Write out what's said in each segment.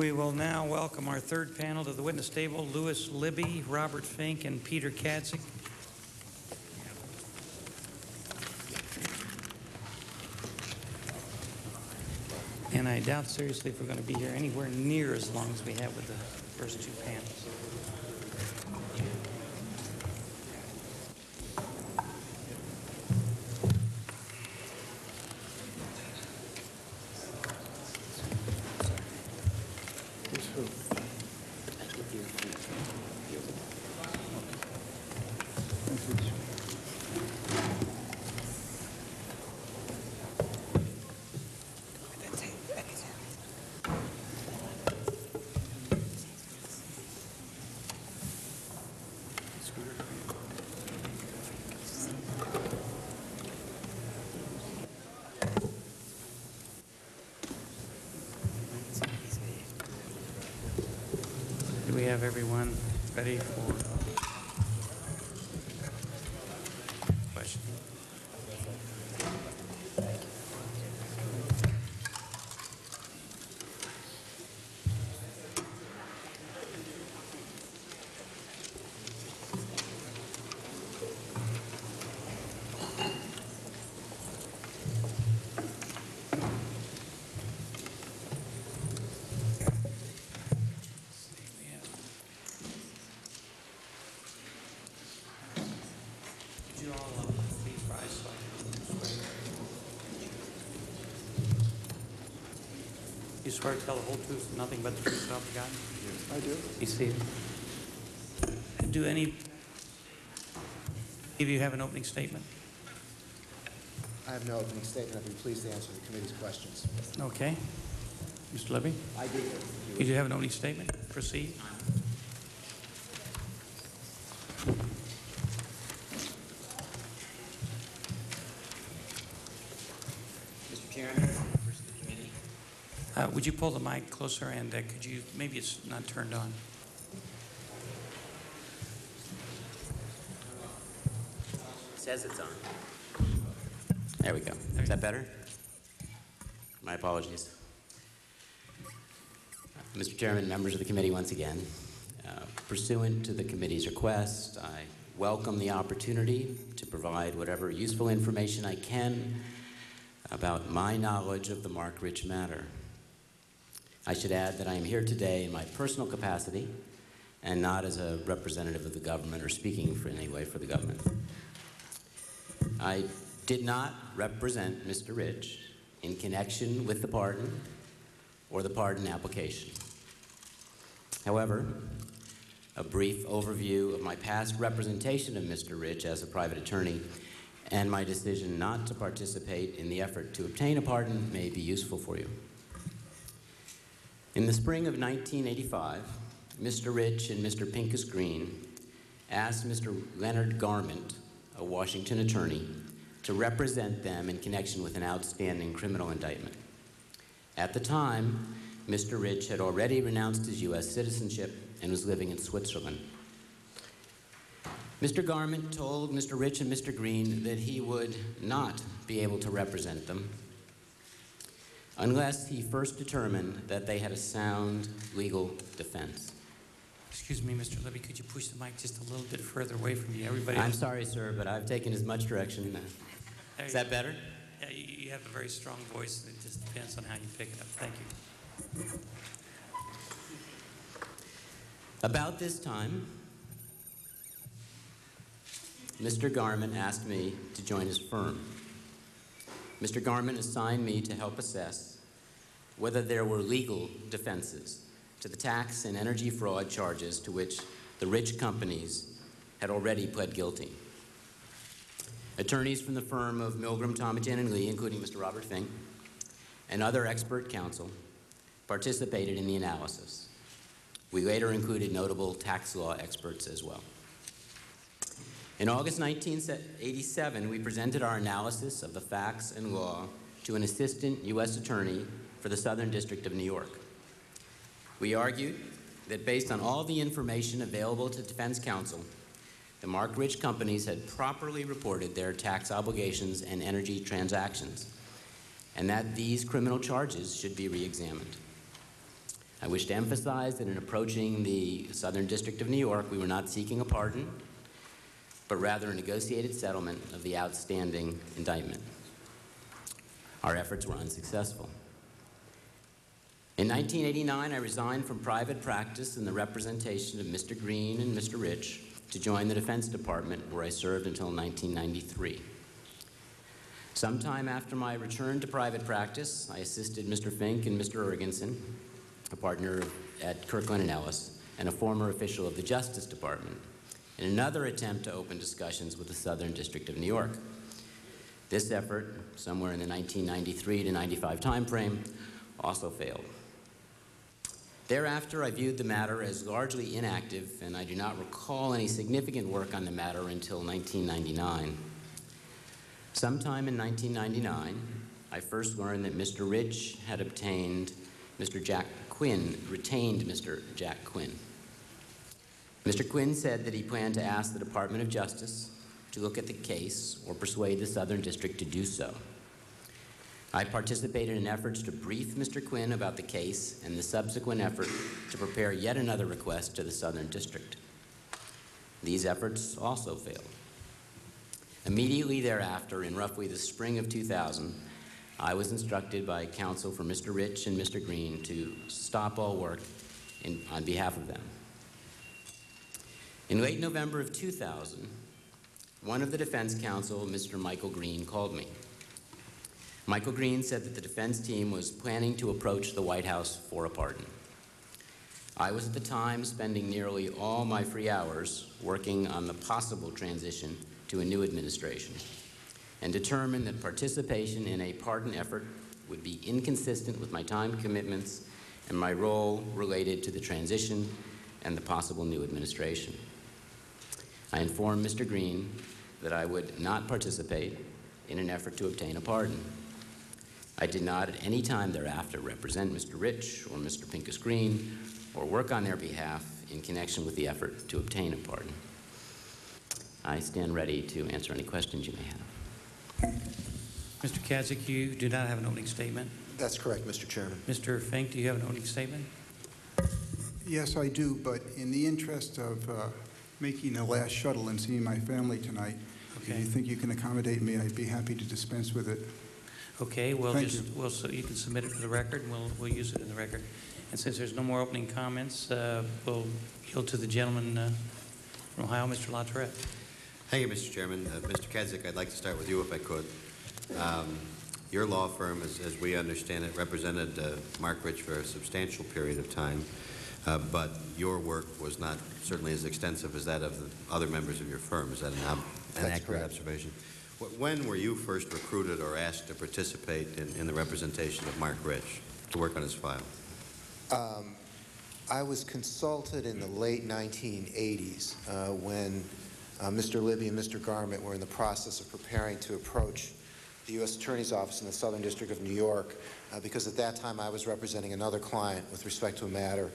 We will now welcome our third panel to the witness table, Lewis Libby, Robert Fink, and Peter Kadzik. And I doubt seriously if we're going to be here anywhere near as long as we have with the first two panels. Swear to tell the whole truth and nothing but the truth, so help you God? I do. Be seated. Do any of you have an opening statement? I have no opening statement. I'd be pleased to answer the committee's questions. Okay. Mr. Libby? I do. you do have an opening statement? Proceed. Would you pull the mic closer and uh, could you, maybe it's not turned on. it says it's on. There we go. Is that better? My apologies. Mr. Chairman, members of the committee, once again, uh, pursuant to the committee's request, I welcome the opportunity to provide whatever useful information I can about my knowledge of the Marc Rich matter. I should add that I am here today in my personal capacity and not as a representative of the government or speaking for in any way for the government. I did not represent Mr. Rich in connection with the pardon or the pardon application. However, a brief overview of my past representation of Mr. Rich as a private attorney and my decision not to participate in the effort to obtain a pardon may be useful for you. In the spring of 1985, Mr. Rich and Mr. Pincus Green asked Mr. Leonard Garment, a Washington attorney, to represent them in connection with an outstanding criminal indictment. At the time, Mr. Rich had already renounced his U.S. citizenship and was living in Switzerland. Mr. Garment told Mr. Rich and Mr. Green that he would not be able to represent them unless he first determined that they had a sound legal defense. Excuse me, Mr. Libby, could you push the mic just a little bit further away from you? Everybody. I'm sorry, sir, but I've taken as much direction. There Is that better? Yeah, you, you have a very strong voice, and it just depends on how you pick it up. Thank you. About this time, Mr. Garment asked me to join his firm. Mr. Garment assigned me to help assess whether there were legal defenses to the tax and energy fraud charges to which the rich companies had already pled guilty. Attorneys from the firm of Milgrim, Thomajan, and Lee, including Mr. Robert Fink, and other expert counsel, participated in the analysis. We later included notable tax law experts as well. In August 1987, we presented our analysis of the facts and law to an assistant U.S. attorney for the Southern District of New York. We argued that based on all the information available to defense counsel, the Marc Rich companies had properly reported their tax obligations and energy transactions, and that these criminal charges should be re-examined. I wish to emphasize that in approaching the Southern District of New York, we were not seeking a pardon, but rather a negotiated settlement of the outstanding indictment. Our efforts were unsuccessful. In 1989, I resigned from private practice in the representation of Mr. Green and Mr. Rich to join the Defense Department, where I served until 1993. Sometime after my return to private practice, I assisted Mr. Fink and Mr. Ergensen, a partner at Kirkland and Ellis, and a former official of the Justice Department, in another attempt to open discussions with the Southern District of New York. This effort, somewhere in the 1993 to 95 timeframe, also failed. Thereafter, I viewed the matter as largely inactive, and I do not recall any significant work on the matter until 1999. Sometime in 1999, I first learned that Mr. Rich had obtained Mr. Jack Quinn, retained Mr. Jack Quinn. Mr. Quinn said that he planned to ask the Department of Justice to look at the case or persuade the Southern District to do so. I participated in efforts to brief Mr. Quinn about the case and the subsequent effort to prepare yet another request to the Southern District. These efforts also failed. Immediately thereafter, in roughly the spring of 2000, I was instructed by counsel for Mr. Rich and Mr. Green to stop all work in, on behalf of them. In late November of 2000, one of the defense counsel, Mr. Michael Green, called me. Michael Green said that the defense team was planning to approach the White House for a pardon. I was at the time spending nearly all my free hours working on the possible transition to a new administration and determined that participation in a pardon effort would be inconsistent with my time commitments and my role related to the transition and the possible new administration. I informed Mr. Green that I would not participate in an effort to obtain a pardon. I did not at any time thereafter represent Mr. Rich or Mr. Pincus Green or work on their behalf in connection with the effort to obtain a pardon. I stand ready to answer any questions you may have. Mr. Kadzik, you do not have an opening statement. That's correct, Mr. Chairman. Mr. Fink, do you have an opening statement? Yes, I do, but in the interest of uh, making the last shuttle and seeing my family tonight, if you think you can accommodate me, I'd be happy to dispense with it. Okay, we'll Thank just, you. we'll, so you can submit it for the record, and we'll, we'll use it in the record. And since there's no more opening comments, uh, we'll yield to the gentleman uh, from Ohio, Mr. LaTourette. Thank you, Mr. Chairman. Uh, Mr. Kadzik, I'd like to start with you if I could. Um, Your law firm, as, as we understand it, represented uh, Marc Rich for a substantial period of time, uh, but your work was not certainly as extensive as that of the other members of your firm. Is that an, ob- an accurate correct. observation? When were you first recruited or asked to participate in, in the representation of Marc Rich to work on his file? Um, I was consulted in the late 1980s uh, when uh, Mr. Libby and Mr. Garment were in the process of preparing to approach the U.S. Attorney's Office in the Southern District of New York, uh, because at that time I was representing another client with respect to a matter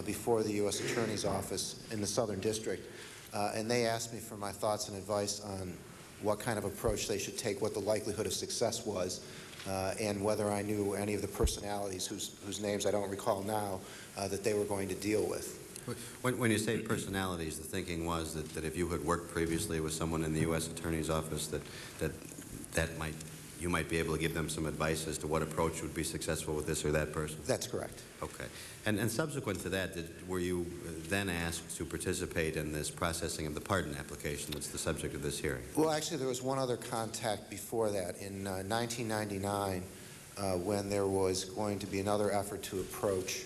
before the U.S. Attorney's Office in the Southern District. Uh, And they asked me for my thoughts and advice on what kind of approach they should take, what the likelihood of success was, uh, and whether I knew any of the personalities whose, whose names I don't recall now uh, that they were going to deal with. When, when you say personalities, the thinking was that, that if you had worked previously with someone in the U.S. Attorney's Office, that, that that might, you might be able to give them some advice as to what approach would be successful with this or that person? That's correct. Okay. And, and subsequent to that, did, were you then asked to participate in this processing of the pardon application that's the subject of this hearing? Well, actually, there was one other contact before that. In uh, 1999, uh, when there was going to be another effort to approach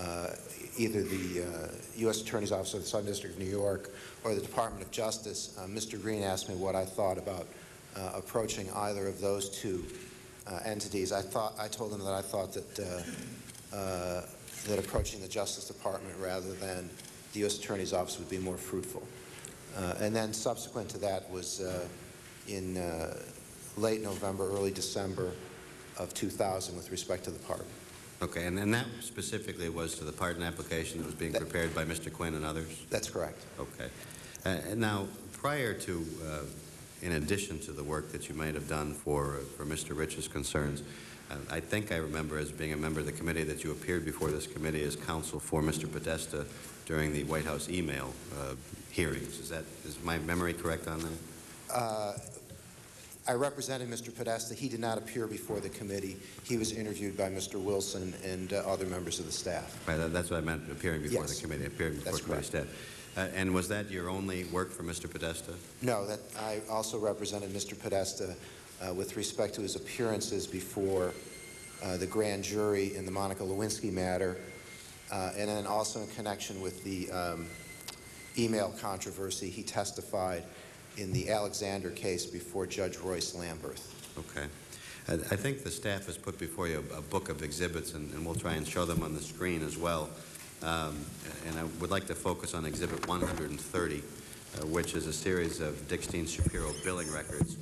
uh, either the uh, U.S. Attorney's Office of the Southern District of New York or the Department of Justice, uh, Mr. Green asked me what I thought about uh, approaching either of those two uh, entities. I thought I told him that I thought that uh, uh, that approaching the Justice Department rather than the U.S. Attorney's Office would be more fruitful. Uh, And then subsequent to that was uh, in uh, late November, early December of 2000 with respect to the pardon. Okay, and, and that specifically was to the pardon application that was being That- prepared by Mr. Quinn and others? That's correct. Okay. Uh, and now, prior to, uh, in addition to the work that you might have done for, for Mr. Rich's concerns, Uh, I think I remember as being a member of the committee that you appeared before this committee as counsel for Mr. Podesta during the White House email uh, hearings. Is that, is my memory correct on that? Uh, I represented Mr. Podesta. He did not appear before the committee. He was interviewed by Mr. Wilson and uh, other members of the staff. Right, that- that's what I meant, appearing before the committee, appearing before That's committee staff. Uh, And was that your only work for Mr. Podesta? No, that, I also represented Mr. Podesta uh, with respect to his appearances before uh, the grand jury in the Monica Lewinsky matter, uh, and then also in connection with the um, email controversy, he testified in the Alexander case before Judge Royce Lamberth. Okay. I I think the staff has put before you a a book of exhibits, and and we'll try and show them on the screen as well. Um, And I would like to focus on Exhibit 130, uh, which is a series of Dickstein Shapiro billing records,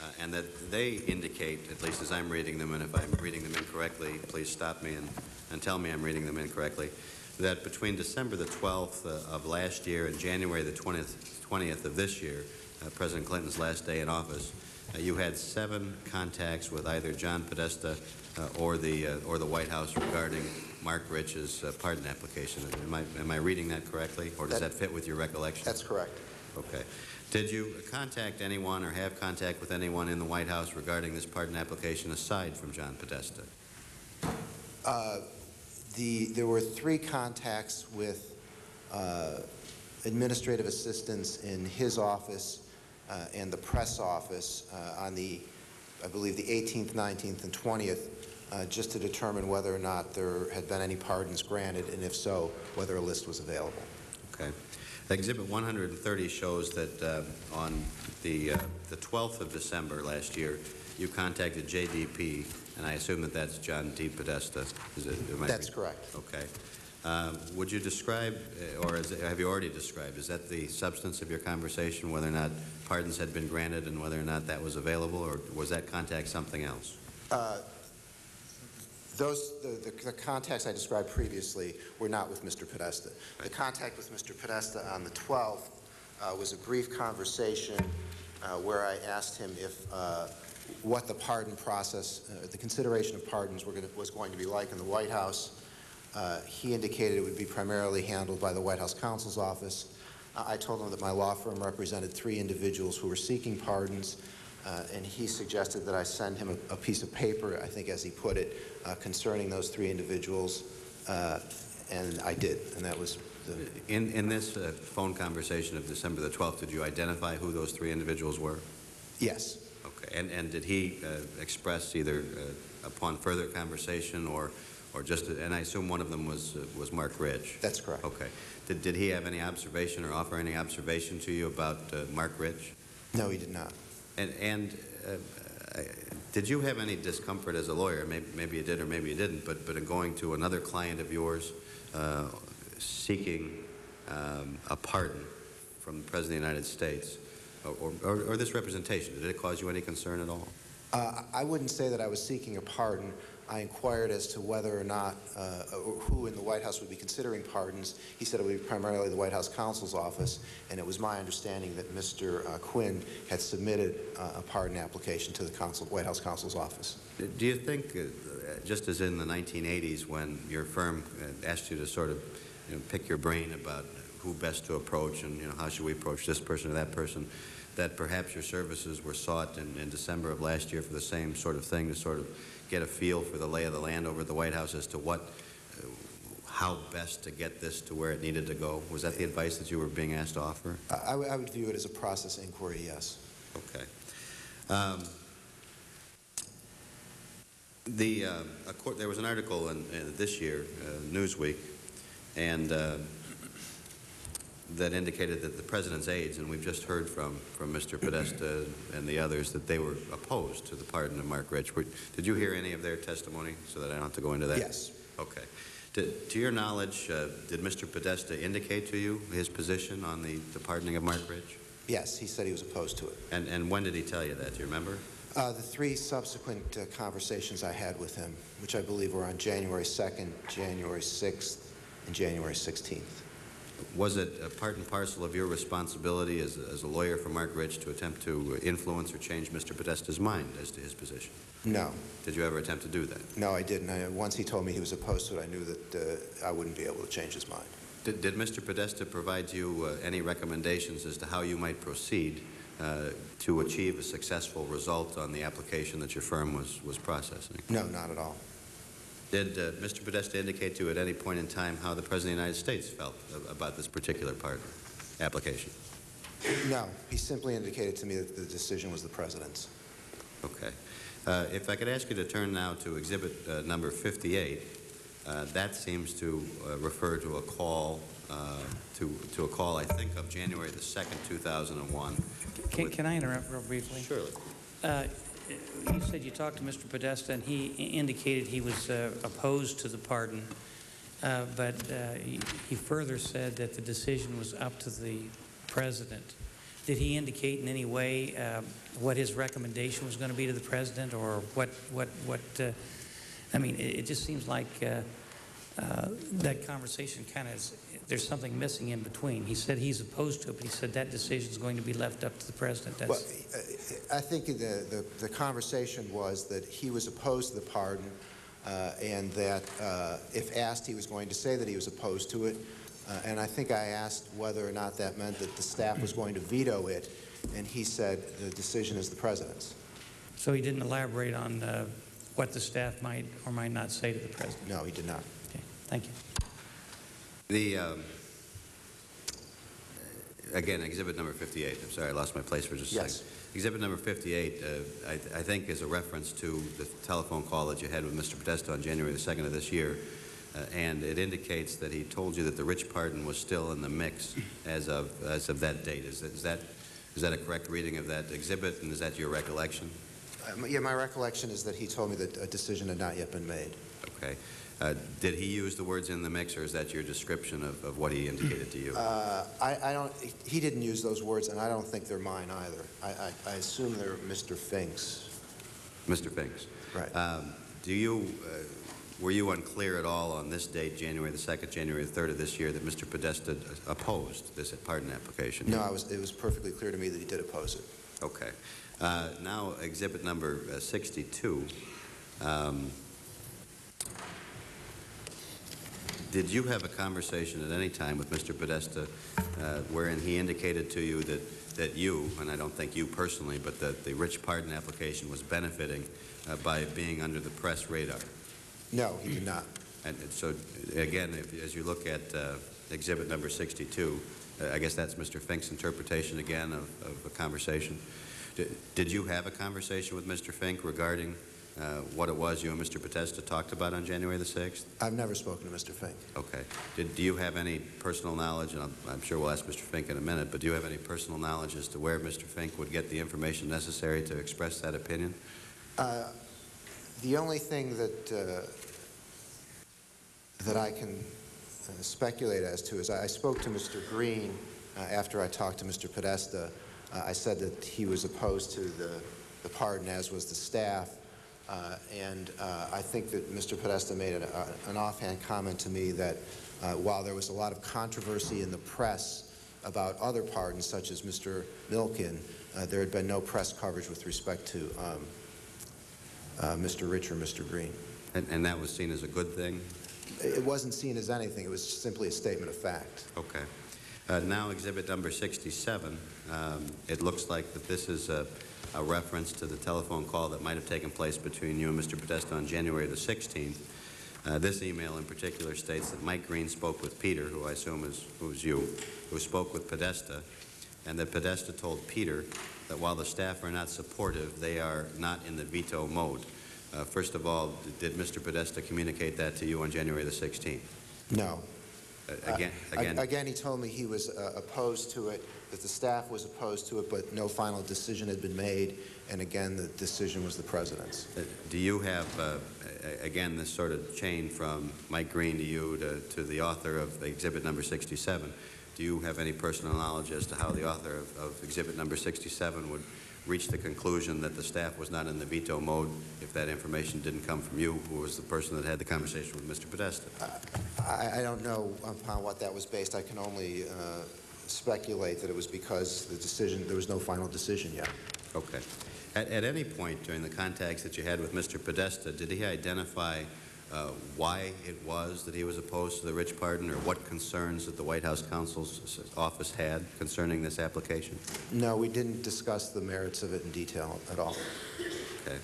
uh, and that they indicate, at least as I'm reading them, and if I'm reading them incorrectly, please stop me and and tell me I'm reading them incorrectly, that between December the 12th uh, of last year and January the 20th 20th of this year, uh, President Clinton's last day in office, uh, you had seven contacts with either John Podesta uh, or the uh, or the White House regarding Marc Rich's uh, pardon application. Am I am I reading that correctly, or does That- that fit with your recollection? That's correct. Okay. Did you contact anyone or have contact with anyone in the White House regarding this pardon application aside from John Podesta? Uh, The, there were three contacts with uh, administrative assistants in his office uh, and the press office uh, on the, I believe, the 18th, 19th, and 20th, uh, just to determine whether or not there had been any pardons granted, and if so, whether a list was available. Okay. Exhibit 130 shows that uh, on the, uh, the 12th of December last year, you contacted JDP, and I assume that that's John D. Podesta. Is it? That's correct. Okay. Um, Would you describe, uh, or is it- have you already described, is that the substance of your conversation, whether or not pardons had been granted and whether or not that was available, or was that contact something else? Those, the, the- the contacts I described previously were not with Mr. Podesta. The contact with Mr. Podesta on the 12th uh, was a brief conversation uh, where I asked him if, uh, what the pardon process, uh, the consideration of pardons were gonna, was going to be like in the White House. Uh, He indicated it would be primarily handled by the White House counsel's office. I told him that my law firm represented three individuals who were seeking pardons, uh, and he suggested that I send him a, a piece of paper, I think as he put it, uh, concerning those three individuals, uh, and I did, and that was the, In, in this uh, phone conversation of December the 12th, did you identify who those three individuals were? yes. Okay, and, and did he uh, express either uh, upon further conversation or, or just, and I assume one of them was, uh, was Marc Rich? That's correct. Okay. Did, did he have any observation or offer any observation to you about uh, Marc Rich? No, he did not. And, and uh, did you have any discomfort as a lawyer, maybe, maybe you did or maybe you didn't, but, but in going to another client of yours uh, seeking um, a pardon from the President of the United States, or, or, or this representation, did it cause you any concern at all? Uh, I wouldn't say that I was seeking a pardon. I inquired as to whether or not, uh, who in the White House would be considering pardons. He said it would be primarily the White House counsel's office, and it was my understanding that Mr. uh, Quinn had submitted uh, a pardon application to the White House counsel's office. Do you think, uh, just as in the 1980s, when your firm uh, asked you to sort of you know, pick your brain about who best to approach and you know how should we approach this person or that person, that perhaps your services were sought in, in December of last year for the same sort of thing to sort of get a feel for the lay of the land over at the White House as to what, uh, how best to get this to where it needed to go? Was that the advice that you were being asked to offer? I- I would- view it as a process inquiry, yes. Okay. Um, The, uh, a court- there was an article in, in this year, uh, Newsweek, and uh, that indicated that the president's aides, and we've just heard from, from Mr. Podesta and the others, that they were opposed to the pardon of Marc Rich. Were- Did you hear any of their testimony, so that I don't have to go into that? Yes. Okay. To, to your knowledge, uh, did Mr. Podesta indicate to you his position on the, the pardoning of Marc Rich? Yes, he said he was opposed to it. And, and when did he tell you that? Do you remember? Uh, The three subsequent uh, conversations I had with him, which I believe were on January 2nd, January 6th, and January 16th. Was it a part and parcel of your responsibility as, a- as a lawyer for Marc Rich to attempt to influence or change Mr. Podesta's mind as to his position? No, Did you ever attempt to do that? no, I didn't. I- Once he told me he was opposed to it, I knew that uh, I wouldn't be able to change his mind. Did, did Mr. Podesta provide you uh, any recommendations as to how you might proceed uh, to achieve a successful result on the application that your firm was, was processing? No, not at all. Did uh, Mr. Podesta indicate to you at any point in time how the President of the United States felt about this particular part application? No, he simply indicated to me that the decision was the president's. Okay. Uh, If I could ask you to turn now to Exhibit uh, number 58, uh, that seems to uh, refer to a call, uh, to to a call, I think, of January the 2nd, 2001. Can, can I interrupt real briefly? Surely. You said you talked to Mr. Podesta, and he indicated he was uh, opposed to the pardon, Uh, but uh, he he further said that the decision was up to the president. Did he indicate in any way uh, what his recommendation was going to be to the president, or what, what, what, uh, I mean, it it just seems like that conversation kind of, there's something missing in between. He said he's opposed to it, but he said that decision is going to be left up to the president. That's- Well, I think the, the, the conversation was that he was opposed to the pardon, uh, and that uh, if asked, he was going to say that he was opposed to it. Uh, And I think I asked whether or not that meant that the staff was going to veto it, and he said the decision is the president's. So he didn't elaborate on uh, what the staff might or might not say to the president? No, he did not. Okay, thank you. The, um, again, Exhibit number 58, I'm sorry, I lost my place for just a second. Yes. Exhibit number 58, uh, I I think is a reference to the telephone call that you had with Mr. Podesta on January the 2nd of this year, uh, and it indicates that he told you that the Rich pardon was still in the mix as of, as of that date. Is that- is that, is that a correct reading of that exhibit, and is that your recollection? Um, Yeah, my recollection is that he told me that a decision had not yet been made. Okay. Uh, Did he use the words "in the mix," or is that your description of of what he indicated to you? Uh, I, I don't, he didn't use those words, and I don't think they're mine either. I, I, I assume they're Mr. Fink's. Mr. Finks? Right. Um, Do you, uh, were you unclear at all on this date, January the 2nd, January the 3rd of this year, that Mr. Podesta opposed this pardon application? No, I was, it was perfectly clear to me that he did oppose it. Okay. Uh, Now, exhibit number uh, 62. Um, Did you have a conversation at any time with Mr. Podesta uh, wherein he indicated to you that, that you, and I don't think you personally, but that the Rich Pardon application was benefiting uh, by being under the press radar? No, he did not. And so, again, if, as you look at uh, exhibit number 62, uh, I guess that's Mr. Fink's interpretation again of, of a conversation. Did, did you have a conversation with Mr. Fink regarding uh, what it was you and Mr. Podesta talked about on January the 6th? I've never spoken to Mr. Fink. Okay. Did, do you have any personal knowledge, and I'm, I'm sure we'll ask Mr. Fink in a minute, but do you have any personal knowledge as to where Mr. Fink would get the information necessary to express that opinion? Uh, The only thing that, uh, that I can uh, speculate as to is I I spoke to Mr. Green uh, after I talked to Mr. Podesta. Uh, I said that he was opposed to the, the pardon, as was the staff. Uh, And uh, I think that Mr. Podesta made an, uh, an offhand comment to me that uh, while there was a lot of controversy in the press about other pardons, such as Mr. Milken, uh, there had been no press coverage with respect to um, uh, Mr. Rich or Mr. Green. And, and that was seen as a good thing? It wasn't seen as anything, it was simply a statement of fact. Okay. Uh, Now, exhibit number 67, um, it looks like that this is a a reference to the telephone call that might have taken place between you and Mr. Podesta on January the 16th. Uh, This email in particular states that Mike Green spoke with Peter, who I assume is, who is you, who spoke with Podesta, and that Podesta told Peter that while the staff are not supportive, they are not in the veto mode. Uh, First of all, did Mr. Podesta communicate that to you on January the 16th? No. Uh, Again, again. Again, he told me he was uh, opposed to it, that the staff was opposed to it, but no final decision had been made, and again, the decision was the president's. Uh, Do you have, uh, again, this sort of chain from Mike Green to you to, to the author of exhibit number 67? Do you have any personal knowledge as to how the author of, of exhibit number 67 would, reach the conclusion that the staff was not in the veto mode if that information didn't come from you, who was the person that had the conversation with Mr. Podesta? I, I don't know upon what that was based. I can only uh, speculate that it was because the decision, there was no final decision yet. Okay. At, at any point during the contacts that you had with Mr. Podesta, did he identify uh, why it was that he was opposed to the Rich pardon, or what concerns that the White House counsel's office had concerning this application? No, we didn't discuss the merits of it in detail at all. Okay.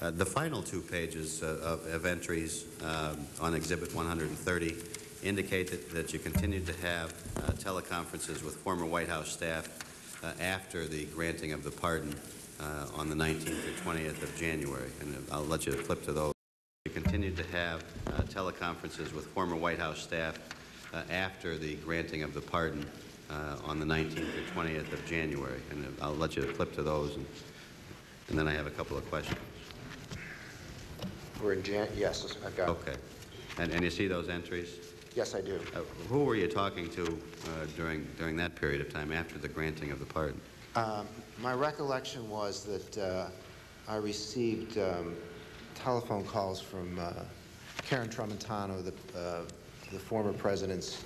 Uh, The final two pages uh, of of entries um, on Exhibit 130 indicate that that you continued to have uh, teleconferences with former White House staff uh, after the granting of the pardon uh, on the 19th or 20th of January, and I'll let you flip to those. You continued to have uh, teleconferences with former White House staff uh, after the granting of the pardon uh, on the 19th or 20th of January, and I'll let you flip to those, and and then I have a couple of questions. We're in Jan, yes, I've got. Okay. And, and you see those entries? Yes, I do. Uh, Who were you talking to uh, during, during that period of time after the granting of the pardon? Um, My recollection was that uh, I received um, telephone calls from uh, Karen Tramontano, the uh, the former president's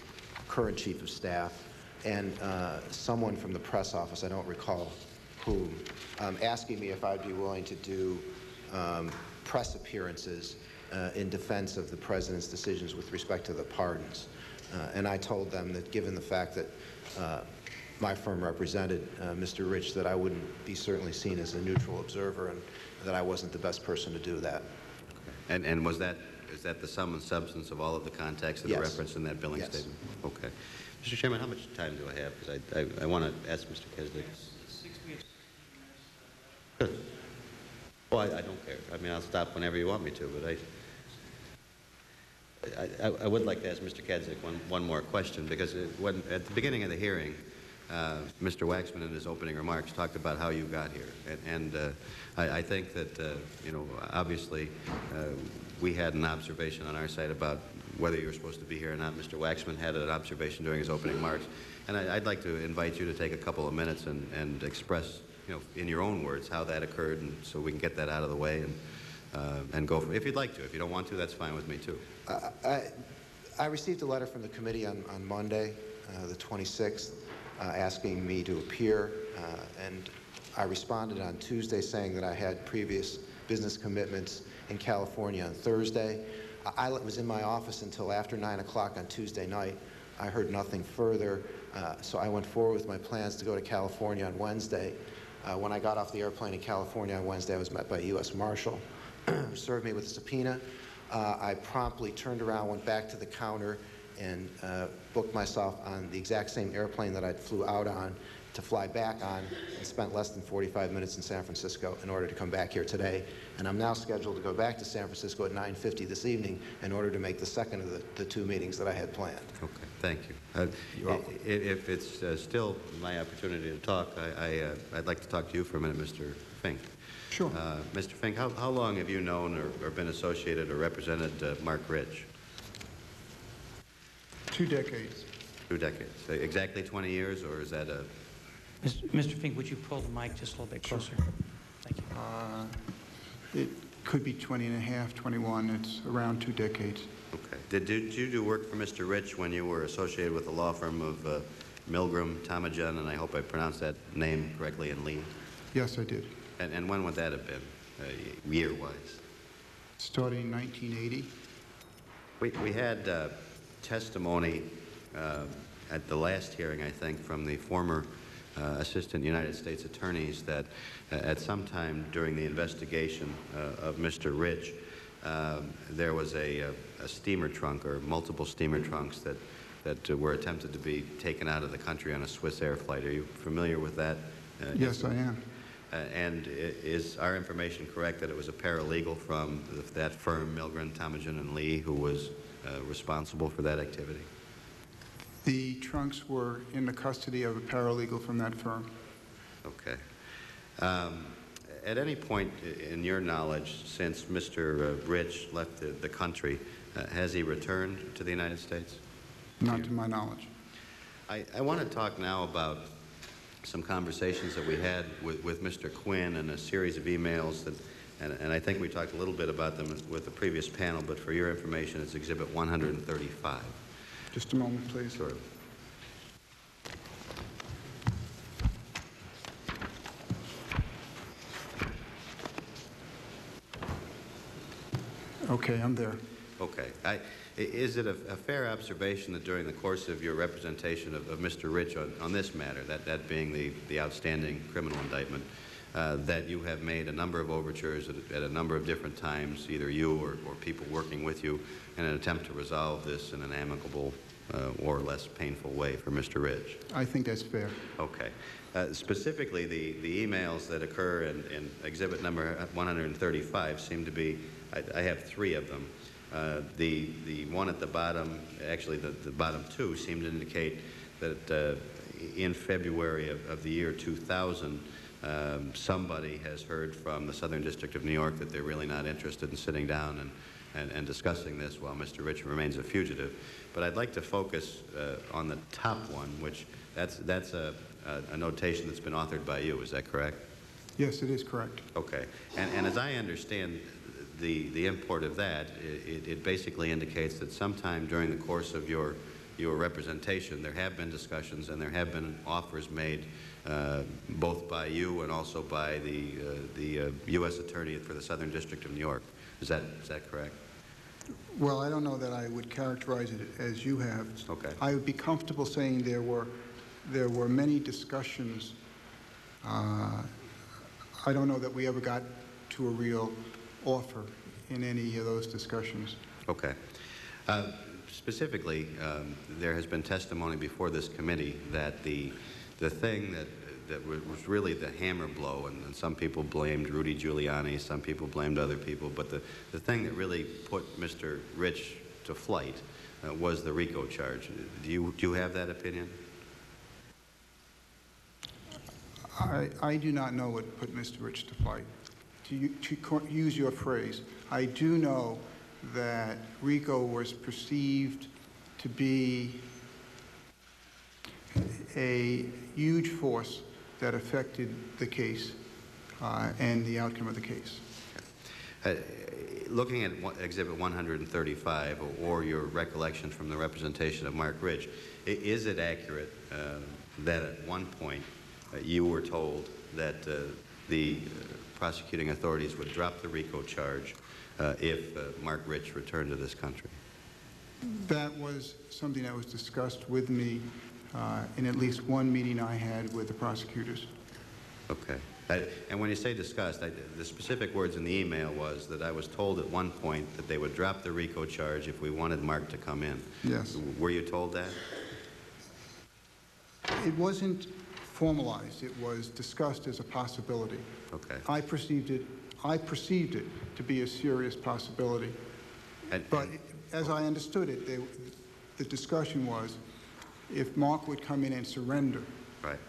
current chief of staff, and uh, someone from the press office, I don't recall whom, um, asking me if I'd be willing to do um, press appearances uh, in defense of the president's decisions with respect to the pardons. Uh, And I told them that given the fact that uh, my firm represented uh, Mr. Rich, that I wouldn't be certainly seen as a neutral observer and that I wasn't the best person to do that. And, and was that, is that the sum and substance of all of the context that are Yes. referenced in that billing Yes. statement? Okay. Mr. Chairman, how much time do I have? Because I, I, I want to ask Mr. Kadzik. Good. Well, I, I don't care. I mean, I'll stop whenever you want me to, but I, I, I- would like to ask Mr. Kadzik one, one more question, because it- when, at the beginning of the hearing, uh, Mr. Waxman in his opening remarks talked about how you got here. And, and uh, I, I think that, uh, you know, obviously, uh, we had an observation on our side about whether you were supposed to be here or not. Mr. Waxman had an observation during his opening remarks. And I, I'd like to invite you to take a couple of minutes and, and express, you know, in your own words, how that occurred, and so we can get that out of the way and, uh, and go from, if you'd like to. If you don't want to, that's fine with me, too. I- I I received a letter from the committee on on Monday, uh, the 26th, uh, asking me to appear, uh, and I responded on Tuesday saying that I had previous business commitments in California on Thursday. I I was in my office until after 9 o'clock on Tuesday night. I heard nothing further, uh, so I went forward with my plans to go to California on Wednesday. Uh, When I got off the airplane in California on Wednesday, I was met by a U.S. Marshal served me with a subpoena. Uh, I promptly turned around, went back to the counter, and uh, booked myself on the exact same airplane that I flew out on to fly back on, and spent less than 45 minutes in San Francisco in order to come back here today. And I'm now scheduled to go back to San Francisco at 9:50 this evening in order to make the second of the, the two meetings that I had planned. Okay, thank you. Uh, You're welcome. If it's uh, still my opportunity to talk, I- I, uh, I'd like to talk to you for a minute, Mr. Fink. Sure. Uh, Mr. Fink, how how long have you known or or been associated or represented uh, Mark Rich? Two decades. Two decades? Uh, Exactly 20 years, or is that a, Mr. Fink, would you pull the mic just a little bit closer? Thank you. Uh, It could be 20 and a half, 21, it's around two decades. okay. Did did you do work for Mr. Rich when you were associated with the law firm of uh, Milgrim, Thomajan, and I hope I pronounced that name correctly, and Lee? Yes, I did. And and when would that have been, uh, year-wise? Starting in 1980. We, we had uh, testimony uh, at the last hearing, I think, from the former uh, Assistant United States Attorneys that uh, at some time during the investigation uh, of Mr. Rich, um, there was a, uh, a steamer trunk or multiple steamer trunks that, that uh, were attempted to be taken out of the country on a Swissair flight. Are you familiar with that? uh, Yes, I am. Uh, And is our information correct that it was a paralegal from that firm, Milgrim, Thomajan, and Lee, who was uh, responsible for that activity? The trunks were in the custody of a paralegal from that firm. Okay. Um, At any point in your knowledge, since Mr. uh, Rich left the the country, uh, has he returned to the United States? Not to my knowledge. I, I want to talk now about some conversations that we had with, with Mr. Quinn and a series of emails that, and, and I think we talked a little bit about them with the previous panel, but for your information, it's Exhibit 135. Just a moment, please. Sure. Okay, I'm there. Okay. I, i- is it a, a fair observation that during the course of your representation of, of Mr. Rich on, on this matter, that, that being the, the outstanding criminal indictment, uh, that you have made a number of overtures at, a- at a number of different times, either you or, or people working with you, in an attempt to resolve this in an amicable uh, or less painful way for Mr. Rich? I think that's fair. Okay. Uh, Specifically, the, the emails that occur in, in exhibit number 135 seem to be, I, I have three of them. Uh, The, the one at the bottom, actually, the, the bottom two seem to indicate that uh, in February of, of the year 2000, um, somebody has heard from the Southern District of New York that they're really not interested in sitting down and, and, and discussing this while Mr. Rich remains a fugitive. But I'd like to focus uh, on the top one, which that's, that's a, a, a notation that's been authored by you, is that correct? Yes, it is correct. Okay. And, and as I understand the, the import of that, it, it basically indicates that sometime during the course of your, your representation, there have been discussions and there have been offers made uh, both by you and also by the, uh, the uh, U.S. Attorney for the Southern District of New York. Is that, is that correct? Well, I don't know that I would characterize it as you have. Okay. I would be comfortable saying there were, there were many discussions. Uh, I don't know that we ever got to a real offer in any of those discussions. Okay. Uh, Specifically, um, there has been testimony before this committee that the, the thing that, that was really the hammer blow, and and some people blamed Rudy Giuliani, some people blamed other people, but the, the thing that really put Mr. Rich to flight uh, was the RICO charge. Do you, do you have that opinion? I, I do not know what put Mr. Rich to flight. To, to use your phrase, I do know that RICO was perceived to be a huge force that affected the case uh, and the outcome of the case. Uh, Looking at one- Exhibit 135, or- or your recollection from the representation of Marc Rich, is it accurate uh, that at one point uh, you were told that uh, the prosecuting authorities would drop the RICO charge uh, if uh, Marc Rich returned to this country? That was something that was discussed with me uh, in at least one meeting I had with the prosecutors. Okay. I- And when you say discussed, I- the specific words in the email was that I was told at one point that they would drop the RICO charge if we wanted Marc to come in. Yes. Were you told that? It wasn't formalized, it was discussed as a possibility. Okay. I perceived it, I perceived it to be a serious possibility. And- But as I understood it, they, the discussion was, if Marc would come in and surrender, Right.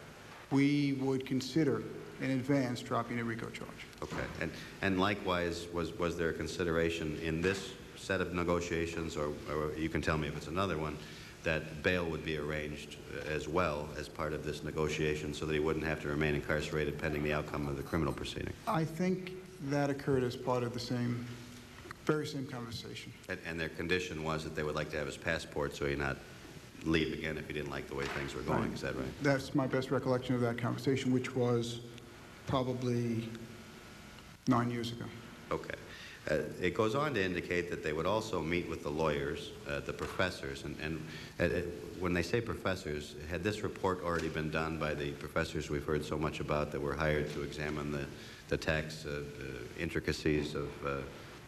we would consider in advance dropping the RICO charge. Okay. And, and likewise, was, was there a consideration in this set of negotiations, or, or you can tell me if it's another one, that bail would be arranged as well as part of this negotiation so that he wouldn't have to remain incarcerated pending the outcome of the criminal proceeding? I think that occurred as part of the same, very same conversation. And, and their condition was that they would like to have his passport so he not leave again if he didn't like the way things were going. Right. Is that right? That's my best recollection of that conversation, which was probably nine years ago. Okay. Uh, It goes on to indicate that they would also meet with the lawyers, uh, the professors, and, and uh, uh, when they say professors, had this report already been done by the professors we've heard so much about that were hired to examine the, the tax uh, intricacies of uh,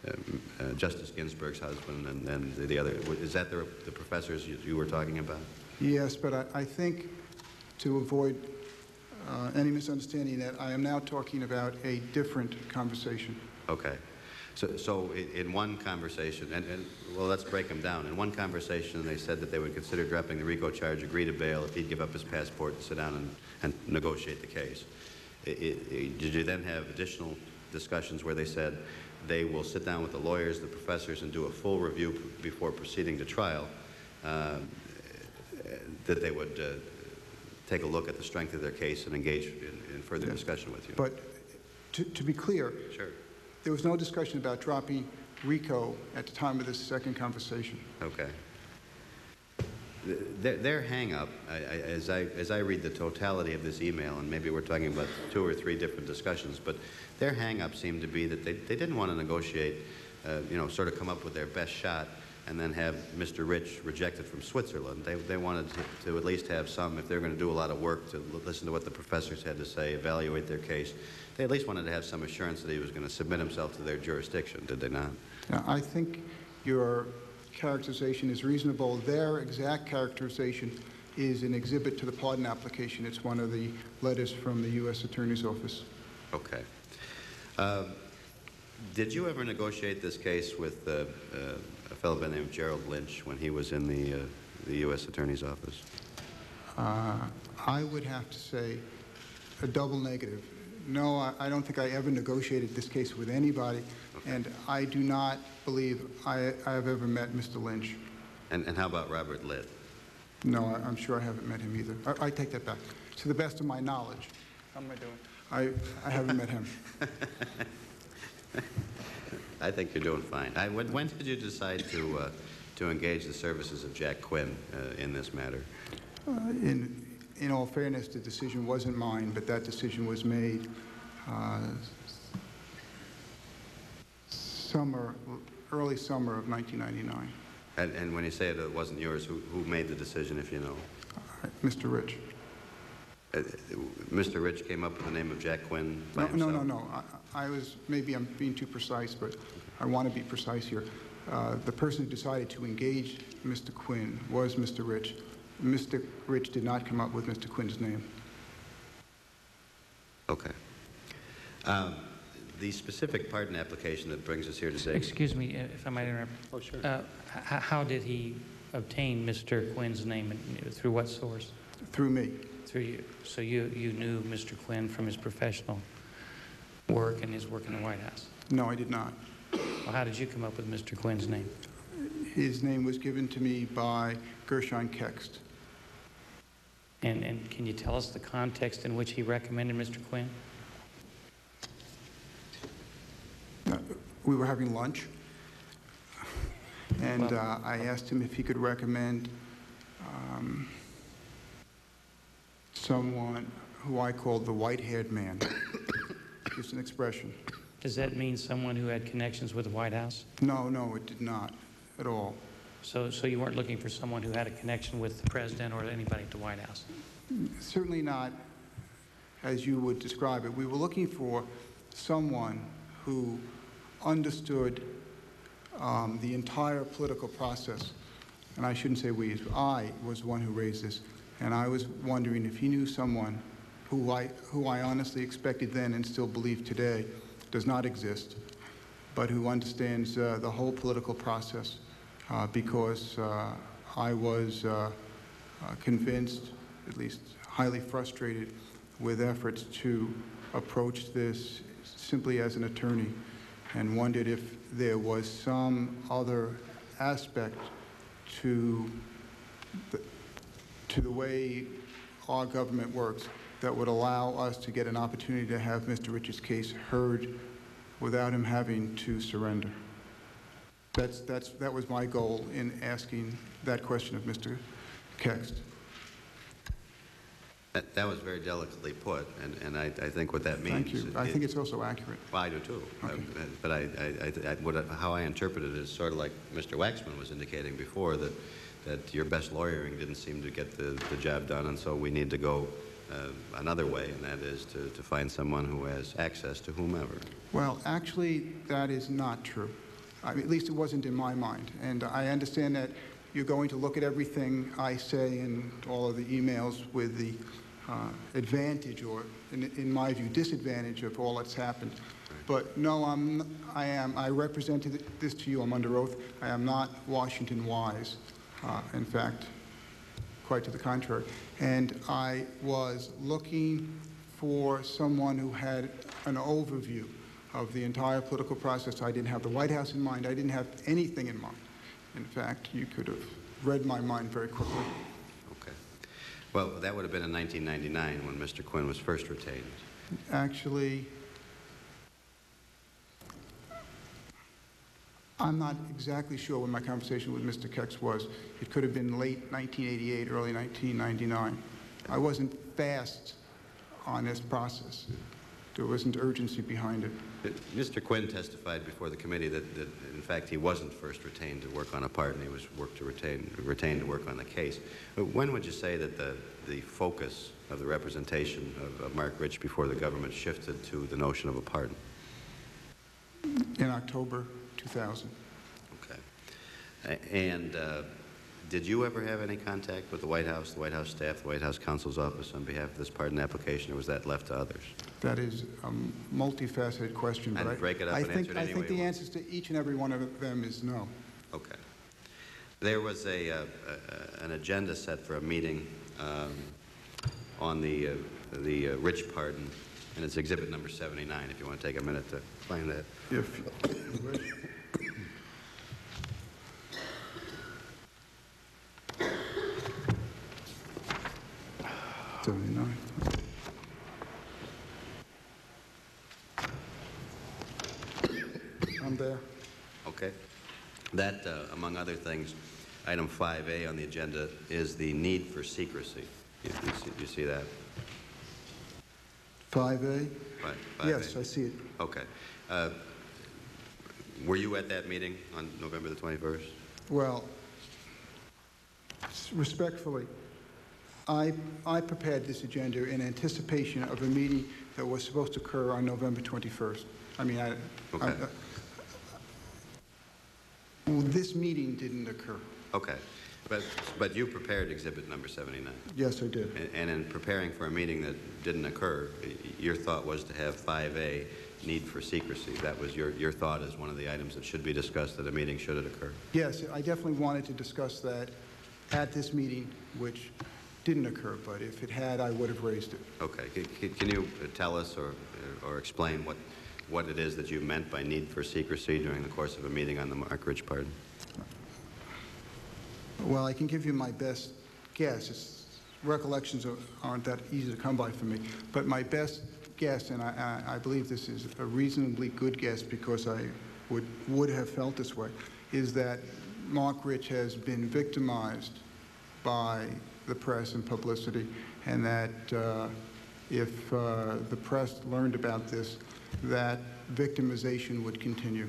um, uh, Justice Ginsburg's husband and, and the other, is that the, the professors you, you were talking about? Yes, but I, I think to avoid uh, any misunderstanding that I am now talking about a different conversation. Okay. So, so in one conversation, and, and, well, let's break them down. In one conversation, they said that they would consider dropping the RICO charge, agree to bail if he'd give up his passport and sit down and, and negotiate the case. I- I- I- Did you then have additional discussions where they said they will sit down with the lawyers, the professors, and do a full review p- before proceeding to trial, uh, that they would uh, take a look at the strength of their case and engage in, in further Yeah. discussion with you. But to, to be clear, Sure. There was no discussion about dropping RICO at the time of this second conversation. Okay. Th- Their, their hangup, as I, as I read the totality of this email, and maybe we're talking about two or three different discussions, but their hangup seemed to be that they, they didn't want to negotiate, uh, you know, sort of come up with their best shot and then have Mr. Rich rejected from Switzerland. They, they wanted to, to at least have some, if they're going to do a lot of work, to listen to what the professors had to say, evaluate their case. They at least wanted to have some assurance that he was going to submit himself to their jurisdiction, did they not? Now, I think your characterization is reasonable. Their exact characterization is an exhibit to the pardon application. It's one of the letters from the U.S. Attorney's Office. Okay. Um, Did you ever negotiate this case with uh, uh, a fellow by the name of Gerald Lynch when he was in the, uh, the U.S. Attorney's Office? Uh, I would have to say a double negative. No, I- I don't think I ever negotiated this case with anybody, and I do not believe I I have ever met Mr. Lynch. And, and how about Robert Litt? No, I- I'm sure I haven't met him either. I I take that back. To the best of my knowledge. How am I doing? I I haven't met him. I think you're doing fine. I, when, when did you decide to, uh, to engage the services of Jack Quinn uh, in this matter? Uh, In in all fairness, the decision wasn't mine, but that decision was made uh, summer, early summer of 1999. And, and when you say it, it wasn't yours, who, who made the decision, if you know? Uh, Mr. Rich. Uh, Mr. Rich came up with the name of Jack Quinn by No, no, no, no. I I was, maybe I'm being too precise, but I want to be precise here. Uh, The person who decided to engage Mr. Quinn was Mr. Rich. Mr. Rich did not come up with Mr. Quinn's name. Okay. Um, The specific pardon application that brings us here today. Excuse me, if I might interrupt. Oh, sure. Uh, How did he obtain Mr. Quinn's name, and through what source? Through me. Through you? So you, you knew Mr. Quinn from his professional work and his work in the White House? No, I did not. Well, how did you come up with Mr. Quinn's name? His name was given to me by Gershon Kekst. And, and can you tell us the context in which he recommended Mr. Quinn? Uh, We were having lunch, and Well- uh, I asked him if he could recommend um, someone who I called the white-haired man. Just an expression. Does that mean someone who had connections with the White House? No, no, it did not at all. So, so you weren't looking for someone who had a connection with the president or anybody at the White House? Certainly not as you would describe it. We were looking for someone who understood um, the entire political process. And I shouldn't say we, I was the one who raised this. And I was wondering if he knew someone who I, who I honestly expected then and still believe today does not exist, but who understands uh, the whole political process. Uh, because uh, I was uh, uh, convinced, at least highly frustrated, with efforts to approach this simply as an attorney and wondered if there was some other aspect to the, to the way our government works that would allow us to get an opportunity to have Mr. Rich's case heard without him having to surrender. That's, that's, that was my goal in asking that question of Mr. Kekst. That, that was very delicately put, and, and I, I think what that means. Thank you. I it- think it's also accurate. Well, I do too. Okay. Uh, But I, I, I, what, how I interpret it is sort of like Mr. Waxman was indicating before, that, that your best lawyering didn't seem to get the, the job done, and so we need to go uh, another way, and that is to, to find someone who has access to whomever. Well, actually, that is not true. I mean, at least it wasn't in my mind. And I understand that you're going to look at everything I say and all of the emails with the uh, advantage or, in, in my view, disadvantage of all that's happened. But no, I'm, I am, I represented this to you, I'm under oath. I am not Washington wise. Uh, in fact, quite to the contrary. And I was looking for someone who had an overview of the entire political process. I didn't have the White House in mind. I didn't have anything in mind. In fact, you could have read my mind very quickly. Okay. Well, that would have been in 1999 when Mr. Quinn was first retained. Actually, I'm not exactly sure when my conversation with Mr. Kekst was. It could have been late 1988, early 1999. I wasn't fast on this process. There wasn't urgency behind it. Mr. Quinn testified before the committee that, that, in fact, he wasn't first retained to work on a part, and he was worked to retain, retained to work on the case. But when would you say that the, the focus of the representation of, of Marc Rich before the government shifted to the notion of a pardon? In October 2000. Okay. And uh, did you ever have any contact with the White House, the White House staff, the White House counsel's office on behalf of this pardon application, or was that left to others? That is a multifaceted question, And I... break it up I and think- answer it I think the answers to each and every one of them is no. Okay. There was a, uh, uh, an agenda set for a meeting um, on the, uh, the uh, Rich pardon, and it's exhibit number 79, if you want to take a minute to explain that. If you wish. Seventy-nine. I'm there. Okay? That, uh, among other things, item 5A on the agenda is the need for secrecy. You you see- you see that? Five A? Right, 5A? Yes, I see it. Okay. Uh, Were you at that meeting on November the 21st? Well, respectfully, I, I prepared this agenda in anticipation of a meeting that was supposed to occur on November 21st. I mean, I... Okay. I- Well, This meeting didn't occur. Okay. But, but you prepared exhibit number 79? Yes, I did. And- And in preparing for a meeting that didn't occur, your thought was to have 5A, need for secrecy. That was your, your thought as one of the items that should be discussed at a meeting should it occur? Yes, I definitely wanted to discuss that at this meeting, which didn't occur, but if it had, I would have raised it. Okay. C- c- Can you tell us or, or explain what, what it is that you meant by need for secrecy during the course of a meeting on the Marc Rich pardon? Well, I can give you my best guess. It's- Recollections are- aren't that easy to come by for me. But my best guess, and I, I I believe this is a reasonably good guess because I would, would have felt this way, is that Marc Rich has been victimized by the press and publicity, and that uh, if uh, the press learned about this, that victimization would continue.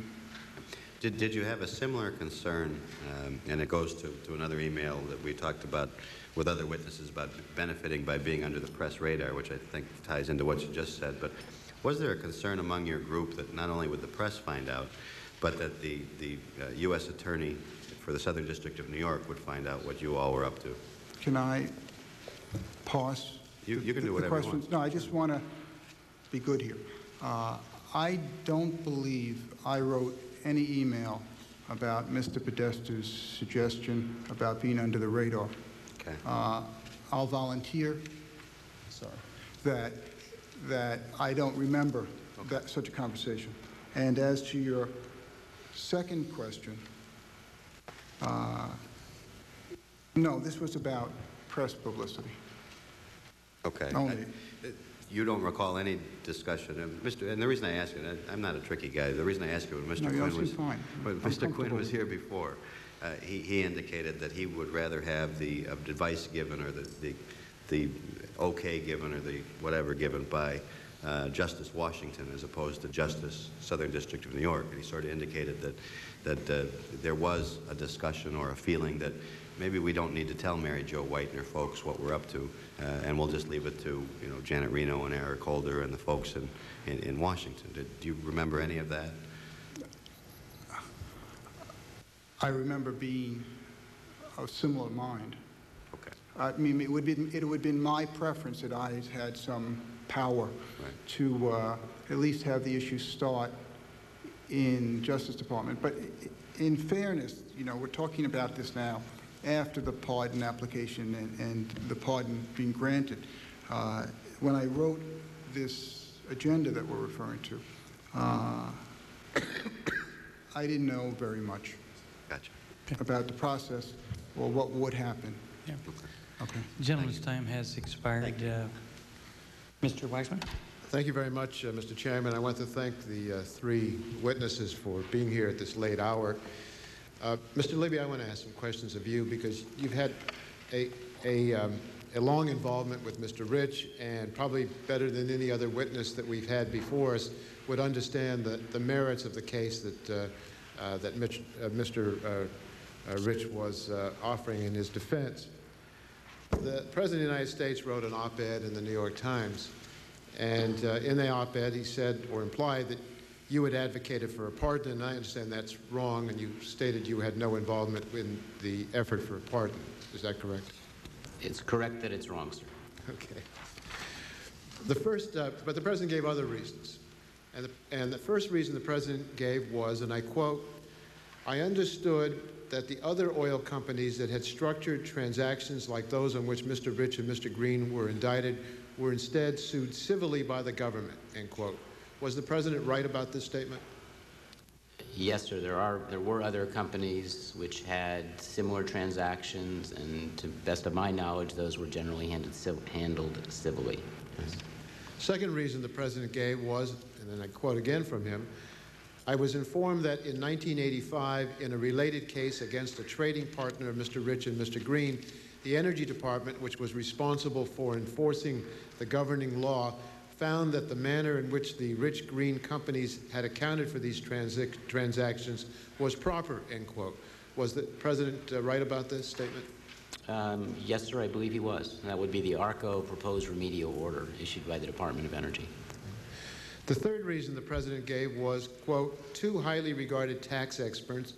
Did, did you have a similar concern, um, and it goes to, to another email that we talked about with other witnesses about benefiting by being under the press radar, which I think ties into what you just said, but was there a concern among your group that not only would the press find out, but that the, the uh, U.S. Attorney for the Southern District of New York would find out what you all were up to? Can I pause? You- you can do the- the whatever you want. questions? No, I just want to be good here. Uh, I don't believe I wrote any email about Mr. Podesta's suggestion about being under the radar. Okay. Uh, I'll volunteer, sorry, that, that I don't remember that, such a conversation. And as to your second question, uh, no, this was about press publicity. Okay. Only. I- You don't recall any discussion, and Mr., and the reason I ask you, I- I'm not a tricky guy, the reason I ask you, when Mr. No, Quinn was... fine. When I'm Mr. Quinn was here before, uh, he, he indicated that he would rather have the uh, advice given or the, the, the okay given or the whatever given by uh, Justice Washington as opposed to Justice Southern District of New York. And he sort of indicated that, that uh, there was a discussion or a feeling that maybe we don't need to tell Mary Jo White and her folks what we're up to, uh, and we'll just leave it to, you know, Janet Reno and Eric Holder and the folks in, in, in Washington. Did, do you remember any of that? I remember being of similar mind. Okay. I mean, it would be, it would have been my preference that I had some power Right. to uh, at least have the issue start in Justice Department. But in fairness, you know, we're talking about this now after the pardon application and, and the pardon being granted. Uh, When I wrote this agenda that we're referring to, uh, I didn't know very much Gotcha. about the process or what would happen. Yeah. Okay. Gentleman's time has expired. Uh, Mr. Waxman? Thank you very much, uh, Mr. Chairman. I want to thank the uh, three witnesses for being here at this late hour. Uh, Mr. Libby, I want to ask some questions of you because you've had a, a, um, a long involvement with Mr. Rich and probably better than any other witness that we've had before us would understand the, the merits of the case that, uh, uh, that Mitch, uh, Mr. Uh, Rich was offering in his defense. The President of the United States wrote an op-ed in the New York Times, and in the op-ed he said or implied that you had advocated for a pardon, and I understand that's wrong, and you stated you had no involvement in the effort for a pardon. Is that correct? It's correct that it's wrong, sir. Okay. The first, uh, but the president gave other reasons. And the, and the first reason the president gave was, and I quote, I understood that the other oil companies that had structured transactions like those on which Mr. Rich and Mr. Green were indicted were instead sued civilly by the government, end quote. Was the president right about this statement? Yes, sir. There are there were other companies which had similar transactions, and to best of my knowledge, those were generally handled, handled civilly. Yes. Second reason the president gave was, and then I quote again from him, I was informed that in 1985, in a related case against a trading partner of Mr. Rich and Mr. Green, the Energy Department, which was responsible for enforcing the governing law, found that the manner in which the Rich Green companies had accounted for these transac- transactions was proper, end quote. Was the president uh, right about this statement? Um, yes, sir. I believe he was. That would be the ARCO proposed remedial order issued by the Department of Energy. The third reason the president gave was, quote, two highly regarded tax experts,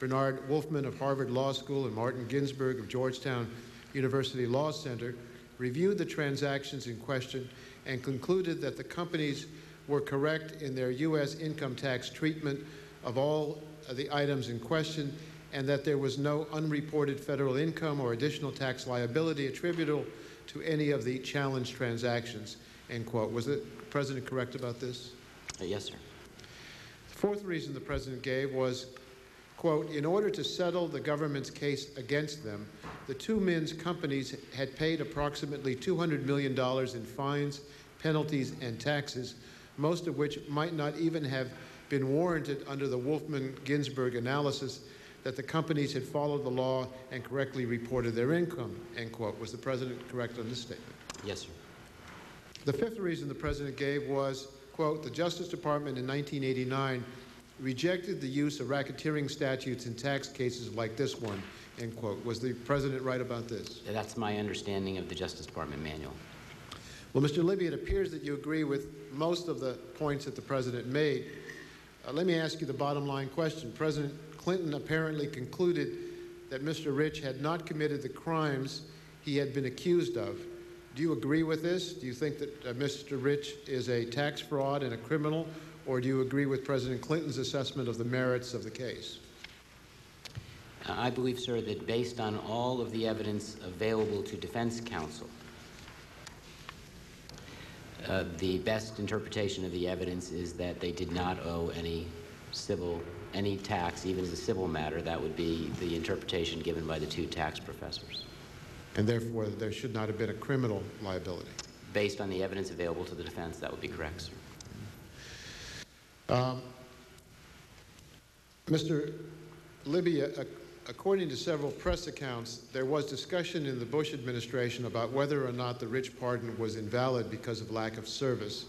Bernard Wolfman of Harvard Law School and Martin Ginsburg of Georgetown University Law Center, reviewed the transactions in question and concluded that the companies were correct in their U.S. income tax treatment of all of the items in question and that there was no unreported federal income or additional tax liability attributable to any of the challenged transactions, end quote. Was the president correct about this? Uh, yes, sir. The fourth reason the president gave was, quote, in order to settle the government's case against them, the two men's companies had paid approximately $200 million in fines, penalties, and taxes, most of which might not even have been warranted under the Wolfman-Ginsburg analysis that the companies had followed the law and correctly reported their income, end quote. Was the president correct on this statement? Yes, sir. The fifth reason the president gave was, quote, the Justice Department in 1989 rejected the use of racketeering statutes in tax cases like this one, end quote. Was the president right about this? That's my understanding of the Justice Department manual. Well, Mr. Libby, it appears that you agree with most of the points that the president made. Uh, let me ask you the bottom line question. President Clinton apparently concluded that Mr. Rich had not committed the crimes he had been accused of. Do you agree with this? Do you think that uh, Mr. Rich is a tax fraud and a criminal, or do you agree with President Clinton's assessment of the merits of the case? I believe, sir, that based on all of the evidence available to defense counsel, uh, the best interpretation of the evidence is that they did not owe any civil, any tax, even as a civil matter. That would be the interpretation given by the two tax professors, And therefore, there should not have been a criminal liability. based on the evidence available to the defense. That would be correct, sir. Mr. Libby, a- according to several press accounts, there was discussion in the Bush administration about whether or not the Rich pardon was invalid because of lack of service.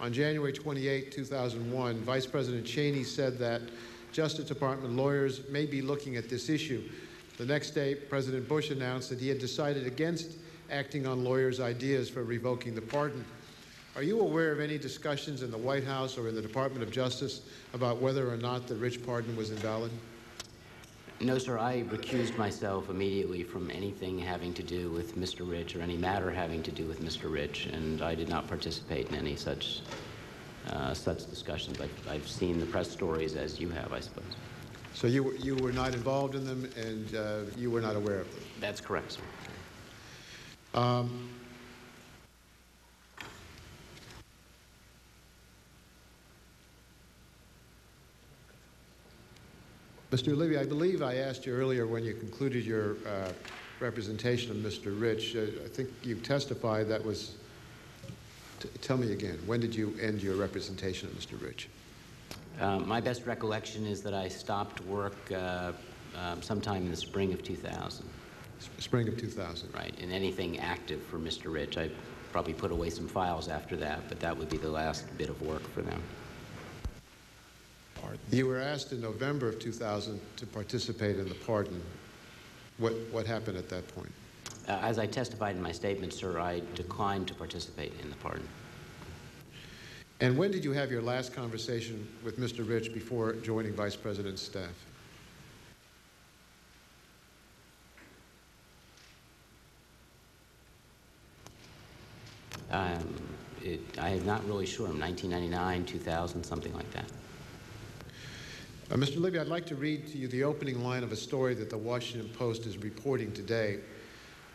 On January 28, 2001, Vice President Cheney said that Justice Department lawyers may be looking at this issue. The next day, President Bush announced that he had decided against acting on lawyers' ideas for revoking the pardon. Are you aware of any discussions in the White House or in the Department of Justice about whether or not the Rich pardon was invalid? No, sir. I recused myself immediately from anything having to do with Mr. Rich or any matter having to do with Mr. Rich, and I did not participate in any such uh, such discussions. I've, I've seen the press stories as you have, I suppose. So you, were- you were not involved in them and uh, you were not aware of them? That's correct, sir. Mr. Libby, I believe I asked you earlier when you concluded your uh, representation of Mr. Rich. Uh, I think you testified that was, t- tell me again, when did you end your representation of Mr. Rich? Uh, my best recollection is that I stopped work uh, um, sometime in the spring of 2000, S- Spring of 2000. right? And anything active for Mr. Rich, I probably put away some files after that, but that would be the last bit of work for them. You were asked in November of 2000 to participate in the pardon. What, what happened at that point? Uh, as I testified in my statement, sir, I declined to participate in the pardon. And when did you have your last conversation with Mr. Rich before joining Vice President's staff? Um, it, I am not really sure. 1999, 2000, something like that. Uh, Mr. Libby, I'd like to read to you the opening line of a story that the Washington Post is reporting today.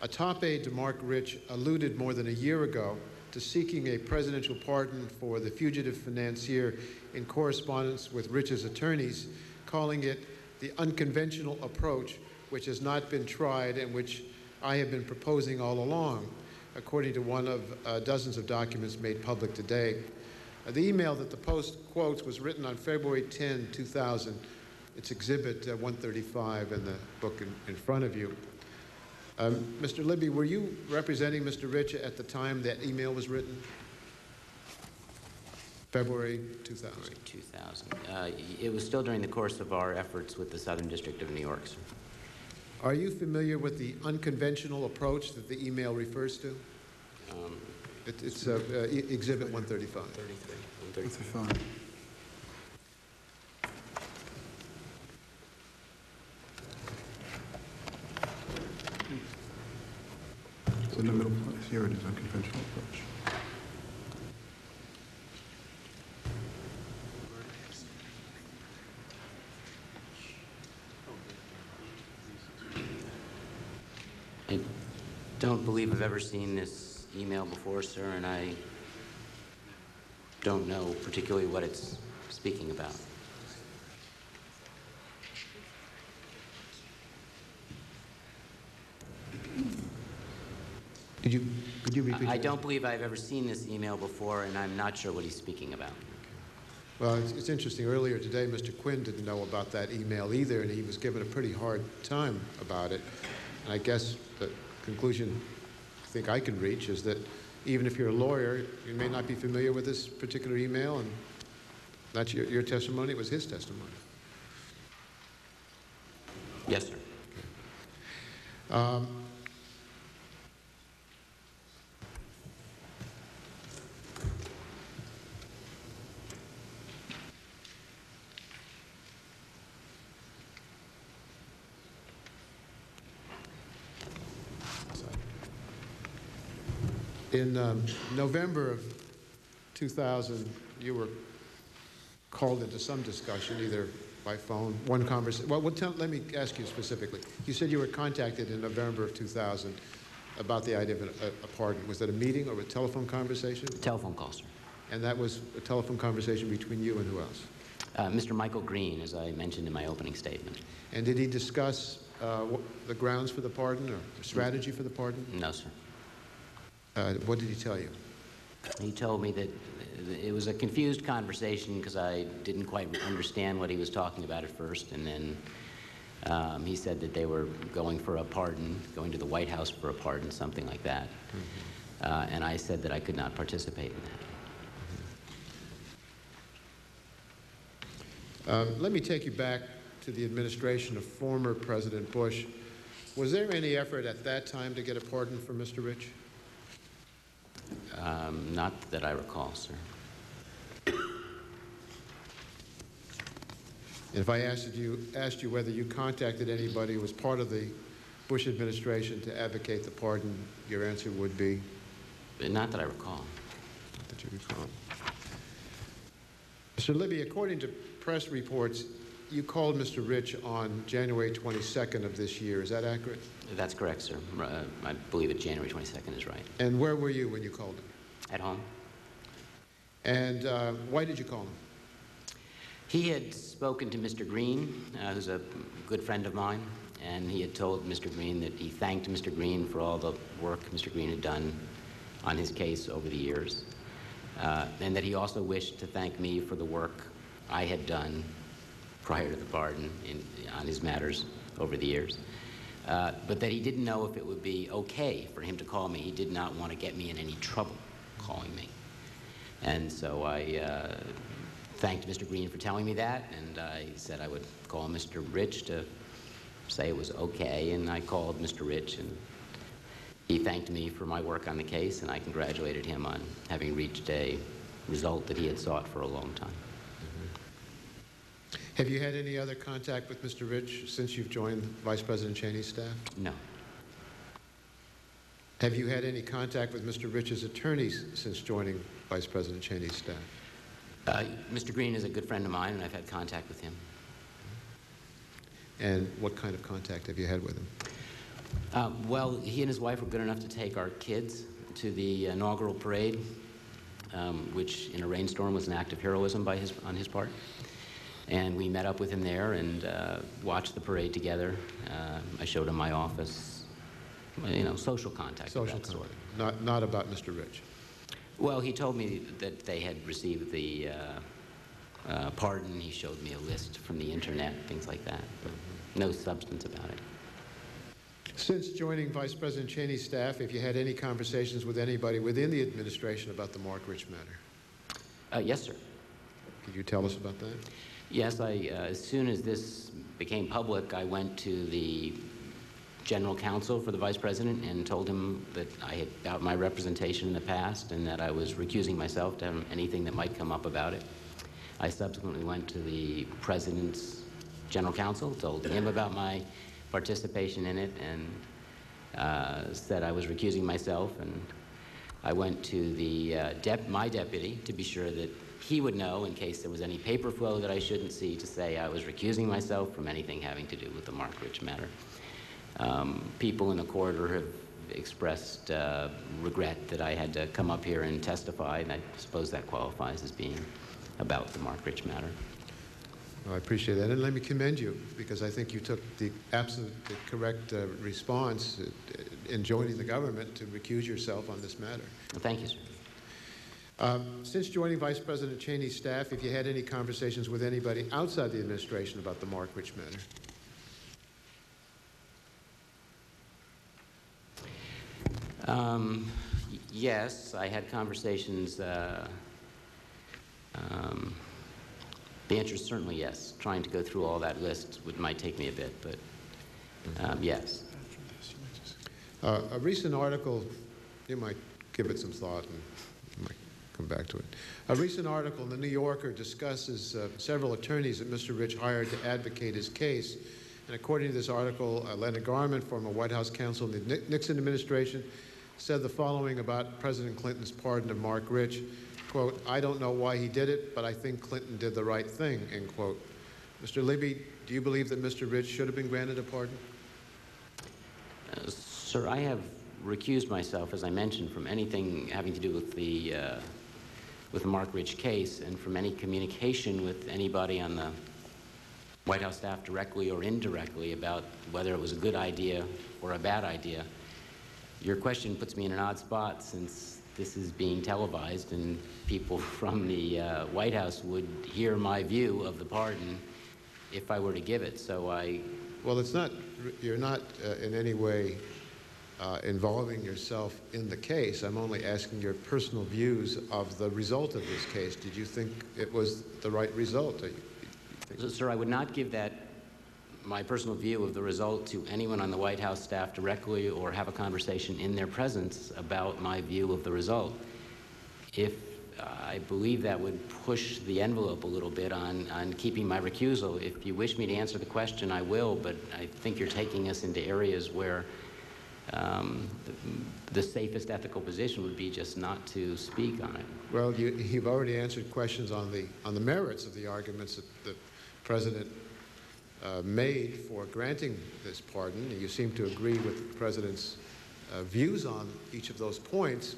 A top aide to Marc Rich alluded more than a year ago to seeking a presidential pardon for the fugitive financier in correspondence with Rich's attorneys, calling it the unconventional approach which has not been tried and which I have been proposing all along, according to one of uh, dozens of documents made public today. Uh, the email that the Post quotes was written on February 10, 2000. It's Exhibit uh, 135 in the book in, in front of you. Um, Mr. Libby, were you representing Mr. Rich at the time that email was written? February 2000. February 2000. Uh, it was still during the course of our efforts with the Southern District of New York, sir. Are you familiar with the unconventional approach that the email refers to? Um, It, it's uh, uh, e- Exhibit 135. 33, That's 133. fine. It's in the middle place. Here it is, unconventional approach. I don't believe I've ever seen this email before, sir, and I don't know particularly what it's speaking about. Did you, could you repeat? I I don't believe I've ever seen this email before, and I'm not sure what he's speaking about. Well, it's, it's interesting. Earlier today, Mr. Quinn didn't know about that email either, and he was given a pretty hard time about it. And I guess the conclusion think I can reach is that even if you're a lawyer, you may not be familiar with this particular email, and that's your, your testimony. It was his testimony. Yes, sir. Um, In um, November of 2000, you were called into some discussion, either by phone, one conversation. Well, well tell, let me ask you specifically. You said you were contacted in November of 2000 about the idea of a, a pardon. Was that a meeting or a telephone conversation? A Telephone call, sir. And that was a telephone conversation between you and who else? Uh, Mr. Michael Green, as I mentioned in my opening statement. And did he discuss uh, the grounds for the pardon or the strategy for the pardon? No, sir. Uh, what did he tell you? He told me that it was a confused conversation because I didn't quite understand what he was talking about at first, and then um, he said that they were going for a pardon, going to the White House for a pardon, something like that. Uh, and I said that I could not participate in that. Um, let me take you back to the administration of former President Bush. Was there any effort at that time to get a pardon for Mr. Rich? Um, not that I recall, sir. And if I asked you, asked you whether you contacted anybody who was part of the Bush administration to advocate the pardon, your answer would be Not that I recall. that you recall. Mr. Libby, according to press reports, you called Mr. Rich on January 22nd of this year. Is that accurate? That's correct, sir. Uh, I believe it January 22nd is right. And where were you when you called him? At home? And uh, why did you call him? He had spoken to Mr. Green, uh, who's a good friend of mine, and he had told Mr. Green that he thanked Mr. Green for all the work Mr. Green had done on his case over the years, uh, and that he also wished to thank me for the work I had done prior to the pardon in, on his matters over the years. Uh, but that he didn't know if it would be okay for him to call me. He did not want to get me in any trouble calling me. And so I uh, thanked Mr. Green for telling me that, and I said I would call Mr. Rich to say it was okay, and I called Mr. Rich, and he thanked me for my work on the case, and I congratulated him on having reached a result that he had sought for a long time. Have you had any other contact with Mr. Rich since you've joined Vice President Cheney's staff? No. Have you had any contact with Mr. Rich's attorneys since joining Vice President Cheney's staff? Uh, Mr. Green is a good friend of mine, and I've had contact with him. And what kind of contact have you had with him? Uh, well, he and his wife were good enough to take our kids to the inaugural parade, um, which in a rainstorm was an act of heroism by his, on his part. And we met up with him there and uh, watched the parade together. Uh, I showed him my office, you know, social contact. of Social that sort. contact, not, not about Mr. Rich. Well, he told me that they had received the uh, uh, pardon. He showed me a list from the internet, things like that, but no substance about it. Since joining Vice President Cheney's staff, have you had any conversations with anybody within the administration about the Marc Rich matter? Uh, yes, sir. Could you tell us about that? Yes, I, uh, as soon as this became public, I went to the general counsel for the vice president and told him that I had about my representation in the past and that I was recusing myself to anything that might come up about it. I subsequently went to the president's general counsel, told him about my participation in it, and uh, said I was recusing myself. And I went to the uh, dep- my deputy to be sure that he would know in case there was any paper flow that I shouldn't see to say I was recusing myself from anything having to do with the Marc Rich matter. Um, people in the corridor have expressed uh, regret that I had to come up here and testify, and I suppose that qualifies as being about the Marc Rich matter. Well, I appreciate that, and let me commend you, because I think you took the absolute the correct uh, response uh, in joining the government to recuse yourself on this matter. Well, thank you, sir. Um, Since joining Vice President Cheney's staff, have you had any conversations with anybody outside the administration about the Marc Rich matter? Um, yes, I had conversations. Uh, um, the answer is certainly yes. Trying to go through all that list would, might take me a bit, but um, yes. Uh, A recent article, you might give it some thought and come back to it. A recent article in the New Yorker discusses uh, several attorneys that Mr. Rich hired to advocate his case. And according to this article, uh, Leonard Garment, former White House counsel in the Nixon administration, said the following about President Clinton's pardon of Marc Rich, quote, I don't know why he did it, but I think Clinton did the right thing, end quote. Mr. Libby, do you believe that Mr. Rich should have been granted a pardon? Uh, Sir, I have recused myself, as I mentioned, from anything having to do with the, uh, with the Marc Rich case and from any communication with anybody on the White House staff directly or indirectly about whether it was a good idea or a bad idea. Your question puts me in an odd spot since this is being televised and people from the uh, White House would hear my view of the pardon if I were to give it. So I Well, it's not, you're not uh, in any way uh, involving yourself in the case. I'm only asking your personal views of the result of this case. Did you think it was the right result? Sir, I would not give that, my personal view of the result to anyone on the White House staff directly or have a conversation in their presence about my view of the result. If uh, I believe that would push the envelope a little bit on, on keeping my recusal. If you wish me to answer the question, I will, but I think you're taking us into areas where um, the, the safest ethical position would be just not to speak on it. Well, you, you've already answered questions on the, on the merits of the arguments that the President uh, made for granting this pardon. You seem to agree with the President's uh, views on each of those points.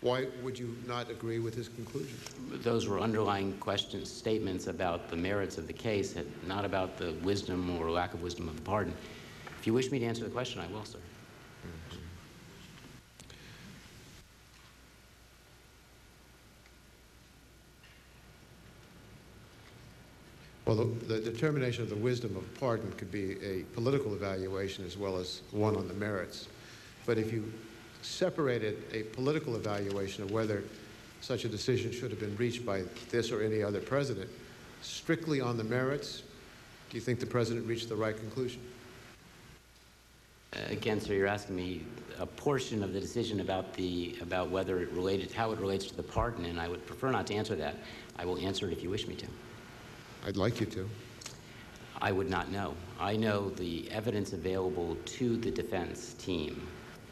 Why would you not agree with his conclusion? Those were underlying questions, statements about the merits of the case, not about the wisdom or lack of wisdom of the pardon. If you wish me to answer the question, I will, sir. Well, the the determination of the wisdom of pardon could be a political evaluation as well as one on the merits. But if you separated a political evaluation of whether such a decision should have been reached by this or any other president, strictly on the merits, do you think the president reached the right conclusion? Uh, Again, sir, you're asking me a portion of the decision about the, about whether it related, how it relates to the pardon, and I would prefer not to answer that. I will answer it if you wish me to. I'd like you to. I would not know. I know the evidence available to the defense team.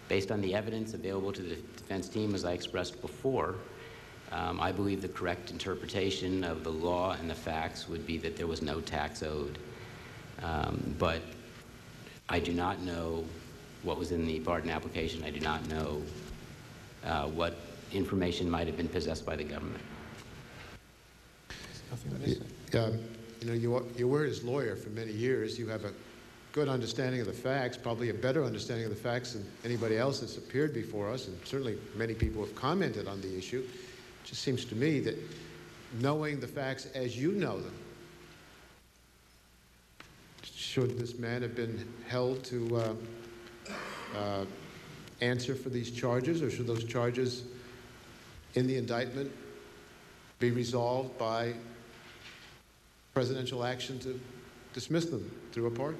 Based on the evidence available to the defense team, as I expressed before, um, I believe the correct interpretation of the law and the facts would be that there was no tax owed. Um, but I do not know what was in the pardon application. I do not know uh, what information might have been possessed by the government. Um, You know, you, you were his lawyer for many years. You have a good understanding of the facts, probably a better understanding of the facts than anybody else that's appeared before us, and certainly many people have commented on the issue. It just seems to me that knowing the facts as you know them, should this man have been held to uh, uh, answer for these charges, or should those charges in the indictment be resolved by presidential action to dismiss them through a pardon?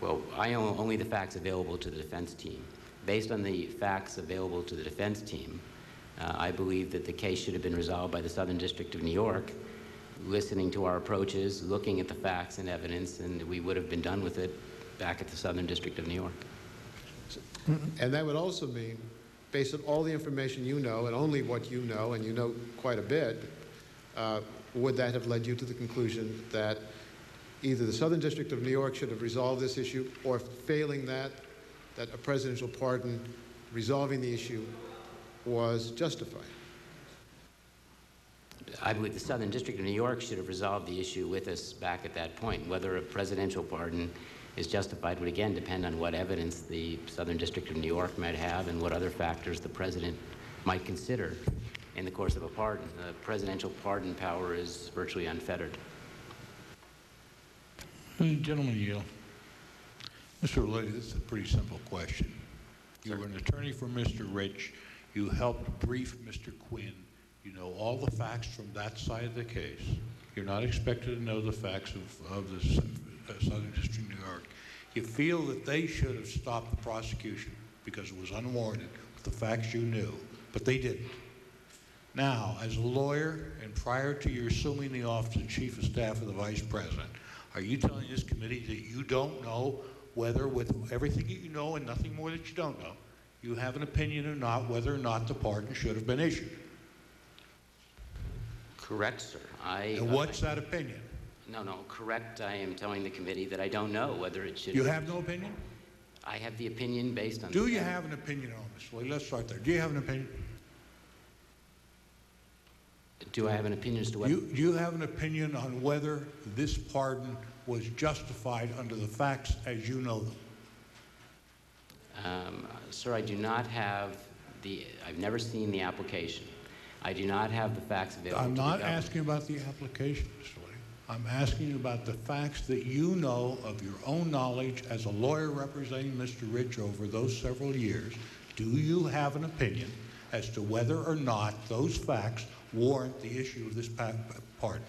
Well, I own only the facts available to the defense team. Based on the facts available to the defense team, uh, I believe that the case should have been resolved by the Southern District of New York, listening to our approaches, looking at the facts and evidence, and we would have been done with it back at the Southern District of New York. And that would also mean, based on all the information you know, and only what you know, and you know quite a bit, uh, would that have led you to the conclusion that either the Southern District of New York should have resolved this issue, or failing that, that a presidential pardon resolving the issue was justified? I believe the Southern District of New York should have resolved the issue with us back at that point. Whether a presidential pardon is justified would again depend on what evidence the Southern District of New York might have and what other factors the president might consider in the course of a pardon. The presidential pardon power is virtually unfettered. Gentlemen yield. Mr. Libby, this is a pretty simple question. You were an attorney for Mr. Rich. You helped brief Mr. Quinn. You know all the facts from that side of the case. You're not expected to know the facts of, of the uh, Southern District of New York. You feel that they should have stopped the prosecution because it was unwarranted with the facts you knew, but they didn't. Now, as a lawyer, and prior to your assuming the office of Chief of Staff of the Vice President, are you telling this committee that you don't know whether, with everything that you know and nothing more that you don't know, you have an opinion or not whether or not the pardon should have been issued? Correct, sir. I. And uh, what's that opinion? No, no, correct. I am telling the committee that I don't know whether it should. You have no opinion? I have the opinion based on. Do you have an opinion on this? Well, let's start there. Do you have an opinion? Do I have an opinion as to whether? You, do you have an opinion on whether this pardon was justified under the facts as you know them? Um, Sir, I do not have the, I've never seen the application. I do not have the facts available I'm not asking about the application, Mr. Lee. I'm asking about the facts that you know of your own knowledge as a lawyer representing Mr. Rich over those several years. Do you have an opinion as to whether or not those facts warrant the issue of this pa- pardon?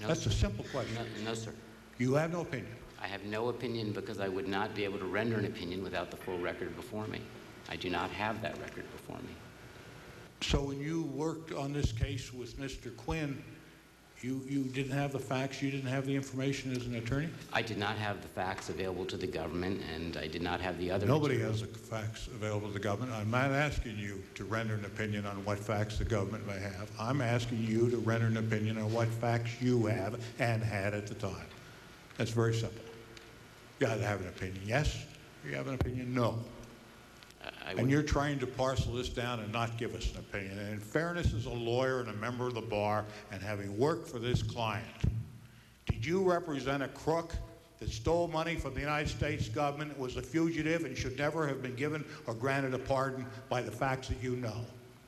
No, That's a simple question. No, no, sir. You have no opinion. I have no opinion because I would not be able to render an opinion without the full record before me. I do not have that record before me. So when you worked on this case with Mr. Quinn, you, you didn't have the facts, you didn't have the information as an attorney? I did not have the facts available to the government, and I did not have the other Nobody materials. has the facts available to the government. I'm not asking you to render an opinion on what facts the government may have. I'm asking you to render an opinion on what facts you have and had at the time. That's very simple. You got to have an opinion, yes? You have an opinion, no. I And you're trying to parcel this down and not give us an opinion. And in fairness, as a lawyer and a member of the bar, and having worked for this client, did you represent a crook that stole money from the United States government, was a fugitive, and should never have been given or granted a pardon by the facts that you know.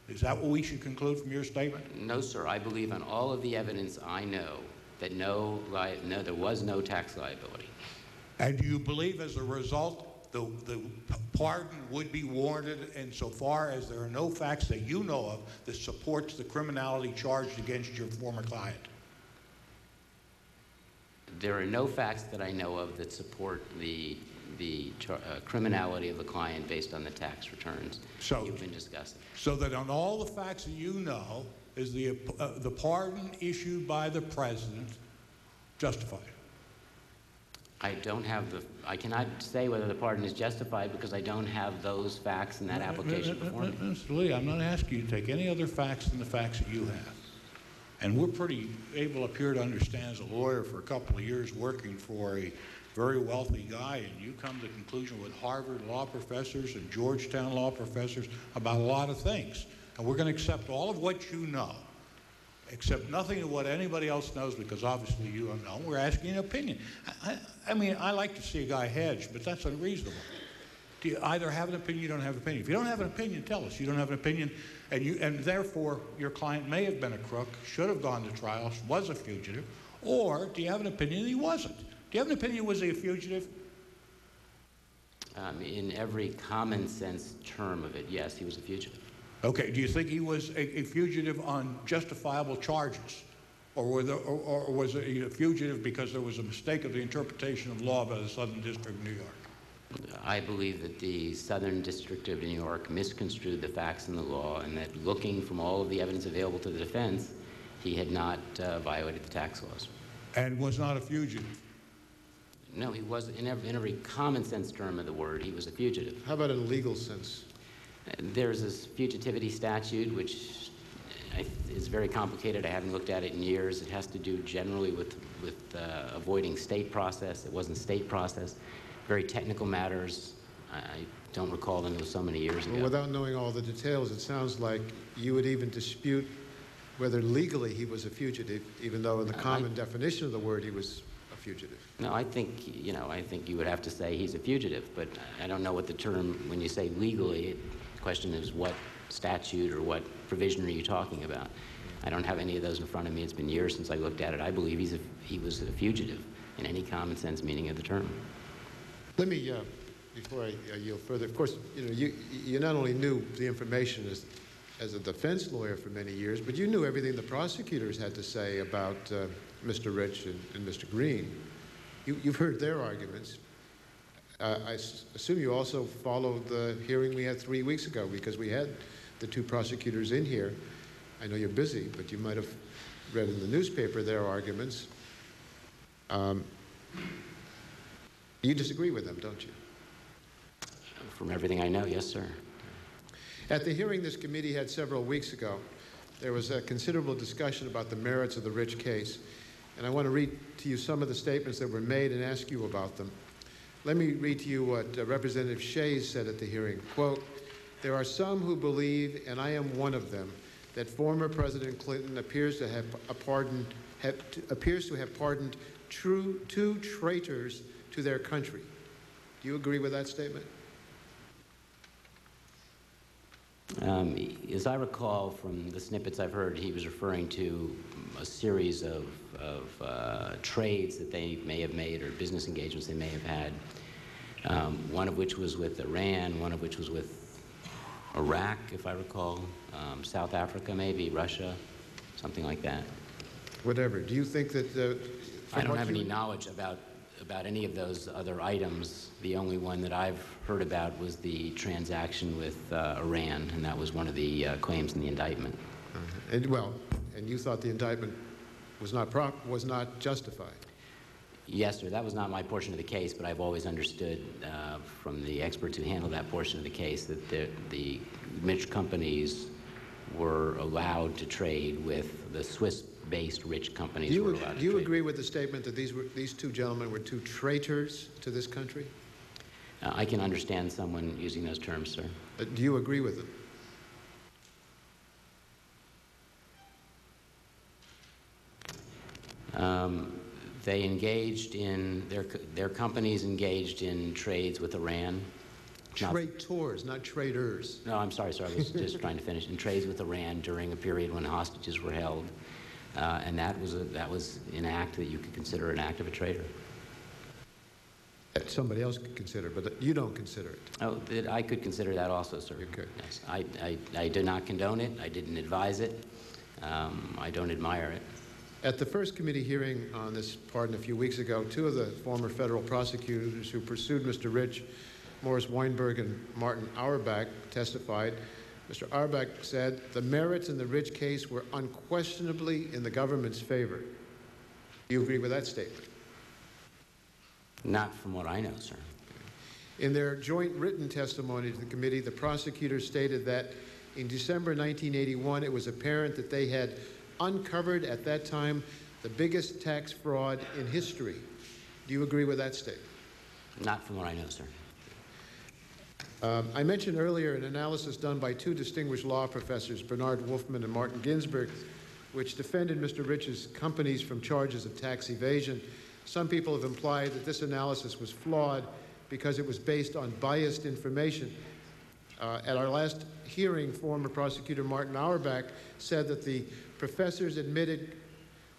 Is that what we should conclude from your statement? No, sir. I believe on all of the evidence I know that no, no, there was no tax liability. And do you believe as a result, the, the pardon would be warranted insofar as there are no facts that you know of that supports the criminality charged against your former client? There are no facts that I know of that support the, the uh, criminality of the client based on the tax returns So- you've been discussing. So that on all the facts that you know, is the, uh, the pardon issued by the president justified? I don't have the, I cannot say whether the pardon is justified because I don't have those facts in that uh, uh, uh, application before me. Mr. Lee, I'm not asking you to take any other facts than the facts that you have. And we're pretty able up here to understand as a lawyer for a couple of years working for a very wealthy guy, and you come to the conclusion with Harvard law professors and Georgetown law professors about a lot of things. And we're going to accept all of what you know, accept nothing of what anybody else knows because obviously you don't know. We're asking an opinion. I, I, I mean, I like to see a guy hedge, but that's unreasonable. Do you either have an opinion, you don't have an opinion. If you don't have an opinion, tell us you don't have an opinion, and you and therefore your client may have been a crook, should have gone to trial, was a fugitive, or do you have an opinion that he wasn't? Do you have an opinion was he a fugitive? Um, in every common sense term of it, yes, he was a fugitive. Okay. Do you think he was a, a fugitive on justifiable charges, or, were there, or, or was he a fugitive because there was a mistake of the interpretation of law by the Southern District of New York? I believe that the Southern District of New York misconstrued the facts and the law and that looking from all of the evidence available to the defense, he had not uh, violated the tax laws. And was not a fugitive. No, he was, in every, in every common sense term of the word, he was a fugitive. How about in a legal sense? There's this fugitivity statute, which is very complicated. I haven't looked at it in years. It has to do generally with, with uh, avoiding state process. It wasn't state process. Very technical matters. I I don't recall them. It was so many years Well, ago. without knowing all the details, it sounds like you would even dispute whether legally he was a fugitive, even though in the I- common definition of the word he was a fugitive. No, I think, you know, I think you would have to say he's a fugitive, but I don't know what the term, when you say legally, question is what statute or what provision are you talking about? I don't have any of those in front of me. It's been years since I looked at it. I believe he's a, he was a fugitive in any common sense meaning of the term. Let me, uh, before I uh, yield further, of course, you know, you, you not only knew the information as, as a defense lawyer for many years, but you knew everything the prosecutors had to say about uh, Mr. Rich and, and Mr. Green. You, you've heard their arguments. Uh, I assume you also followed the hearing we had three weeks ago because we had the two prosecutors in here. I know you're busy, but you might have read in the newspaper their arguments. Um, you disagree with them, don't you? From everything I know, yes, sir. At the hearing this committee had several weeks ago, there was a considerable discussion about the merits of the Rich case. And I want to read to you some of the statements that were made and ask you about them. Let me read to you what uh, Representative Shays said at the hearing. Quote, there are some who believe, and I am one of them, that former President Clinton appears to have pardoned, have, appears to have pardoned true, two traitors to their country. Do you agree with that statement? Um, as I recall from the snippets I've heard, he was referring to a series of, of uh, trades that they may have made or business engagements they may have had, um, one of which was with Iran, one of which was with Iraq, if I recall, um, South Africa maybe, Russia, something like that. Whatever. Do you think that... Uh, I don't have you- any knowledge about, about any of those other items. The only one that I've heard about was the transaction with uh, Iran, and that was one of the uh, claims in the indictment. Uh-huh. And, well, and you thought the indictment was not prop, was not justified. Yes, sir. That was not my portion of the case, but I've always understood uh, from the experts who handle that portion of the case that the, the Mitch companies were allowed to trade with the Swiss-based rich companies Do were you, allowed do you agree with the statement that these were, these two gentlemen were two traitors to this country? Uh, I can understand someone using those terms, sir. Uh, do you agree with them? Um, They engaged in, their, their companies engaged in trades with Iran. Not- Trade tours, not traders. No, I'm sorry, sorry, I was just trying to finish. In trades with Iran during a period when hostages were held. Uh, And that was, a- that was an act that you could consider an act of a traitor. That somebody else could consider, but you don't consider it. Oh, that I could consider that also, sir. You could. Yes, I, I, I do not condone it, I didn't advise it, um, I don't admire it. At the first committee hearing on this pardon a few weeks ago, two of the former federal prosecutors who pursued Mr. Rich, Morris Weinberg and Martin Auerbach, testified. Mr. Auerbach said the merits in the Rich case were unquestionably in the government's favor. Do you agree with that statement? Not from what I know, sir. In their joint written testimony to the committee, the prosecutors stated that in December 1981, it was apparent that they had uncovered at that time the biggest tax fraud in history. Do you agree with that statement? Not from what I know, sir. Um, I mentioned earlier an analysis done by two distinguished law professors, Bernard Wolfman and Martin Ginsburg, which defended Mr. Rich's companies from charges of tax evasion. Some people have implied that this analysis was flawed because it was based on biased information. Uh, at our last hearing, former prosecutor Martin Auerbach said that the professors admitted,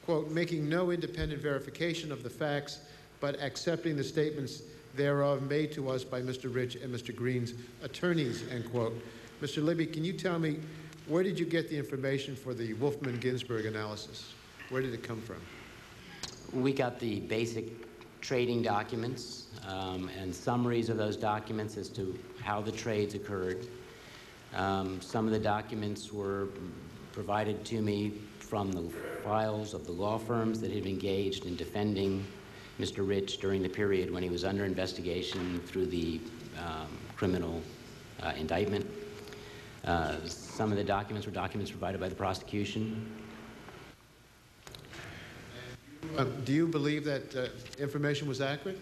quote, making no independent verification of the facts, but accepting the statements thereof made to us by Mr. Rich and Mr. Green's attorneys, end quote. Mr. Libby, can you tell me where did you get the information for the Wolfman Ginsburg analysis? Where did it come from? We got the basic trading documents um, and summaries of those documents as to how the trades occurred. Um, Some of the documents were provided to me from the files of the law firms that had engaged in defending Mr. Rich during the period when he was under investigation through the um, criminal uh, indictment. Uh, Some of the documents were documents provided by the prosecution. Uh, do you believe that uh, information was accurate,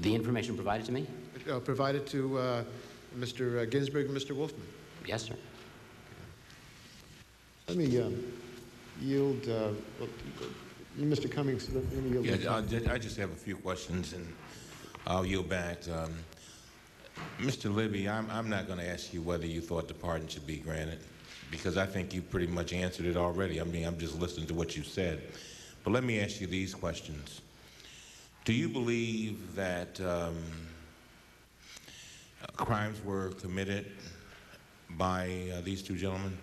The information provided to me? uh, provided to uh, Mr. Ginsburg and Mr. Wolfman? Yes, sir. Let me um, yield, uh, well, Mr. Cummings, let me yield. Yeah, I ju- I just have a few questions, and I'll yield back. Um, Mr. Libby, I'm, I'm not going to ask you whether you thought the pardon should be granted, because I think you pretty much answered it already. I mean, I'm just listening to what you said. But let me ask you these questions. Do you believe that um, crimes were committed by uh, these two gentlemen?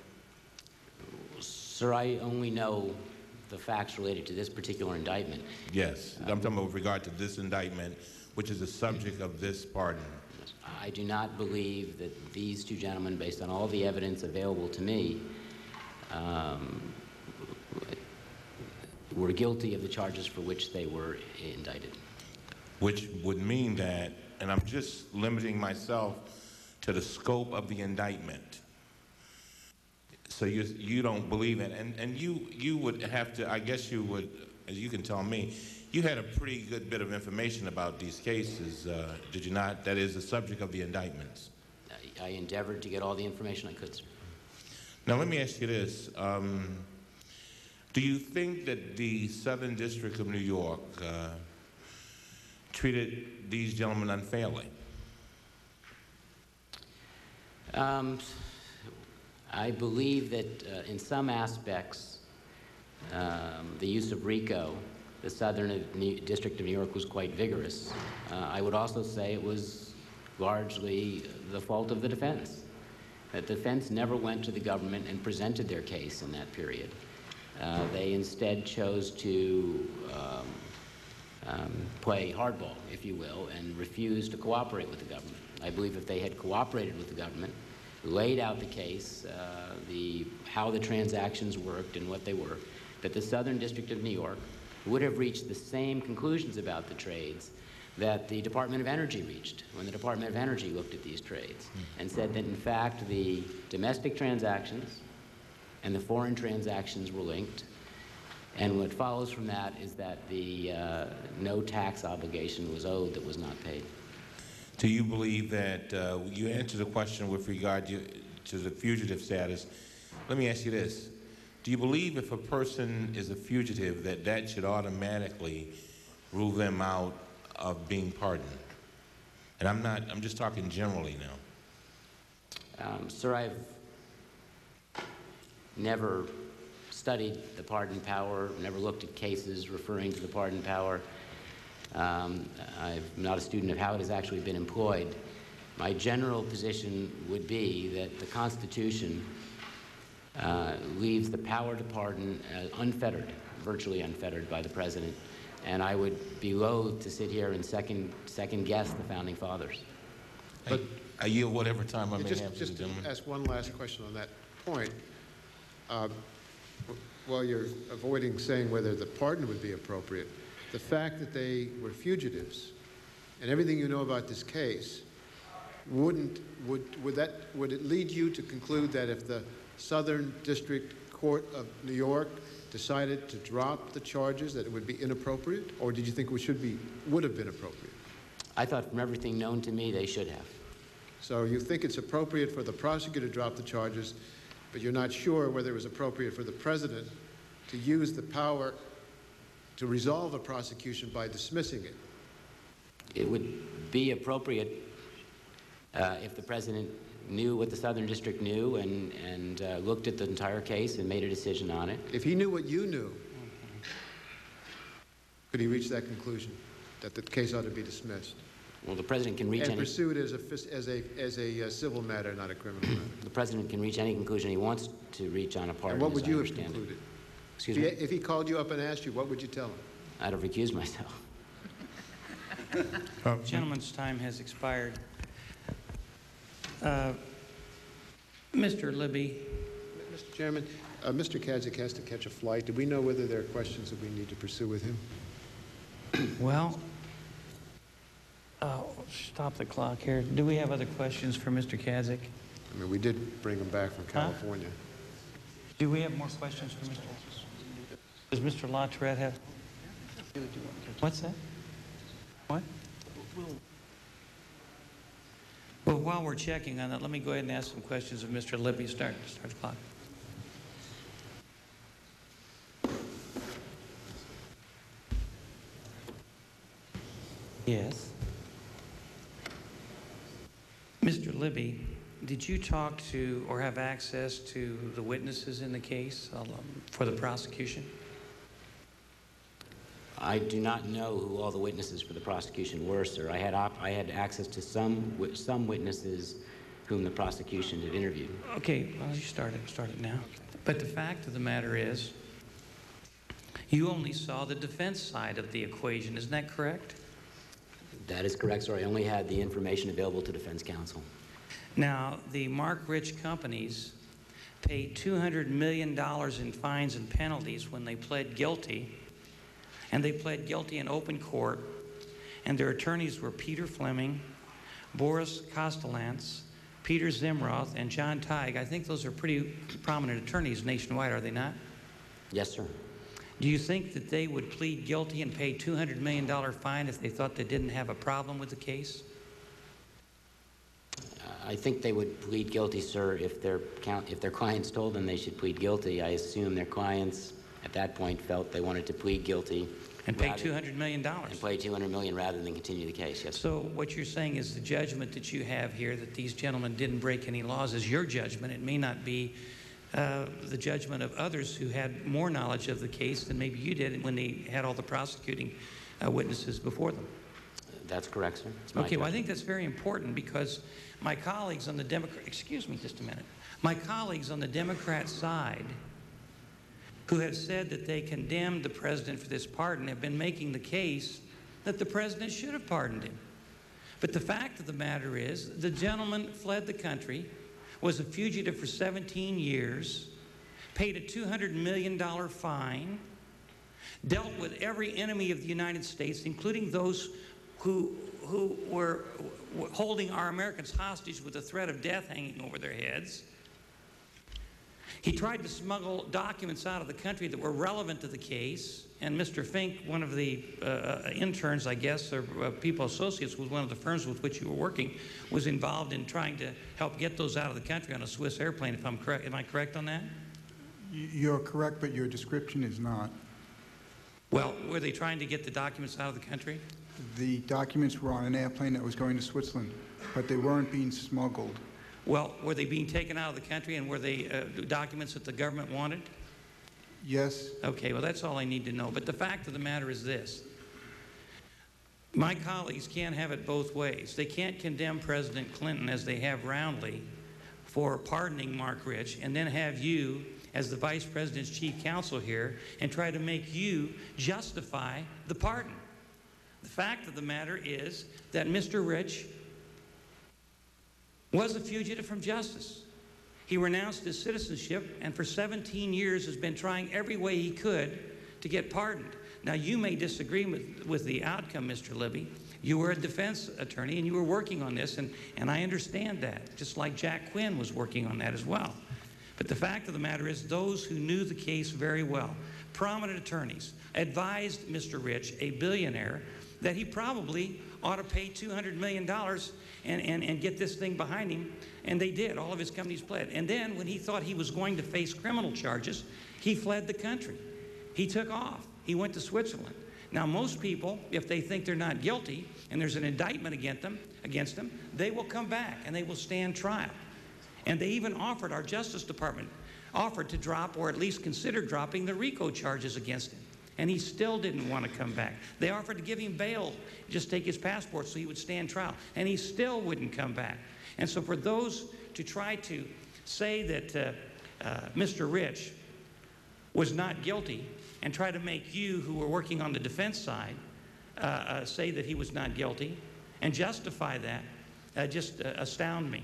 Sir, I only know the facts related to this particular indictment. Yes. I'm talking about with regard to this indictment, which is the subject of this pardon. I do not believe that these two gentlemen, based on all the evidence available to me, um, were guilty of the charges for which they were indicted. which would mean that, and I'm just limiting myself to the scope of the indictment. So you, you don't believe it, and, and you, you would have to, I guess you would, as you can tell me, you had a pretty good bit of information about these cases, uh, did you not? That is the subject of the indictments. I- I endeavored to get all the information I could, sir. Now, let me ask you this. Um, do you think that the Southern District of New York uh, treated these gentlemen unfairly? Um, I believe that uh, in some aspects, um, the use of RICO, the Southern New- District of New York was quite vigorous. Uh, I would also say it was largely the fault of the defense. That the defense never went to the government and presented their case in that period. Uh, They instead chose to um, um, play hardball, if you will, and refuse to cooperate with the government. I believe if they had cooperated with the government, laid out the case, uh, the, how the transactions worked and what they were, that the Southern District of New York would have reached the same conclusions about the trades that the Department of Energy reached when the Department of Energy looked at these trades and said that in fact the domestic transactions and the foreign transactions were linked. And what follows from that is that the uh, no tax obligation was owed that was not paid. Do you believe that, uh, you answered the question with regard to, to the fugitive status. Let me ask you this. Do you believe if a person is a fugitive that that should automatically rule them out of being pardoned? And I'm not, I'm just talking generally now. Um, Sir, I've never studied the pardon power, never looked at cases referring to the pardon power. Um, I'm not a student of how it has actually been employed. My general position would be that the Constitution uh, leaves the power to pardon uh, unfettered, virtually unfettered by the President. And I would be loath to sit here and second, second guess the Founding Fathers. I, I yield whatever time I may Just, have to the just to gentleman. ask one last question on that point. Uh, While you're avoiding saying whether the pardon would be appropriate, the fact that they were fugitives and everything you know about this case, wouldn't, would, would that, would it lead you to conclude that if the Southern District Court of New York decided to drop the charges, that it would be inappropriate? Or did you think it should be, would have been appropriate? I thought from everything known to me, they should have. So you think it's appropriate for the prosecutor to drop the charges, but you're not sure whether it was appropriate for the president to use the power to resolve a prosecution by dismissing it? It would be appropriate uh, if the president knew what the Southern District knew and, and uh, looked at the entire case and made a decision on it. If he knew what you knew, could he reach that conclusion, that the case ought to be dismissed? Well, the president can reach And any, pursue it as a, as a, as a uh, civil matter, not a criminal matter? the president can reach any conclusion he wants to reach on a pardon, And what would you have understand it. Concluded? Excuse If he- me? If he called you up and asked you, what would you tell him? I'd have recused myself. Gentleman's time has expired. Uh, Mr. Libby, Mr. Chairman, uh, Mr. Kadzik has to catch a flight. Do we know whether there are questions that we need to pursue with him? well, oh, stop the clock here. Do we have other questions for Mr. Kadzik? I mean, we did bring him back from Huh? California. Do we have more questions for Mr.? Does Mr. LaTourette have? What's that? What? Well, while we're checking on that, let me go ahead and ask some questions of Mr. Libby. Start, start the clock. Yes. Mr. Libby, did you talk to or have access to the witnesses in the case um, for the prosecution? I do not know who all the witnesses for the prosecution were, sir. I had, op- I had access to some, wi- some witnesses whom the prosecution had interviewed. Okay, well, you start it, start it now. But the fact of the matter is, you only saw the defense side of the equation, isn't that correct? That is correct, sir. I only had the information available to defense counsel. Now, the Marc Rich companies paid $200 million in fines and penalties when they pled guilty, and they pled guilty in open court, and their attorneys were Peter Fleming, Boris Kostelanetz, Peter Zimroth, and John Tigue. I think those are pretty prominent attorneys nationwide, are they not? Yes, sir. Do you think that they would plead guilty and pay $200 million fine if they thought they didn't have a problem with the case? I think they would plead guilty, sir, if their, if their clients told them they should plead guilty. I assume their clients at that point felt they wanted to plead guilty. And pay $200 million? And pay 200 million rather than continue the case, yes. So what you're saying is the judgment that you have here that these gentlemen didn't break any laws is your judgment. It may not be uh, the judgment of others who had more knowledge of the case than maybe you did when they had all the prosecuting uh, witnesses before them. That's correct, sir. Okay, well, I think that's very important because my colleagues on the Democrat, excuse me just a minute, my colleagues on the Democrat side who have said that they condemned the president for this pardon have been making the case that the president should have pardoned him. But the fact of the matter is, the gentleman fled the country, was a fugitive for 17 years, paid a $200 million fine, dealt with every enemy of the United States, including those who, who were holding our Americans hostage with the threat of death hanging over their heads. He tried to smuggle documents out of the country that were relevant to the case, and Mr. Fink, one of the uh, interns, I guess, or uh, people associates with one of the firms with which you were working, was involved in trying to help get those out of the country on a Swiss airplane. If I'm correct, am I correct on that? You're correct, but your description is not. Well, were they trying to get the documents out of the country? The documents were on an airplane that was going to Switzerland, but they weren't being smuggled. Well, were they being taken out of the country and were they uh, documents that the government wanted? Yes, Okay, well, that's all I need to know. But the fact of the matter is this. My colleagues can't have it both ways. They can't condemn President Clinton, as they have roundly, for pardoning Marc Rich, and then have you, as the Vice President's chief counsel here, and try to make you justify the pardon. The fact of the matter is that Mr. Rich was a fugitive from justice. He renounced his citizenship and for 17 years has been trying every way he could to get pardoned. Now, you may disagree with, with the outcome, Mr. Libby. You were a defense attorney and you were working on this, and, and I understand that, just like Jack Quinn was working on that as well. But the fact of the matter is, those who knew the case very well, prominent attorneys, advised Mr. Rich, a billionaire, that he probably ought to pay $200 million and, and, and get this thing behind him. And they did. All of his companies fled. And then, when he thought he was going to face criminal charges, he fled the country. He took off. He went to Switzerland. Now, most people, if they think they're not guilty and there's an indictment against them, against them, they will come back and they will stand trial. And they even offered, our Justice Department offered to drop or at least consider dropping the RICO charges against him. And he still didn't want to come back. They offered to give him bail, just take his passport so he would stand trial. And he still wouldn't come back. And so for those to try to say that uh, uh, Mr. Rich was not guilty and try to make you, who were working on the defense side, uh, uh, say that he was not guilty and justify that uh, just uh, astound me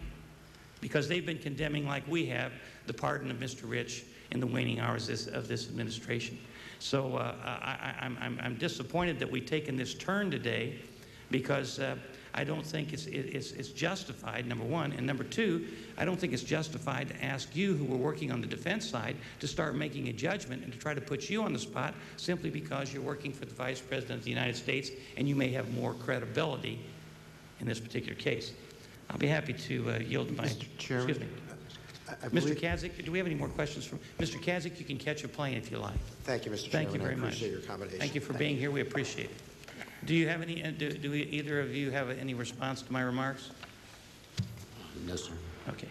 because they've been condemning, like we have, the pardon of Mr. Rich in the waning hours of this administration. So uh, I, I, I'm, I'm disappointed that we've taken this turn today because uh, I don't think it's, it- it's, it's justified, number one. And number two, I don't think it's justified to ask you, who were working on the defense side, to start making a judgment and to try to put you on the spot simply because you're working for the Vice President of the United States and you may have more credibility in this particular case. I'll be happy to uh, yield my... Mr. Chairman, Excuse me. I- I Mr. believe- Kadzik, do we have any more questions from... Mr. Kadzik, you can catch a plane if you like. Thank you, Mr. Chairman. Thank you Chairman. very I much. appreciate your accommodation. Thank you for being here. We appreciate it. Do you have any, uh, do, do we- either of you have any response to my remarks? No, sir. Okay.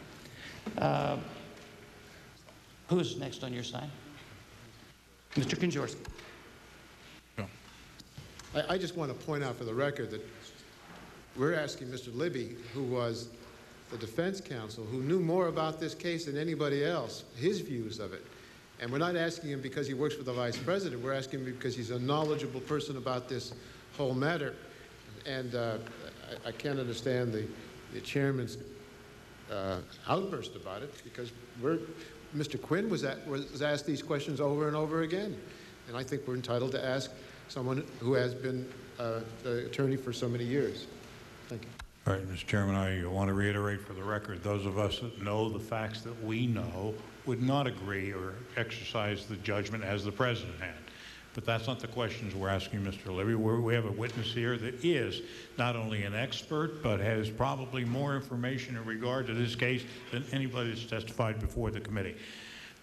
Uh, Who is next on your side? Mr. Kanjorski. I, I just want to point out for the record that we're asking Mr. Libby, who was the defense counsel, who knew more about this case than anybody else, his views of it. And we're not asking him because he works for the vice president. We're asking him because he's a knowledgeable person about this whole matter. And uh, I, I can't understand the, the chairman's uh, outburst about it because Mr. Quinn was, at, was asked these questions over and over again. And I think we're entitled to ask someone who has been uh, the attorney for so many years. Thank you. All right, Mr. Chairman, I want to reiterate for the record, those of us that know the facts that we know would not agree or exercise the judgment as the president had. But that's not the questions we're asking Mr. Libby. We're, we have a witness here that is not only an expert, but has probably more information in regard to this case than anybody that's testified before the committee.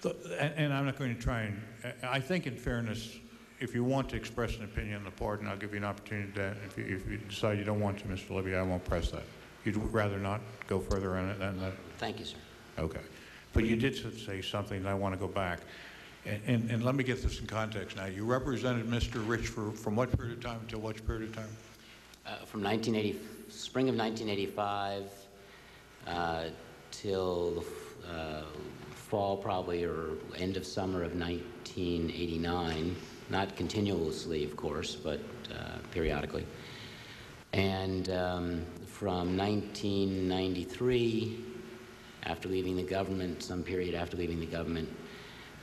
The- And, and I'm not going to try and, I think in fairness, if you want to express an opinion on the pardon, I'll give you an opportunity to, if you, if you decide you don't want to, Mr. Libby, I won't press that. You'd rather not go further on it than that? Thank you, sir. Okay. But you did say something, and I want to go back. And, and, and let me get this in context now. You represented Mr. Rich for, from what period of time until what period of time? Uh, From 1980, spring of 1985 uh, till uh, fall probably, or end of summer of 1989, not continuously, of course, but uh, periodically. And um, from 1993, after leaving the government, some period after leaving the government,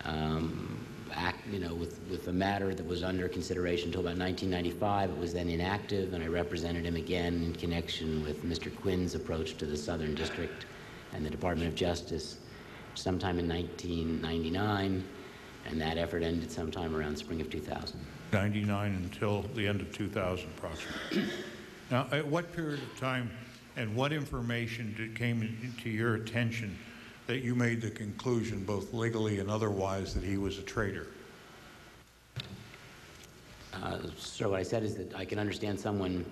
um, act, you know, with, with the matter that was under consideration until about 1995. It was then inactive, and I represented him again in connection with Mr. Quinn's approach to the Southern District and the Department of Justice sometime in 1999, and that effort ended sometime around spring of 2000. 99 until the end of 2000 approximately. Now, at what period of time and what information did, came into your attention that you made the conclusion, both legally and otherwise, that he was a traitor? Uh, Sir, what I said is that I can understand someone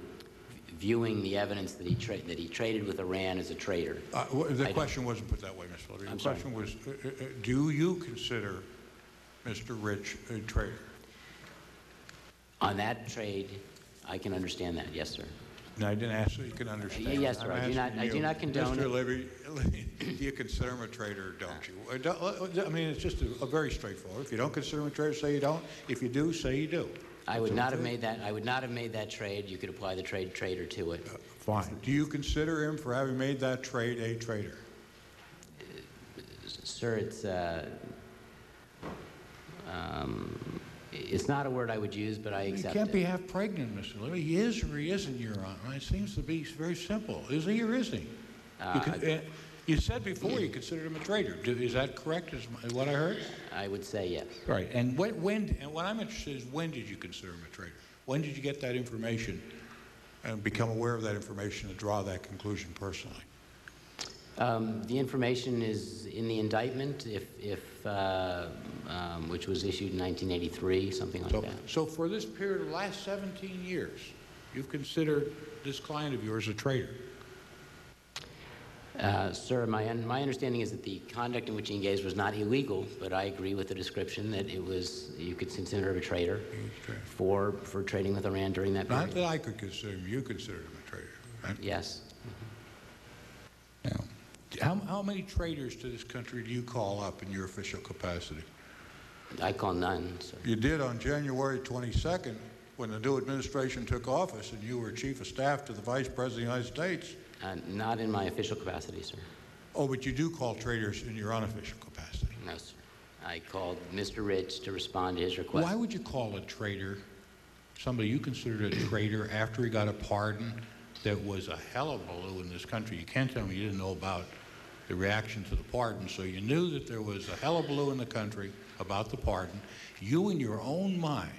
viewing the evidence that he, tra- that he traded with Iran as a traitor. Uh, The I- question wasn't put that way, Mr. I'm The sorry. question was, uh, uh, uh, do you consider Mr. Rich a traitor? On that trade, I can understand that, yes, sir. No, I didn't ask so you can understand. Yes, sir, I'm I do not- I do not condone Mr. Libby, do you consider him a traitor, don't you? Uh, don't- uh, uh, I mean, it's just a a very straightforward. If you don't consider him a traitor, say you don't. If you do, say you do. I would not have made that, I would not have made that trade. You could apply the trade traitor to it. Fine. Do you consider him, for having made that trade, a traitor? Sir, it's, uh, um, it's not a word I would use, but I accept He accept can't be half pregnant, Mr. Libby. He is or he isn't, Your Honor. It seems to be very simple. Is he or is he? You Uh, uh, You said before you considered him a traitor. Do- Is that correct, is my- what I heard? I would say yes. Right, and when, when, and what I'm interested is, when did you consider him a traitor? When did you get that information and become aware of that information and draw that conclusion personally? Um, The information is in the indictment, if, if, uh, um, which was issued in 1983, something like So, that. so for this period of the last 17 years, you've considered this client of yours a traitor? Uh, Sir, my, un- my understanding is that the conduct in which he engaged was not illegal, but I agree with the description that it was, you could consider him a traitor for, for trading with Iran during that period. Not that I could consider him, you considered him a traitor, right? Yes. Now, how, how many traitors to this country do you call up in your official capacity? I call none, sir. You did on January 22nd, when the new administration took office and you were chief of staff to the vice president of the United States. Uh, Not in my official capacity, sir. Oh, but you do call traitors in your unofficial capacity. No, sir. I called Mr. Rich to respond to his request. Why would you call a traitor somebody you considered a traitor after he got a pardon that was a hell of a baloo in this country? You can't tell me you didn't know about the reaction to the pardon, so you knew that there was a hell of a baloo in the country about the pardon. You, in your own mind,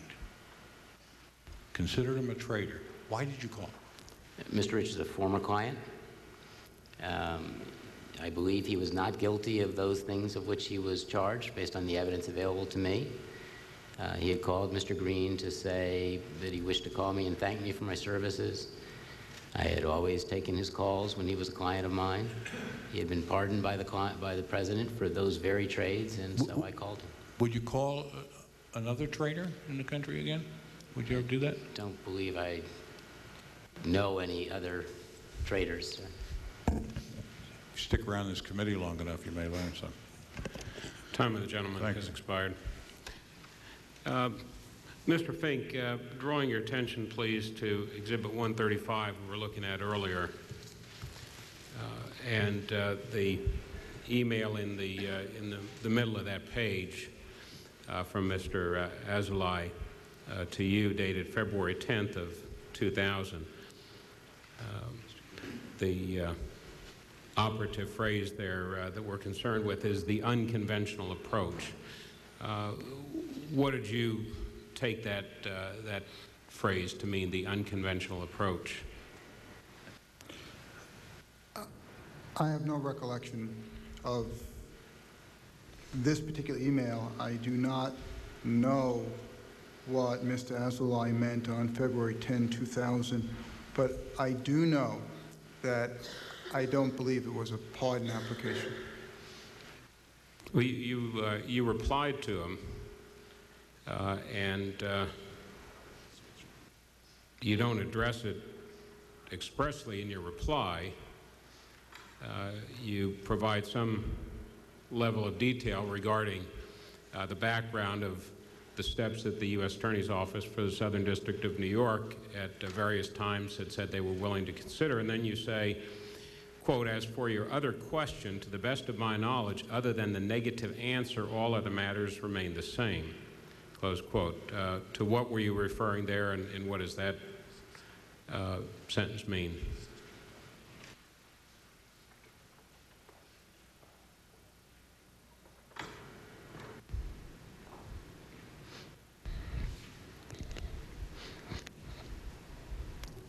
considered him a traitor. Why did you call him? Mr. Rich is a former client. Um, I believe he was not guilty of those things of which he was charged based on the evidence available to me. Uh, he had called Mr. Green to say that he wished to call me and thank me for my services. I had always taken his calls when he was a client of mine. He had been pardoned by the client, by the president for those very trades, and so I called him. Would you call uh, another traitor in the country again? Would you ever do that? Don't believe I know any other traders. If you stick around this committee long enough, you may learn some. Time of the gentleman Thank has you. expired. Uh, Mr. Fink, uh, drawing your attention, please, to Exhibit 135 we were looking at earlier, and uh, the email in the, uh, in the the middle of that page uh, from Mr. uh, Azulay uh, to you dated February 10th of 2000. Um, The uh, operative phrase there that we're concerned with is the unconventional approach. What did you take that, that phrase to mean, the unconventional approach? I have no recollection of this particular email. I do not know what Mr. Azulay meant on February 10, 2000, but I do know that I don't believe it was a pardon application. Well, you, you, uh, you replied to him, uh, and uh, you don't address it expressly in your reply. Uh, you provide some level of detail regarding uh, the background of the steps that the U.S. Attorney's Office for the Southern District of New York at uh, various times had said they were willing to consider. And then you say, quote, as for your other question, to the best of my knowledge, other than the negative answer, all other matters remain the same, close quote. Uh, to what were you referring there, and, and what does that uh, sentence mean?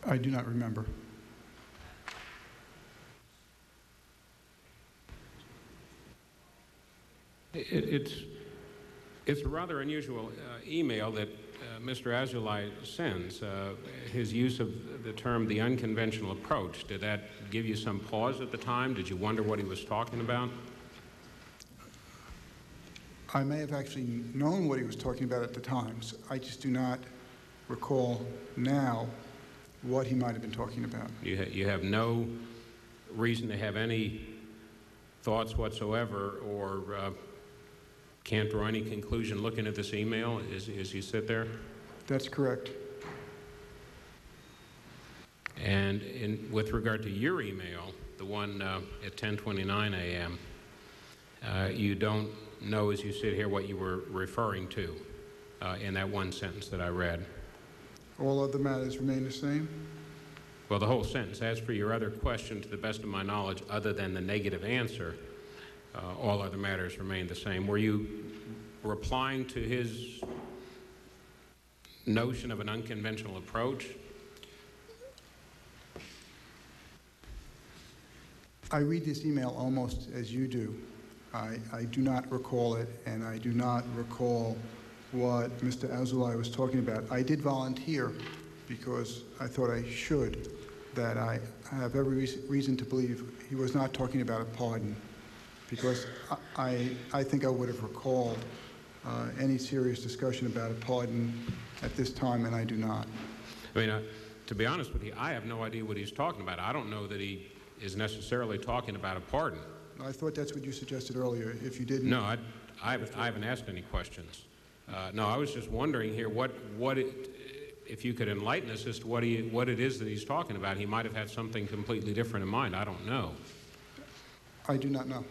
I do not remember. It, it's, it's a rather unusual uh, email that uh, Mr. Azulay sends. Uh, his use of the term the unconventional approach, did that give you some pause at the time? Did you wonder what he was talking about? I may have actually known what he was talking about at the times. I just do not recall now what he might have been talking about. You, ha- you have no reason to have any thoughts whatsoever or uh, can't draw any conclusion looking at this email as, as you sit there? That's correct. And in, with regard to your email, the one uh, at 10:29 a.m., uh, you don't know as you sit here what you were referring to uh, in that one sentence that I read. All other matters remain the same? Well, the whole sentence. As for your other question, to the best of my knowledge, other than the negative answer, uh, all other matters remain the same. Were you replying to his notion of an unconventional approach? I read this email almost as you do. I, I do not recall it, and I do not recall what Mr. Azulay was talking about. I did volunteer because I thought I should, that I have every reason to believe he was not talking about a pardon, because I, I, I think I would have recalled uh, any serious discussion about a pardon at this time, and I do not. I mean, uh, to be honest with you, I have no idea what he's talking about. I don't know that he is necessarily talking about a pardon. I thought that's what you suggested earlier. If you didn't, No, I, I, haven't, I haven't asked any questions. Uh, no, I was just wondering here what, what it, if you could enlighten us as to what, he, what it is that he's talking about. He might have had something completely different in mind. I don't know. I do not know.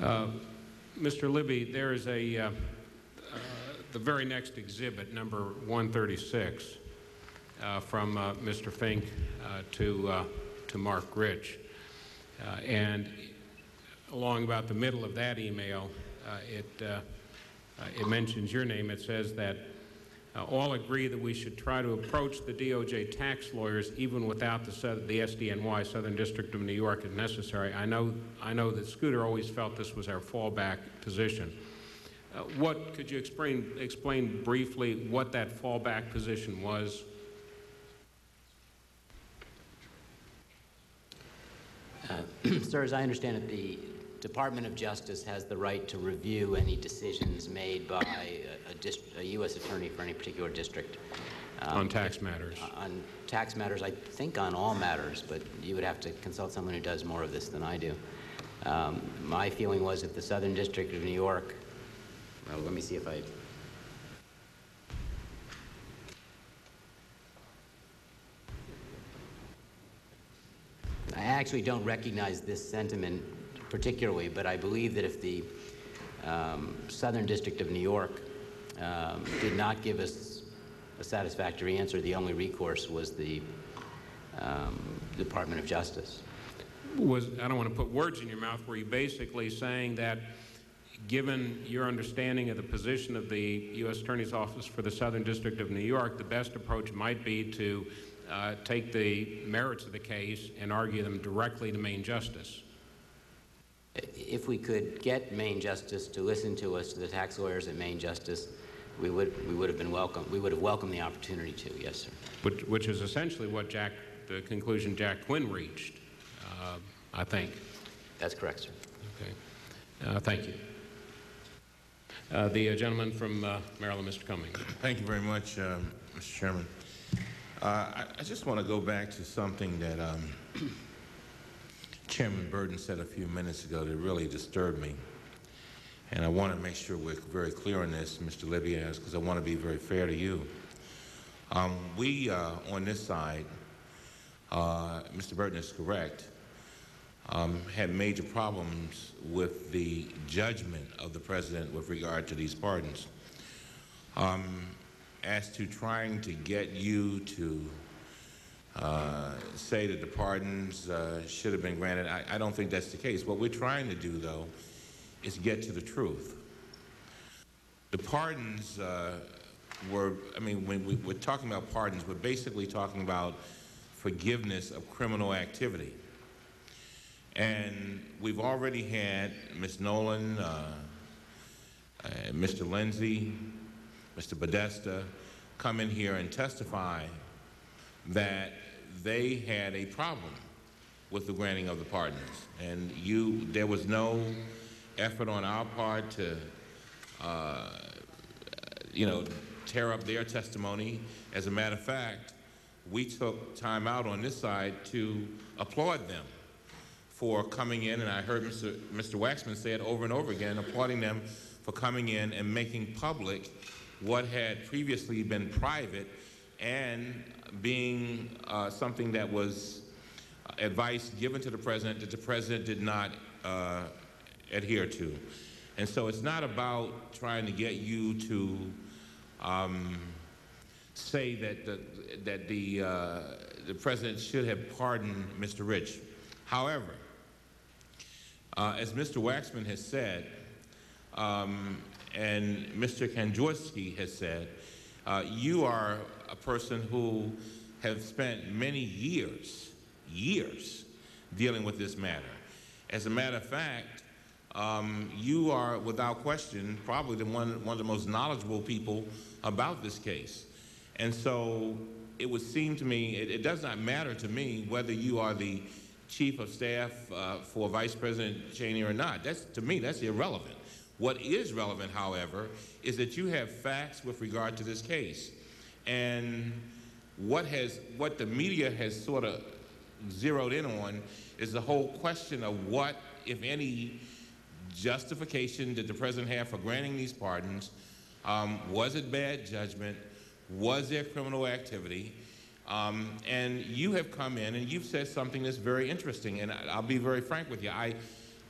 Uh, Mr. Libby, there is a, uh, uh, the very next exhibit, number 136, uh, from uh, Mr. Fink uh, to, uh, to Marc Rich. Uh, and along about the middle of that email, uh, it, uh, uh, it mentions your name. It says that uh, all agree that we should try to approach the DOJ tax lawyers even without the, the SDNY, Southern District of New York, if necessary. I know, I know that Scooter always felt this was our fallback position. Uh, what could you explain, explain briefly what that fallback position was? Sir, as I understand it, the Department of Justice has the right to review any decisions made by a, a, a U.S. attorney for any particular district. Um, On tax matters. On tax matters, I think on all matters, but you would have to consult someone who does more of this than I do. Um, my feeling was if the Southern District of New York, well, let me see if I. I actually don't recognize this sentiment particularly, but I believe that if the um, Southern District of New York um, did not give us a satisfactory answer, the only recourse was the um, Department of Justice. was, I don't want to put words in your mouth, were you basically saying that given your understanding of the position of the U.S. Attorney's Office for the Southern District of New York, the best approach might be to uh, take the merits of the case and argue them directly to Main Justice? If we could get Main Justice to listen to us, to the tax lawyers at Main Justice, we would, we would have been welcome. We would have welcomed the opportunity to, yes, sir. Which, which is essentially what Jack, the conclusion Jack Quinn reached, uh, I think. That's correct, sir. Okay. Uh, thank you. Uh, the uh, gentleman from uh, Maryland, Mr. Cummings. Thank you very much, um, Mr. Chairman. Uh, I, I just want to go back to something that um, Chairman Burton said a few minutes ago that really disturbed me. And I want to make sure we're very clear on this, Mr. Libby, because I want to be very fair to you. Um, we, uh, on this side, uh, Mr. Burton is correct, um, had major problems with the judgment of the president with regard to these pardons. Um, as to trying to get you to say that the pardons uh, should have been granted, I, I don't think that's the case. What we're trying to do, though, is get to the truth. The pardons uh, were, I mean, when we, we're talking about pardons, we're basically talking about forgiveness of criminal activity. And we've already had Ms. Nolan, uh, uh, Mr. Lindsey, Mr. Podesta come in here and testify that they had a problem with the granting of the pardons. And you, there was no effort on our part to, uh, you know, tear up their testimony. As a matter of fact, we took time out on this side to applaud them for coming in, and I heard Mr. Mr. Waxman say it over and over again, applauding them for coming in and making public what had previously been private and being uh, something that was advice given to the president that the president did not uh, adhere to. And so it's not about trying to get you to um, say that the, that the, uh, the president should have pardoned Mr. Rich. However, uh, as Mr. Waxman has said, um, and Mr. Kanjorski has said, uh, you are a person who has spent many years, years, dealing with this matter. As a matter of fact, um, you are, without question, probably the one, one of the most knowledgeable people about this case. And so it would seem to me, it, it does not matter to me whether you are the chief of staff uh, for Vice President Cheney or not. That's, to me, that's irrelevant. What is relevant, however, is that you have facts with regard to this case. And what, has, what the media has sort of zeroed in on is the whole question of what, if any, justification did the president have for granting these pardons? Um, was it bad judgment? Was there criminal activity? Um, and you have come in and you've said something that's very interesting, and I, will be very frank with you. I,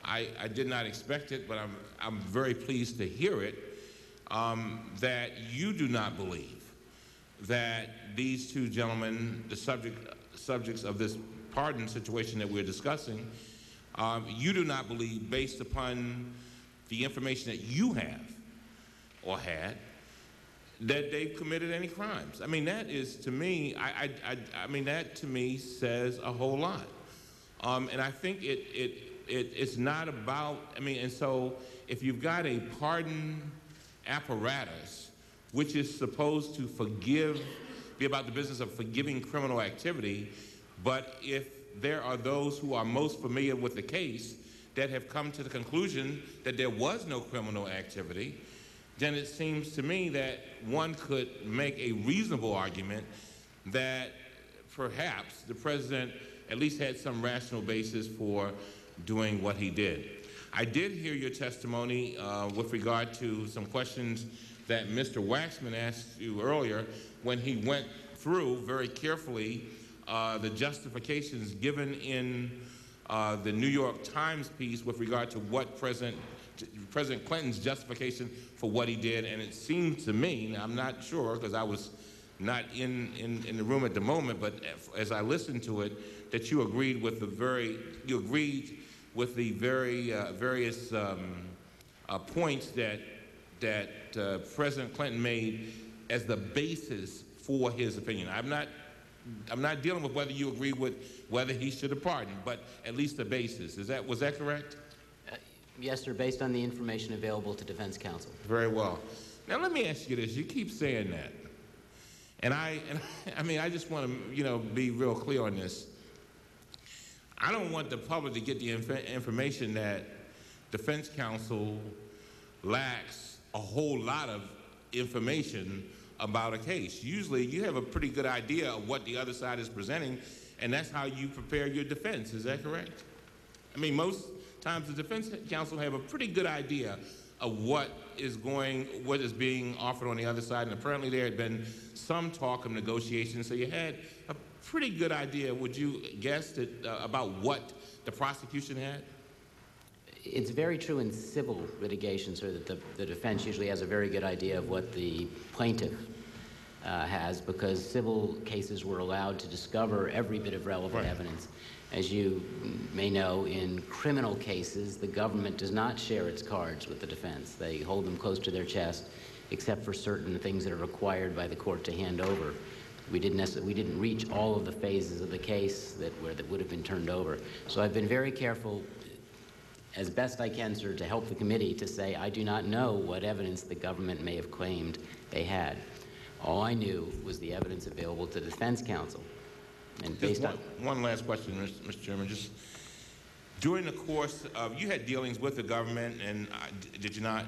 I, I, did not expect it, but I'm, I'm very pleased to hear it, um, that you do not believe that these two gentlemen, the subject, subjects of this pardon situation that we're discussing, um, you do not believe, based upon the information that you have or had, that they've committed any crimes. I mean, that is to me, I, I, I, mean, that to me says a whole lot. Um, and I think it, it, it, it's not about, I mean, and so if you've got a pardon apparatus, which is supposed to forgive, be about the business of forgiving criminal activity, but if there are those who are most familiar with the case that have come to the conclusion that there was no criminal activity, then it seems to me that one could make a reasonable argument that perhaps the president at least had some rational basis for doing what he did. I did hear your testimony uh, with regard to some questions that Mr. Waxman asked you earlier when he went through very carefully uh, the justifications given in uh, the New York Times piece with regard to what President President Clinton's justification for what he did, and it seemed to me, I'm not sure because I was not in, in, in, the room at the moment, but as I listened to it, that you agreed with the very, you agreed with the very uh, various um, uh, points that, that uh, President Clinton made as the basis for his opinion. I'm not, I'm not dealing with whether you agree with whether he should have pardoned, but at least the basis. Is that, was that correct? Yes, sir, based on the information available to defense counsel. Very well. Now let me ask you this. You keep saying that. And I, and I mean, I just want to, you know, be real clear on this. I don't want the public to get the inf information that defense counsel lacks a whole lot of information about a case. Usually you have a pretty good idea of what the other side is presenting, and that's how you prepare your defense. Is that correct? I mean, most times the defense counsel have a pretty good idea of what is going, what is being offered on the other side, and apparently there had been some talk of negotiations, so you had a pretty good idea, would you guess, that, uh, about what the prosecution had? It's very true in civil litigation, sir, that the, the defense usually has a very good idea of what the plaintiff uh, has because civil cases were allowed to discover every bit of relevant right. evidence. As you may know, in criminal cases, the government does not share its cards with the defense. They hold them close to their chest, except for certain things that are required by the court to hand over. We didn't we didn't reach all of the phases of the case that were, that would have been turned over. So I've been very careful, as best I can, sir, to help the committee to say, I do not know what evidence the government may have claimed they had. All I knew was the evidence available to the defense counsel. And Just based one, on, one last question, Mr. Mr. Chairman. Just during the course of, you had dealings with the government, and uh, did you not?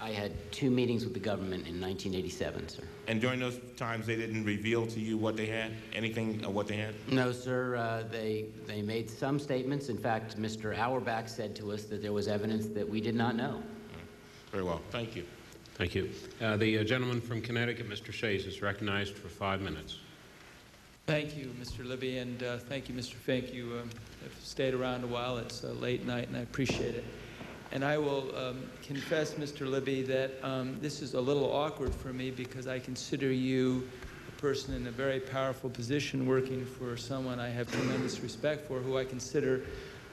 I had two meetings with the government in 1987, sir. And during those times, they didn't reveal to you what they had, anything of what they had? No, sir. Uh, they they made some statements. In fact, Mr. Auerbach said to us that there was evidence that we did not know. Very well. Thank you. Thank you. Uh, The uh, gentleman from Connecticut, Mr. Shays, is recognized for five minutes. Thank you, Mr. Libby, and uh, thank you, Mr. Fink. You um, have stayed around a while. It's a late night, and I appreciate it. And I will um, confess, Mr. Libby, that um, this is a little awkward for me because I consider you a person in a very powerful position working for someone I have tremendous respect for, who I consider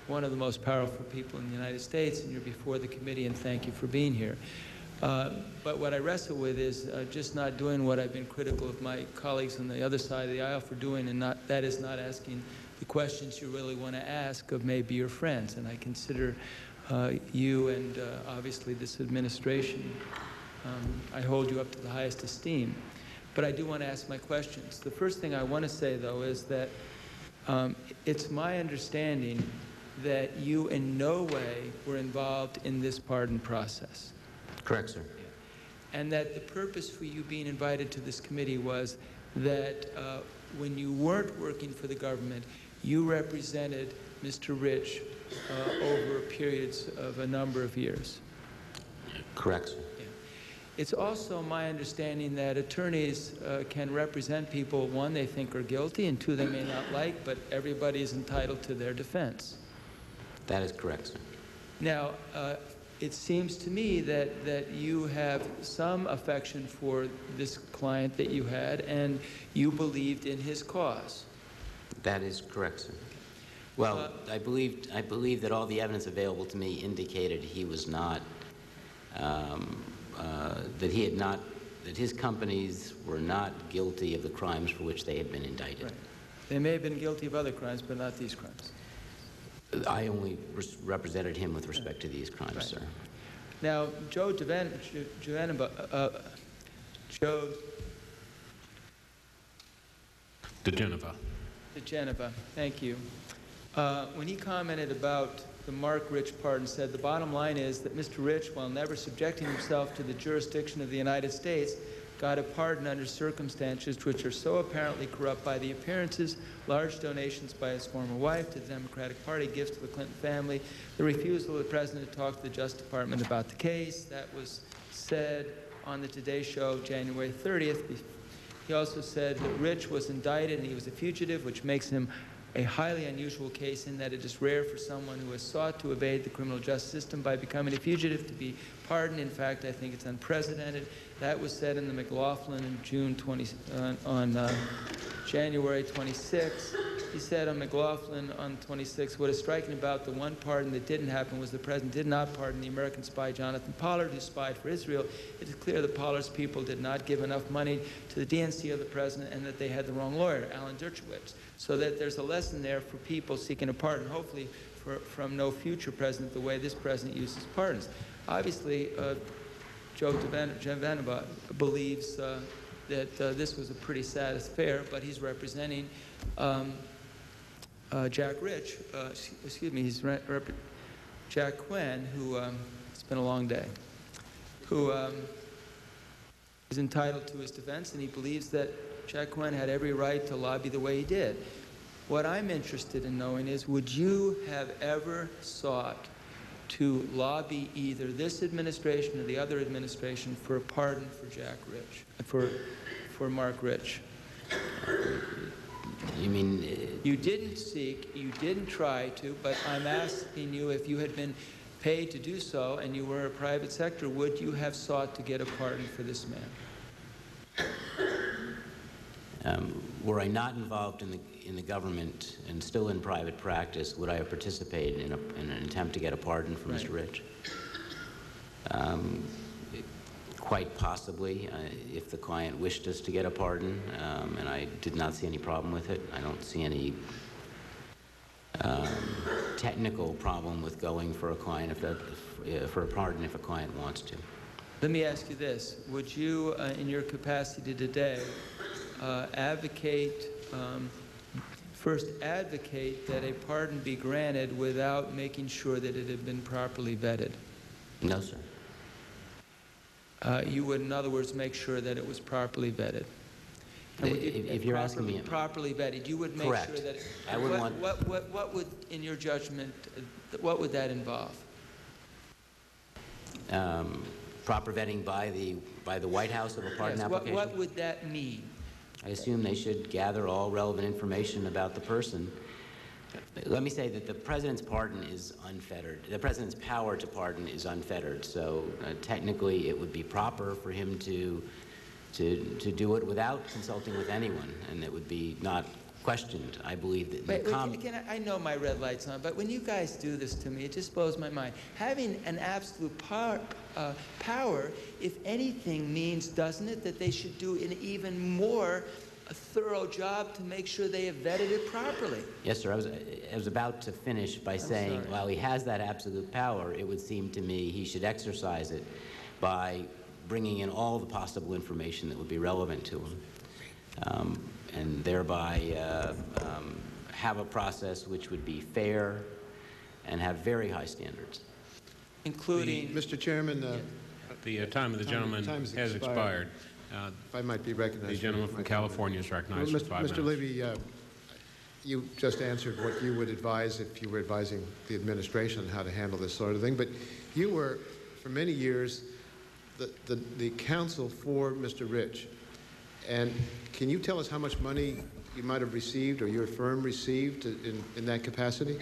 one of the most powerful people in the United States, and you're before the committee, and thank you for being here. Uh, But what I wrestle with is uh, just not doing what I've been critical of my colleagues on the other side of the aisle for doing, and not, that is not asking the questions you really want to ask of maybe your friends. And I consider you and uh, obviously this administration, um, I hold you up to the highest esteem. But I do want to ask my questions. The first thing I want to say, though, is that um, it's my understanding that you in no way were involved in this pardon process. Correct, sir. And that the purpose for you being invited to this committee was that uh, when you weren't working for the government, you represented Mr. Rich uh, over periods of a number of years. Correct. It's also my understanding that attorneys uh, can represent people, one, they think are guilty, and two, they may not like, but everybody is entitled to their defense. That is correct, sir. Now, uh, it seems to me that, that you have some affection for this client that you had, and you believed in his cause. That is correct, sir. Well, I believe, I believe that all the evidence available to me indicated he was not, um, uh, that he had not, that his companies were not guilty of the crimes for which they had been indicted. Right. They may have been guilty of other crimes, but not these crimes. I only res- represented him with respect to these crimes, Right. sir. Now, Joe Javan, Javanaba, uh, Joe diGenova. diGenova, thank you. Uh, when he commented about the Marc Rich pardon, said the bottom line is that Mr. Rich, while never subjecting himself to the jurisdiction of the United States, got a pardon under circumstances which are so apparently corrupt by the appearances, large donations by his former wife to the Democratic Party, gifts to the Clinton family, the refusal of the president to talk to the Justice Department about the case. That was said on the Today Show January 30th. He also said that Rich was indicted and he was a fugitive, which makes him a highly unusual case in that it is rare for someone who has sought to evade the criminal justice system by becoming a fugitive to be pardoned. In fact, I think it's unprecedented. That was said in the McLaughlin in June 20, uh, on uh, January 26. He said on McLaughlin on 26, what is striking about the one pardon that didn't happen was the president did not pardon the American spy Jonathan Pollard, who spied for Israel. It is clear that Pollard's people did not give enough money to the DNC of the president and that they had the wrong lawyer, Alan Dershowitz. So that there's a lesson there for people seeking a pardon, hopefully for, from no future president, the way this president uses pardons. Obviously, uh, Joe Javanova believes uh, that uh, this was a pretty sad affair, but he's representing um, Jack Rich, excuse me, he's Jack Quinn, who, um, it's been a long day, who um, is entitled to his defense, and he believes that Jack Quinn had every right to lobby the way he did. What I'm interested in knowing is, would you have ever sought to lobby either this administration or the other administration for a pardon for Jack Rich, for, for Marc Rich? You mean, uh, You didn't seek, you didn't try to, but I'm asking you if you had been paid to do so and you were a private sector, would you have sought to get a pardon for this man? Um, were I not involved in the, in the government and still in private practice, would I have participated in, a, in an attempt to get a pardon for Mr. Rich? Um, quite possibly, uh, if the client wished us to get a pardon, um, and I did not see any problem with it. I don't see any um, technical problem with going for a client if that, if, uh, for a pardon if a client wants to. Let me ask you this. Would you, uh, in your capacity today, uh, advocate, um, first advocate that a pardon be granted without making sure that it had been properly vetted? No, sir. Uh, You would, in other words, make sure that it was properly vetted? Would If- if you're asking me- Properly vetted, you would make sure that... it- I would what- want- What, what, what would, in your judgment, uh, what would that involve? Um, proper vetting by the, by the White House of a pardon Yes, what- application? What would that mean? I assume they should gather all relevant information about the person. Let me say that the president's pardon is unfettered. The president's power to pardon is unfettered, so uh, technically it would be proper for him to, to, to do it without consulting with anyone, and it would be not questioned. I believe that Wait, com- I, know my red light's on, but when you guys do this to me, it just blows my mind. Having an absolute power, uh, power, if anything, means, doesn't it, that they should do an even more a thorough job to make sure they have vetted it properly? Yes, sir. I was, I was about to finish by saying, sorry. while he has that absolute power, it would seem to me he should exercise it by bringing in all the possible information that would be relevant to him, um, and thereby uh, um, have a process which would be fair and have very high standards. Including, Mr. Chairman, uh, The uh, time of the Time- gentleman time's has expired. expired. Uh, if I might be recognized. The gentleman from. California is Well, recognized for Mr. five Mr. minutes. Libby, uh, you just answered what you would advise if you were advising the administration on how to handle this sort of thing, but you were, for many years, the, the, the counsel for Mr. Rich. And can you tell us how much money you might have received or your firm received in, in that capacity?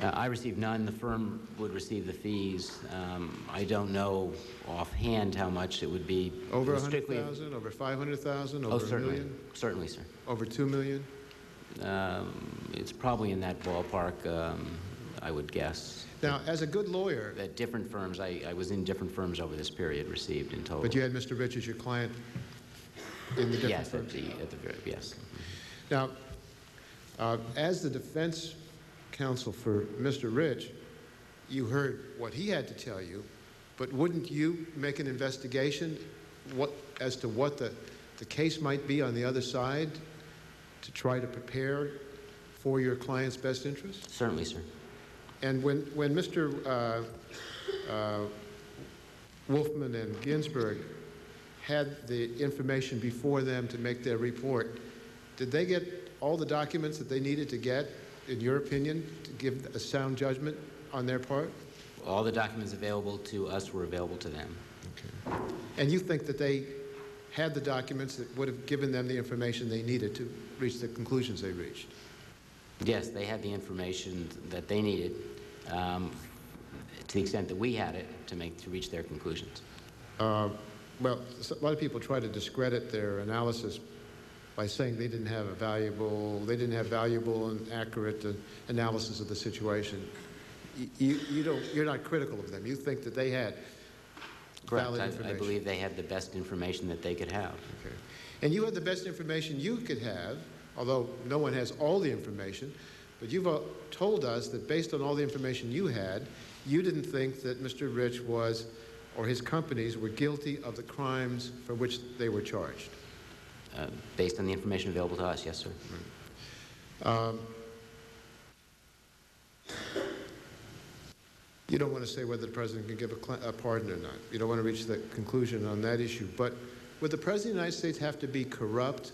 Uh, I received none. The firm would receive the fees. Um, I don't know offhand how much it would be. Over It 100,000, over 500,000, Oh, over a certainly. million, Certainly, sir. over 2 million? Um, It's probably in that ballpark, um, I would guess. Now, as a good lawyer, That different firms, I, I was in different firms over this period, received in total. but you had Mr. Rich as your client in the different Yes, at the, at the, very yes. Now, uh, as the defense counsel for Mr. Rich, you heard what he had to tell you, but wouldn't you make an investigation what, as to what the, the case might be on the other side to try to prepare for your client's best interest? Certainly, sir. And when, when Mr. uh, uh, Wolfman and Ginsburg had the information before them to make their report, did they get all the documents that they needed to get, in your opinion, to give a sound judgment on their part? All the documents available to us were available to them. Okay. And you think that they had the documents that would have given them the information they needed to reach the conclusions they reached? Yes, they had the information that they needed, um, to the extent that we had it, to make, to reach their conclusions. Uh, Well, a lot of people try to discredit their analysis by saying they didn't have a valuable, they didn't have valuable and accurate uh, analysis of the situation. You, you don't, you're not critical of them. You think that they had Correct. valid I- information. I believe they had the best information that they could have. Okay. And you had the best information you could have, although no one has all the information, but you've uh, told us that based on all the information you had, you didn't think that Mr. Rich was, or his companies were guilty of the crimes for which they were charged. Uh, Based on the information available to us, yes, sir. Um, You don't want to say whether the president can give a a pardon or not. You don't want to reach the conclusion on that issue. But would the president of the United States have to be corrupt?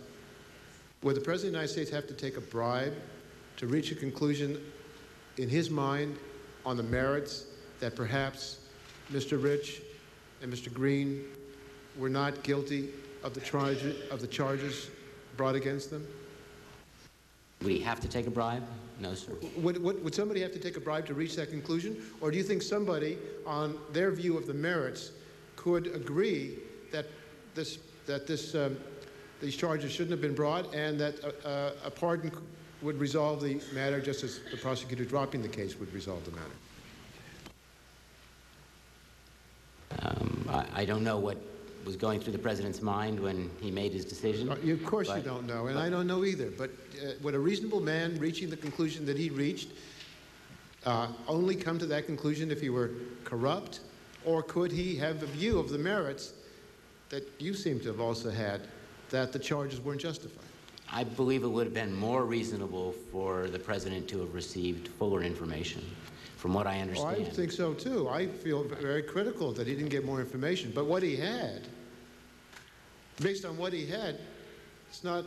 Would the president of the United States have to take a bribe to reach a conclusion in his mind on the merits that perhaps Mr. Rich and Mr. Green were not guilty of the charge, of the charges brought against them? Would he have to take a bribe? No, sir. Would, would, would somebody have to take a bribe to reach that conclusion? Or do you think somebody, on their view of the merits, could agree that this, that this, um, these charges shouldn't have been brought and that a, a, a pardon would resolve the matter just as the prosecutor dropping the case would resolve the matter? Um, I, I don't know what was going through the president's mind when he made his decision. Uh, Of course you don't know, and I don't know either, but uh, would a reasonable man reaching the conclusion that he reached uh, only come to that conclusion if he were corrupt? Or could he have a view of the merits that you seem to have also had, that the charges weren't justified? I believe it would have been more reasonable for the president to have received fuller information, from what I Oh, understand. I think so too. I feel very critical that he didn't get more information. But what he had, based on what he had, it's not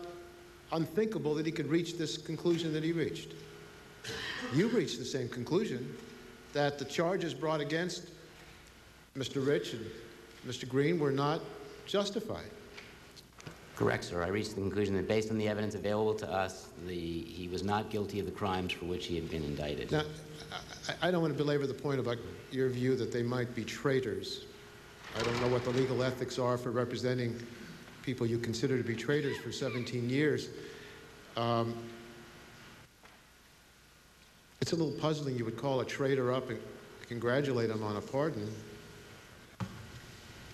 unthinkable that he could reach this conclusion that he reached. You reached the same conclusion that the charges brought against Mr. Rich and Mr. Green were not justified. Correct, sir. I reached the conclusion that based on the evidence available to us, the, he was not guilty of the crimes for which he had been indicted. Now, I, I don't want to belabor the point about your view that they might be traitors. I don't know what the legal ethics are for representing people you consider to be traitors for 17 years. Um, it's a little puzzling you would call a traitor up and congratulate him on a pardon.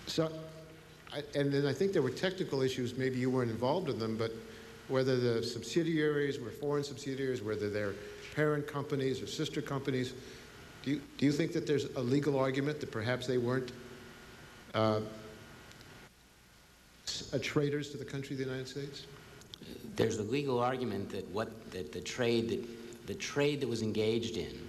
So, I, and then I think there were technical issues, maybe you weren't involved in them, but whether the subsidiaries were foreign subsidiaries, whether they're parent companies or sister companies, do you, do you think that there's a legal argument that perhaps they weren't uh, uh, traitors to the country of the United States? There's a legal argument that what that the trade that the trade that was engaged in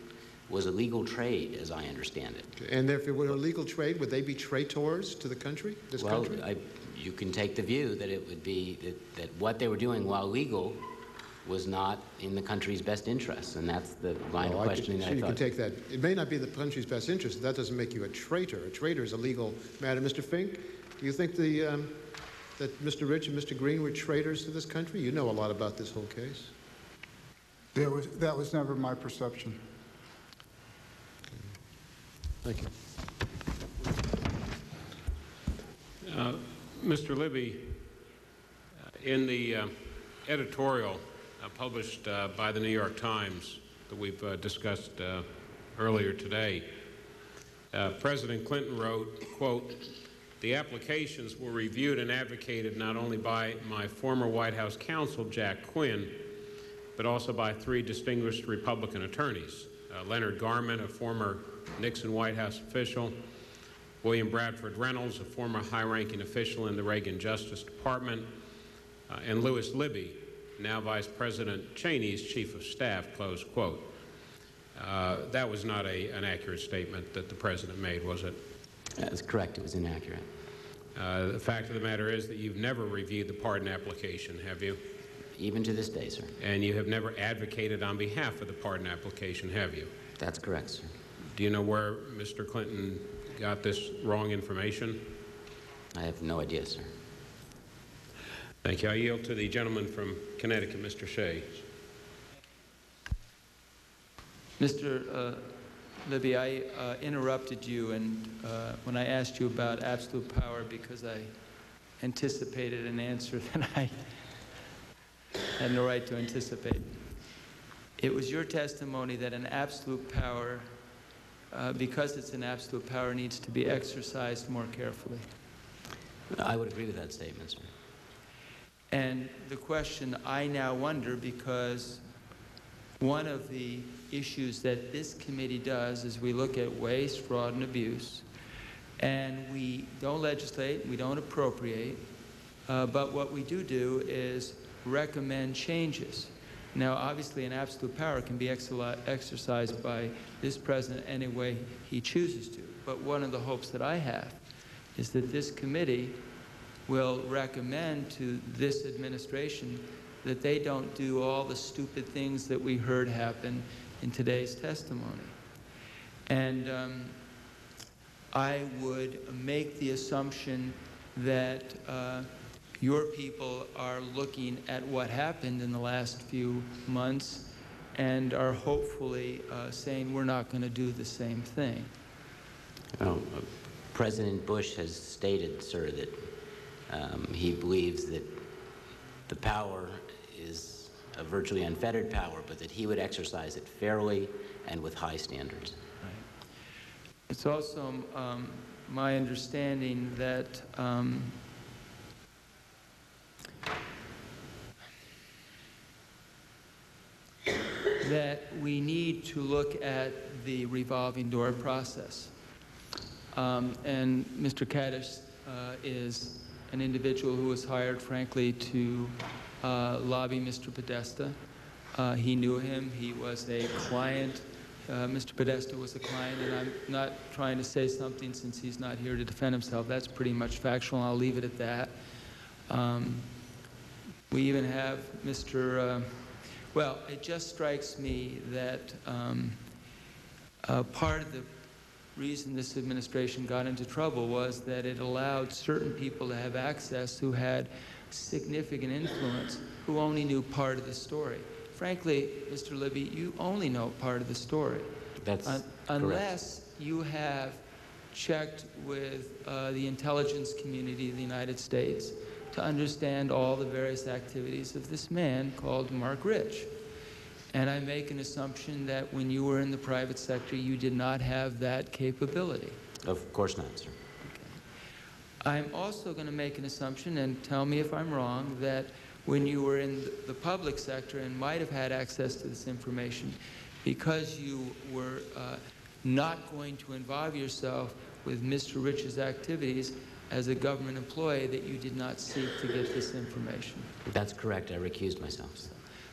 was a legal trade, as I understand it. And if it were a legal trade, would they be traitors to the country, this well, country? I, you can take the view that it would be that, that what they were doing while legal was not in the country's best interests, and that's the line Well, of I could- questioning so that I you can take that. It may not be in the country's best interest. That doesn't make you a traitor. A traitor is a legal matter. Mr. Fink, do you think the, um, that Mr. Rich and Mr. Green were traitors to this country? You know a lot about this whole case. There was, that was never my perception. Thank you. Uh, Mr. Libby, uh, in the uh, editorial uh, published uh, by the New York Times that we've uh, discussed earlier today, President Clinton wrote, quote, "The applications were reviewed and advocated not only by my former White House counsel, Jack Quinn, but also by three distinguished Republican attorneys, Leonard Garment, a former Nixon White House official, William Bradford Reynolds, a former high-ranking official in the Reagan Justice Department, uh, and Lewis Libby, now Vice President Cheney's chief of staff, close quote. Uh, that was not a, an accurate statement that the president made, was it? That's correct. It was inaccurate. Uh, the fact of the matter is that you've never reviewed the pardon application, have you? Even to this day, sir. And you have never advocated on behalf of the pardon application, have you? That's correct, sir. Do you know where Mr. Clinton got this wrong information? I have no idea, sir. Thank you. I yield to the gentleman from Connecticut, Mr. Shays. Mr. uh, Libby, I uh, interrupted you and uh, when I asked you about absolute power because I anticipated an answer that I had no right to anticipate. It was your testimony that an absolute power, uh, because it's an absolute power, needs to be exercised more carefully. I would agree with that statement, sir. And the question I now wonder, because one of the issues that this committee does is we look at waste, fraud, and abuse, and we don't legislate, we don't appropriate, uh, but what we do do is recommend changes. Now, obviously, an absolute power can be exercised by this president any way he chooses to, but one of the hopes that I have is that this committee will recommend to this administration that they don't do all the stupid things that we heard happen in today's testimony. And um, I would make the assumption that uh, your people are looking at what happened in the last few months and are hopefully uh, saying we're not going to do the same thing. Oh, uh, President Bush has stated, sir, that um, he believes that the power is a virtually unfettered power, but that he would exercise it fairly and with high standards. It's also um, my understanding that um, that we need to look at the revolving door process. Um, And Mr. Kadzik uh, is an individual who was hired, frankly, to uh, lobby Mr. Podesta. Uh, He knew him, he was a client, Uh, Mr. Podesta was a client, and I'm not trying to say something since he's not here to defend himself. That's pretty much factual, I'll leave it at that. Um, We even have Mr., well, it just strikes me that um, uh, part of the reason this administration got into trouble was that it allowed certain people to have access who had significant influence, who only knew part of the story. Frankly, Mr. Libby, you only know part of the story. That's Un- correct. Unless you have checked with uh, the intelligence community of the United States to understand all the various activities of this man called Marc Rich. And I make an assumption that when you were in the private sector, you did not have that capability. Of course not, sir. I'm also going to make an assumption, and tell me if I'm wrong, that when you were in the public sector and might have had access to this information, because you were uh, not going to involve yourself with Mr. Rich's activities as a government employee, that you did not seek to get this information. That's correct. I recused myself.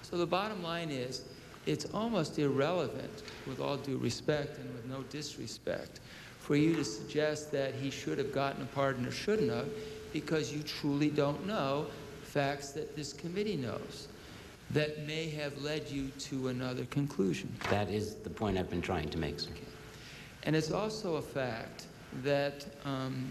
So the bottom line is, it's almost irrelevant, with all due respect and with no disrespect, for you to suggest that he should have gotten a pardon or shouldn't have, because you truly don't know facts that this committee knows that may have led you to another conclusion. That is the point I've been trying to make, sir. And it's also a fact that, um,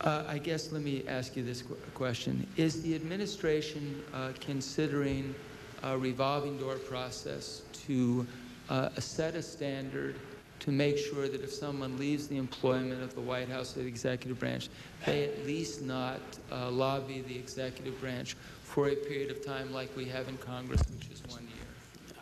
uh, I guess, let me ask you this qu- question. Is the administration uh, considering a revolving door process to uh, set a standard to make sure that if someone leaves the employment of the White House or the executive branch, they at least not uh, lobby the executive branch for a period of time like we have in Congress, which is one year?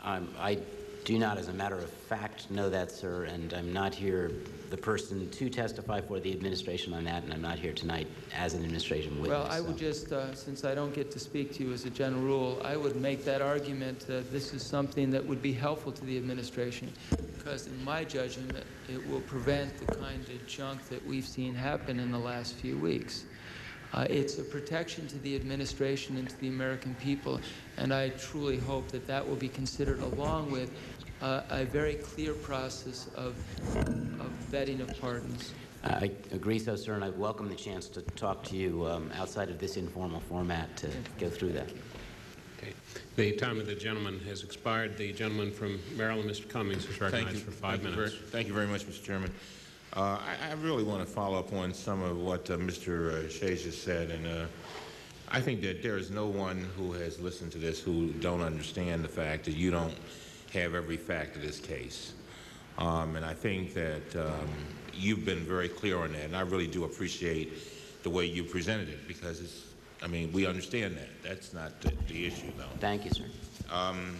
Um, I do not, as a matter of fact, know that, sir, and I'm not here, the person to testify for the administration on that, and I'm not here tonight as an administration witness. Well, I would just, uh, since I don't get to speak to you as a general rule, I would make that argument that this is something that would be helpful to the administration, because in my judgment, it will prevent the kind of junk that we've seen happen in the last few weeks. Uh, It's a protection to the administration and to the American people, and I truly hope that that will be considered along with uh, a very clear process of of vetting of pardons. I agree so, sir, and I welcome the chance to talk to you um, outside of this informal format to go through that. Okay. The time of the gentleman has expired. The gentleman from Maryland, Mr. Cummings, is Thank recognized you. for five Thank you minutes. very- Thank you very much, Mr. Chairman. Uh, I I really want to follow up on some of what uh, Mr. Shays said, and uh, I think that there is no one who has listened to this who don't understand the fact that you don't have every fact of this case. Um, And I think that um, you've been very clear on that, and I really do appreciate the way you presented it, because it's, I mean, we understand that. That's not the the issue, though. Thank you, sir. Um,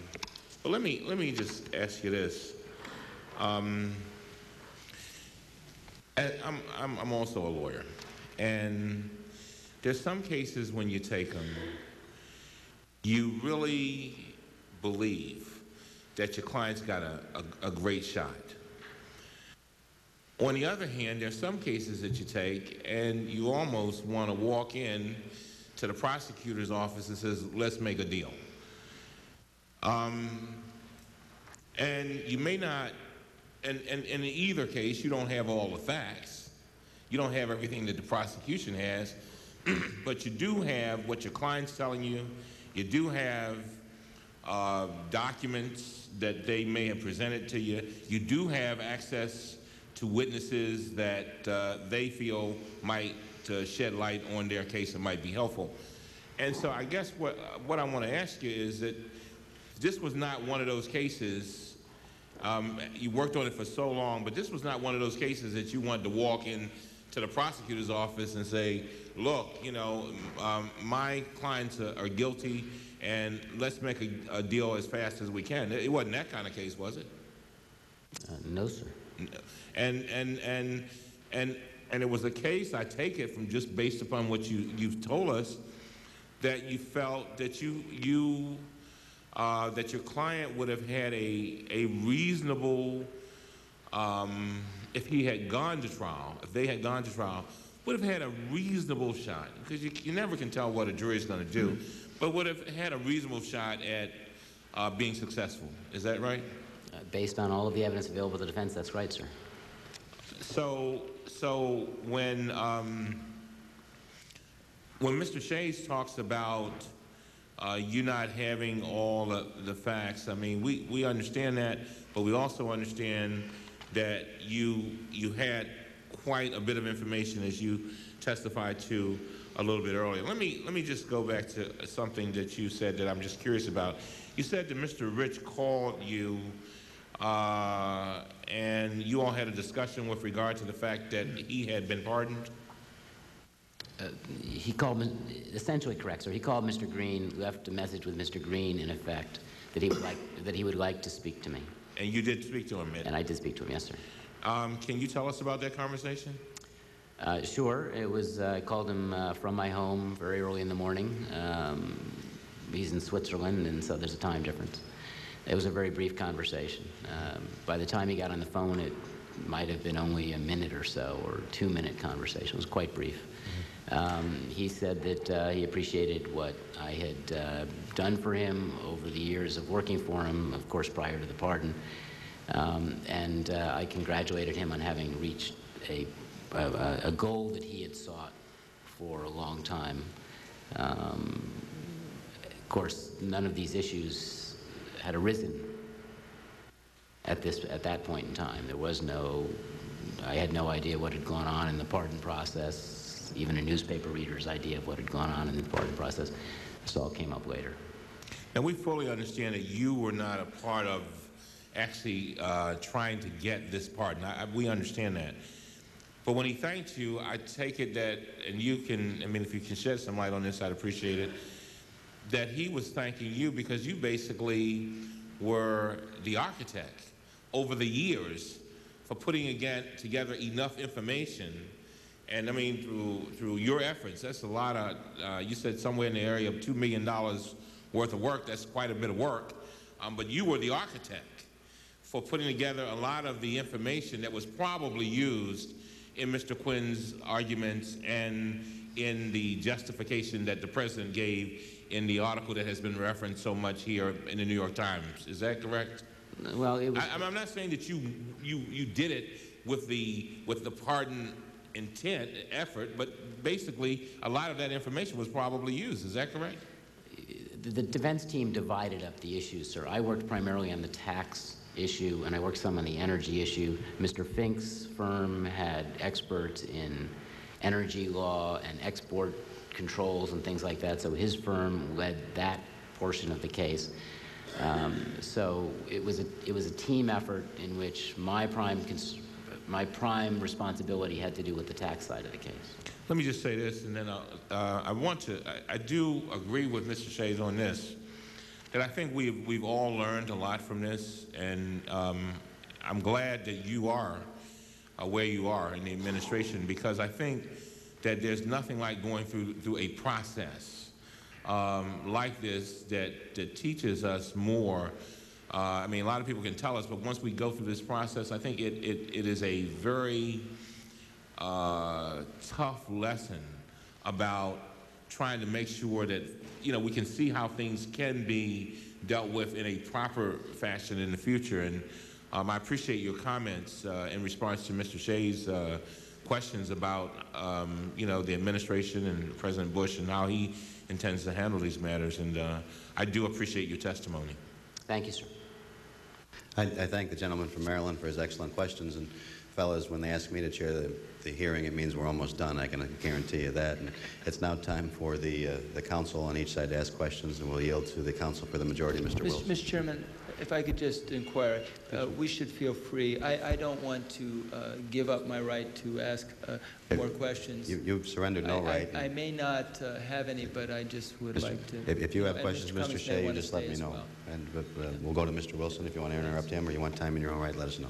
But let me, let me just ask you this. Um, I'm, I'm, I'm also a lawyer, and there's some cases when you take them, you really believe that your client's got a, a, a great shot. On the other hand, there's some cases that you take and you almost want to walk in to the prosecutor's office and says, let's make a deal. Um, and you may not, and, and, and in either case, you don't have all the facts. You don't have everything that the prosecution has, but you do have what your client's telling you. You do have uh, documents that they may have presented to you. You do have access to witnesses that uh, they feel might uh, shed light on their case and might be helpful. And so I guess what, what I want to ask you is that this was not one of those cases, um, you worked on it for so long, but this was not one of those cases that you wanted to walk in to the prosecutor's office and say, look, you know, um, my clients are, are guilty and let's make a, a deal as fast as we can. It wasn't that kind of case, was it? Uh, No, sir. And, and, and, and, and it was a case, I take it from just based upon what you, you've told us, that you felt that you, you, uh, that your client would have had a, a reasonable, um, if he had gone to trial, if they had gone to trial, would have had a reasonable shot, because you, you never can tell what a jury is going to do, but would have had a reasonable shot at uh, being successful. Is that right? Uh, Based on all of the evidence available to the defense, that's right, sir. So, so when um, when Mr. Shays talks about uh, you not having all the, the facts, I mean, we, we understand that, but we also understand that you you had quite a bit of information as you testified to a little bit earlier. Let me let me just go back to something that you said that I'm just curious about. You said that Mr. Rich called you uh, and you all had a discussion with regard to the fact that he had been pardoned? He called, me- essentially correct, sir. He called Mr. Green, left a message with Mr. Green, in effect, that he would like, that he would like to speak to me. And you did speak to him, Ed. And I did speak to him, yes, sir. Um, can you tell us about that conversation? Uh, sure. It was, uh, I called him uh, from my home very early in the morning. Um, he's in Switzerland, and so there's a time difference. It was a very brief conversation. Um, by the time he got on the phone, it might have been only a minute or so, or two minute conversation. It was quite brief. Um, he said that uh, he appreciated what I had uh, done for him over the years of working for him, of course, prior to the pardon. Um, and uh, I congratulated him on having reached a, a, goal that he had sought for a long time. Um, of course, none of these issues had arisen at this at that point in time. There was no, I had no idea what had gone on in the pardon process. Even a newspaper reader's idea of what had gone on in the pardon process. This all came up later. And we fully understand that you were not a part of actually uh, trying to get this pardon. I- we understand that. But when he thanked you, I take it that, and you can, I mean, if you can shed some light on this, I'd appreciate it, that he was thanking you because you basically were the architect over the years for putting again together enough information. And I mean, through through your efforts, that's a lot of. Uh, you said somewhere in the area of two million dollars worth of work. That's quite a bit of work. Um, but you were the architect for putting together a lot of the information that was probably used in Mr. Quinn's arguments and in the justification that the president gave in the article that has been referenced so much here in the New York Times. Is that correct? Well, it was. I, I'm- I'm not saying that you, you, you did it with the, with the pardon intent, effort, but basically, a lot of that information was probably used. Is that correct? The defense team divided up the issues, sir. I worked primarily on the tax issue, and I worked some on the energy issue. Mr. Fink's firm had experts in energy law and export controls and things like that, so his firm led that portion of the case. Um, so it was a it was a team effort in which my prime my prime responsibility had to do with the tax side of the case. Let me just say this, and then uh, I want to, I, I do agree with Mr. Shays on this, that I think we've, we've all learned a lot from this, and um, I'm glad that you are uh, where you are in the administration, because I think that there's nothing like going through, through a process um, like this that, that teaches us more. Uh, I mean, a lot of people can tell us, but once we go through this process, I think it, it, it is a very uh, tough lesson about trying to make sure that you know we can see how things can be dealt with in a proper fashion in the future. And um, I appreciate your comments uh, in response to Mr. Shays' uh, questions about um, you know the administration and President Bush and how he intends to handle these matters. And uh, I do appreciate your testimony. Thank you, sir. I, I thank the gentleman from Maryland for his excellent questions. And fellows, when they ask me to chair the, the hearing, it means we're almost done. I can guarantee you that. And it's now time for the, uh, the counsel on each side to ask questions, and we'll yield to the counsel for the majority, Mr. Mr. Wilson. Mr. Chairman, if I could just inquire, uh, we should feel free. I, I don't want to uh, give up my right to ask uh, more questions. You, you've surrendered no I- I- right. I may not uh, have any, but I just would Mr. like to. If, if you have questions, Mr. may Shays, you just let me know. well. And but, uh, we'll go to Mr. Wilson if you want to interrupt him, or you want time in your own right, let us know.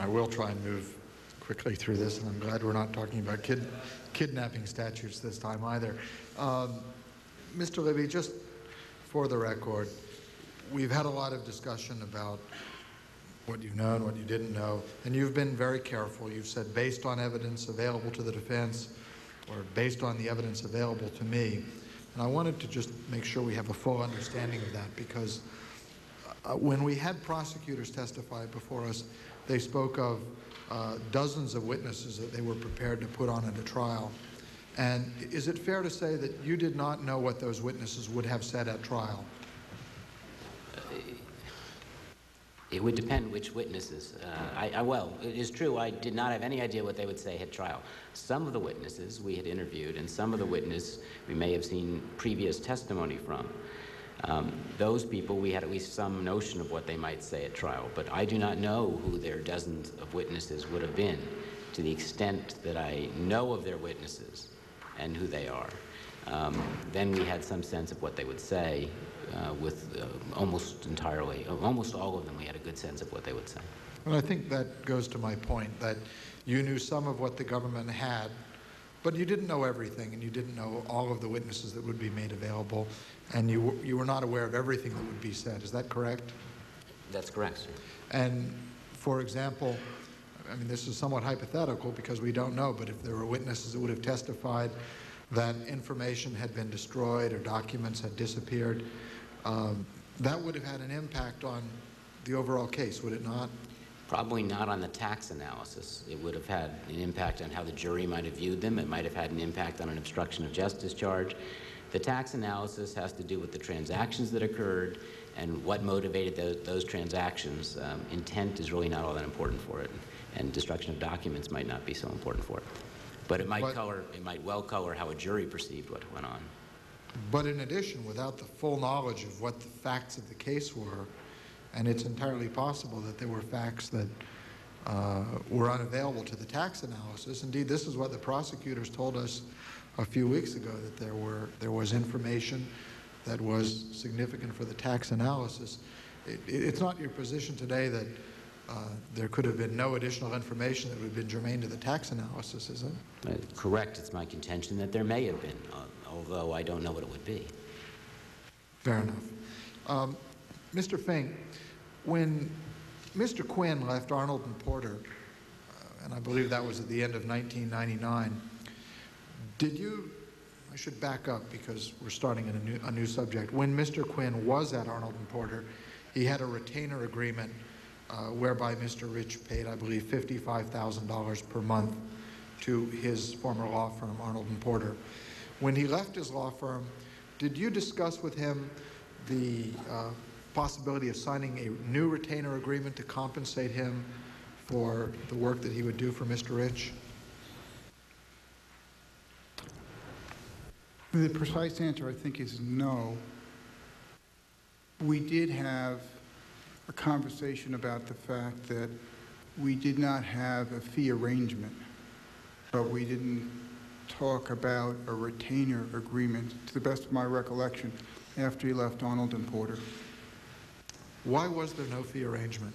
I will try and move quickly through this, and I'm glad we're not talking about kid, kidnapping statutes this time either. Um, Mr. Libby, just for the record, we've had a lot of discussion about what you've known, what you didn't know, and you've been very careful. You've said based on evidence available to the defense or based on the evidence available to me. And I wanted to just make sure we have a full understanding of that because uh, when we had prosecutors testify before us, they spoke of uh, dozens of witnesses that they were prepared to put on at a trial. And is it fair to say that you did not know what those witnesses would have said at trial? It would depend which witnesses. Uh, I, I, well, it is true, I did not have any idea what they would say at trial. Some of the witnesses we had interviewed, and some of the witnesses we may have seen previous testimony from. Um, those people, we had at least some notion of what they might say at trial, but I do not know who their dozens of witnesses would have been to the extent that I know of their witnesses and who they are. Um, then we had some sense of what they would say uh, with uh, almost entirely, almost all of them, we had a good sense of what they would say. And I think that goes to my point that you knew some of what the government had, but you didn't know everything, and you didn't know all of the witnesses that would be made available, and you, you were not aware of everything that would be said. Is that correct? That's correct, sir. And for example, I mean, this is somewhat hypothetical because we don't know, but if there were witnesses that would have testified that information had been destroyed or documents had disappeared, um, that would have had an impact on the overall case, would it not? Probably not on the tax analysis. It would have had an impact on how the jury might have viewed them. It might have had an impact on an obstruction of justice charge. The tax analysis has to do with the transactions that occurred and what motivated those, those transactions. Um, intent is really not all that important for it, and destruction of documents might not be so important for it. But it might But- color, it might well color how a jury perceived what went on. But in addition, without the full knowledge of what the facts of the case were, and it's entirely possible that there were facts that uh, were unavailable to the tax analysis. Indeed, this is what the prosecutors told us a few weeks ago, that there were there was information that was significant for the tax analysis. It, it, it's not your position today that uh, there could have been no additional information that would have been germane to the tax analysis, is it? Uh, correct, it's my contention that there may have been, uh, although I don't know what it would be. Fair enough. Um, Mr. Fink, when Mr. Quinn left Arnold and Porter, uh, and I believe that was at the end of 1999, did you, I should back up because we're starting in a new, a new subject. When Mr. Quinn was at Arnold and Porter, he had a retainer agreement uh, whereby Mr. Rich paid, I believe, $55,000 per month to his former law firm, Arnold and Porter. When he left his law firm, did you discuss with him the uh, possibility of signing a new retainer agreement to compensate him for the work that he would do for Mr. Rich? The precise answer, I think, is no. We did have a conversation about the fact that we did not have a fee arrangement, but we didn't talk about a retainer agreement, to the best of my recollection, after he left Arnold and Porter. Why was there no fee arrangement?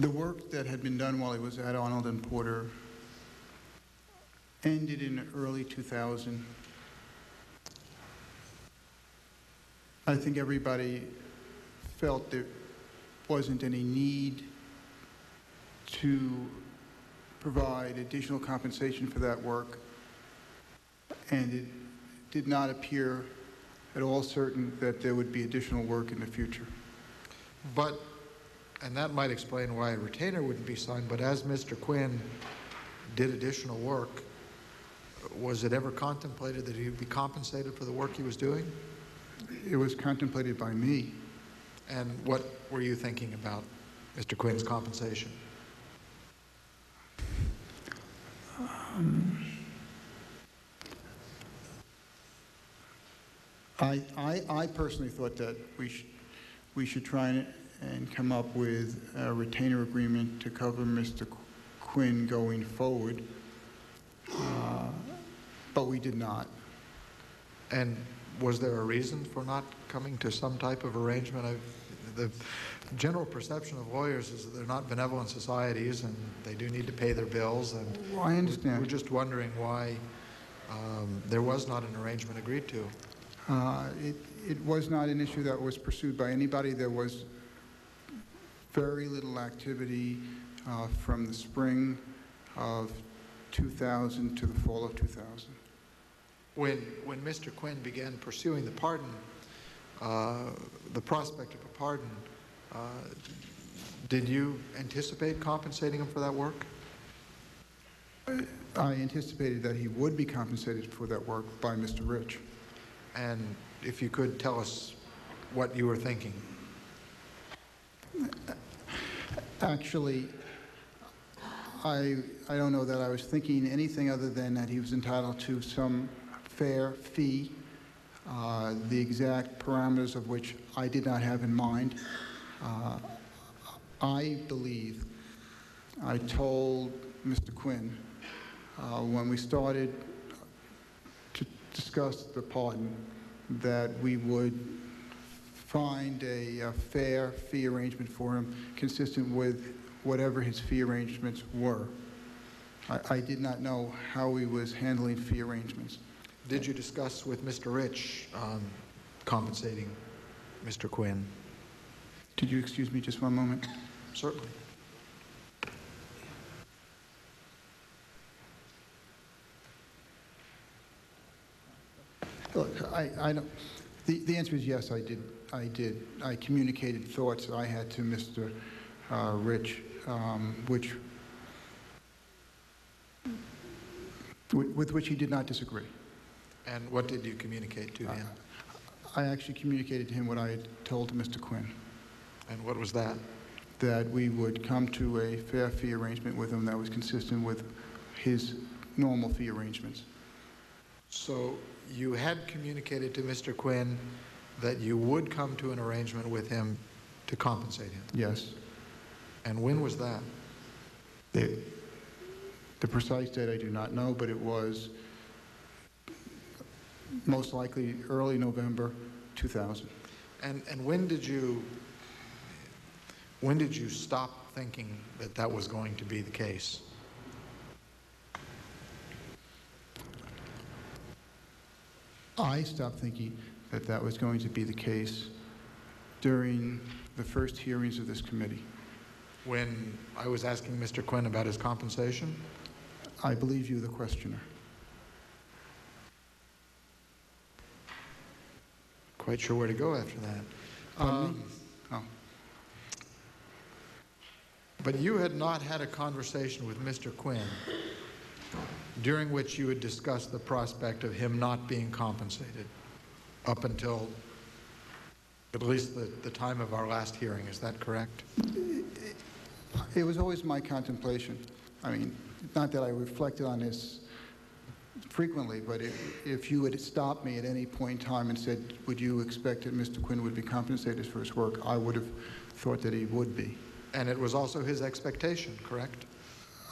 The work that had been done while he was at Arnold and Porter ended in early 2000. I think everybody felt there wasn't any need to provide additional compensation for that work, and it did not appear at all certain that there would be additional work in the future. But, and that might explain why a retainer wouldn't be signed, but as Mr. Quinn did additional work, was it ever contemplated that he'd be compensated for the work he was doing? It was contemplated by me. And what were you thinking about Mr. Quinn's compensation? Um, I, I, I personally thought that we should, we should try and, and come up with a retainer agreement to cover Mr. Quinn going forward, uh, but we did not. And was there a reason for not coming to some type of arrangement? I- The general perception of lawyers is that they're not benevolent societies, and they do need to pay their bills, and Well, I understand. we're just wondering why um, there was not an arrangement agreed to. Uh, It it was not an issue that was pursued by anybody. There was very little activity uh, from the spring of 2000 to the fall of 2000. When, when Mr. Quinn began pursuing the pardon, uh, the prospect of a pardon, uh, did you anticipate compensating him for that work? I anticipated that he would be compensated for that work by Mr. Rich. And if you could tell us what you were thinking. Actually, I, I don't know that I was thinking anything other than that he was entitled to some fair fee, uh, the exact parameters of which I did not have in mind. Uh, I believe I told Mr. Quinn uh, when we started to discuss the pardon that we would find a, uh fair fee arrangement for him consistent with whatever his fee arrangements were. I, I did not know how he was handling fee arrangements. Did you discuss with Mr. Rich um, compensating Mr. Quinn? Did you excuse me just one moment? Certainly. Look, I, I don't, the, the answer is yes, I did. I did. I communicated thoughts I had to Mr. uh, Rich, um, which, with with which he did not disagree. And what did you communicate to him? I actually communicated to him what I had told to Mr. Quinn, And what was that? that we would come to a fair fee arrangement with him that was consistent with his normal fee arrangements. So you had communicated to Mr. Quinn that you would come to an arrangement with him to compensate him? Yes. And when was that? The the precise date I do not know, but it was most likely early November 2000. And, and when did you, when did you stop thinking that that was going to be the case? I stopped thinking that that was going to be the case during the first hearings of this committee. When I was asking Mr. Quinn about his compensation? I believe you, the questioner. Quite sure where to go after that. Um, Oh. But you had not had a conversation with Mr. Quinn during which you had discussed the prospect of him not being compensated up until at least the, the time of our last hearing. Is that correct? It was always my contemplation. I mean, not that I reflected on this frequently, but if, if you had stopped me at any point in time and said, would you expect that Mr. Quinn would be compensated for his work, I would have thought that he would be. And it was also his expectation, correct?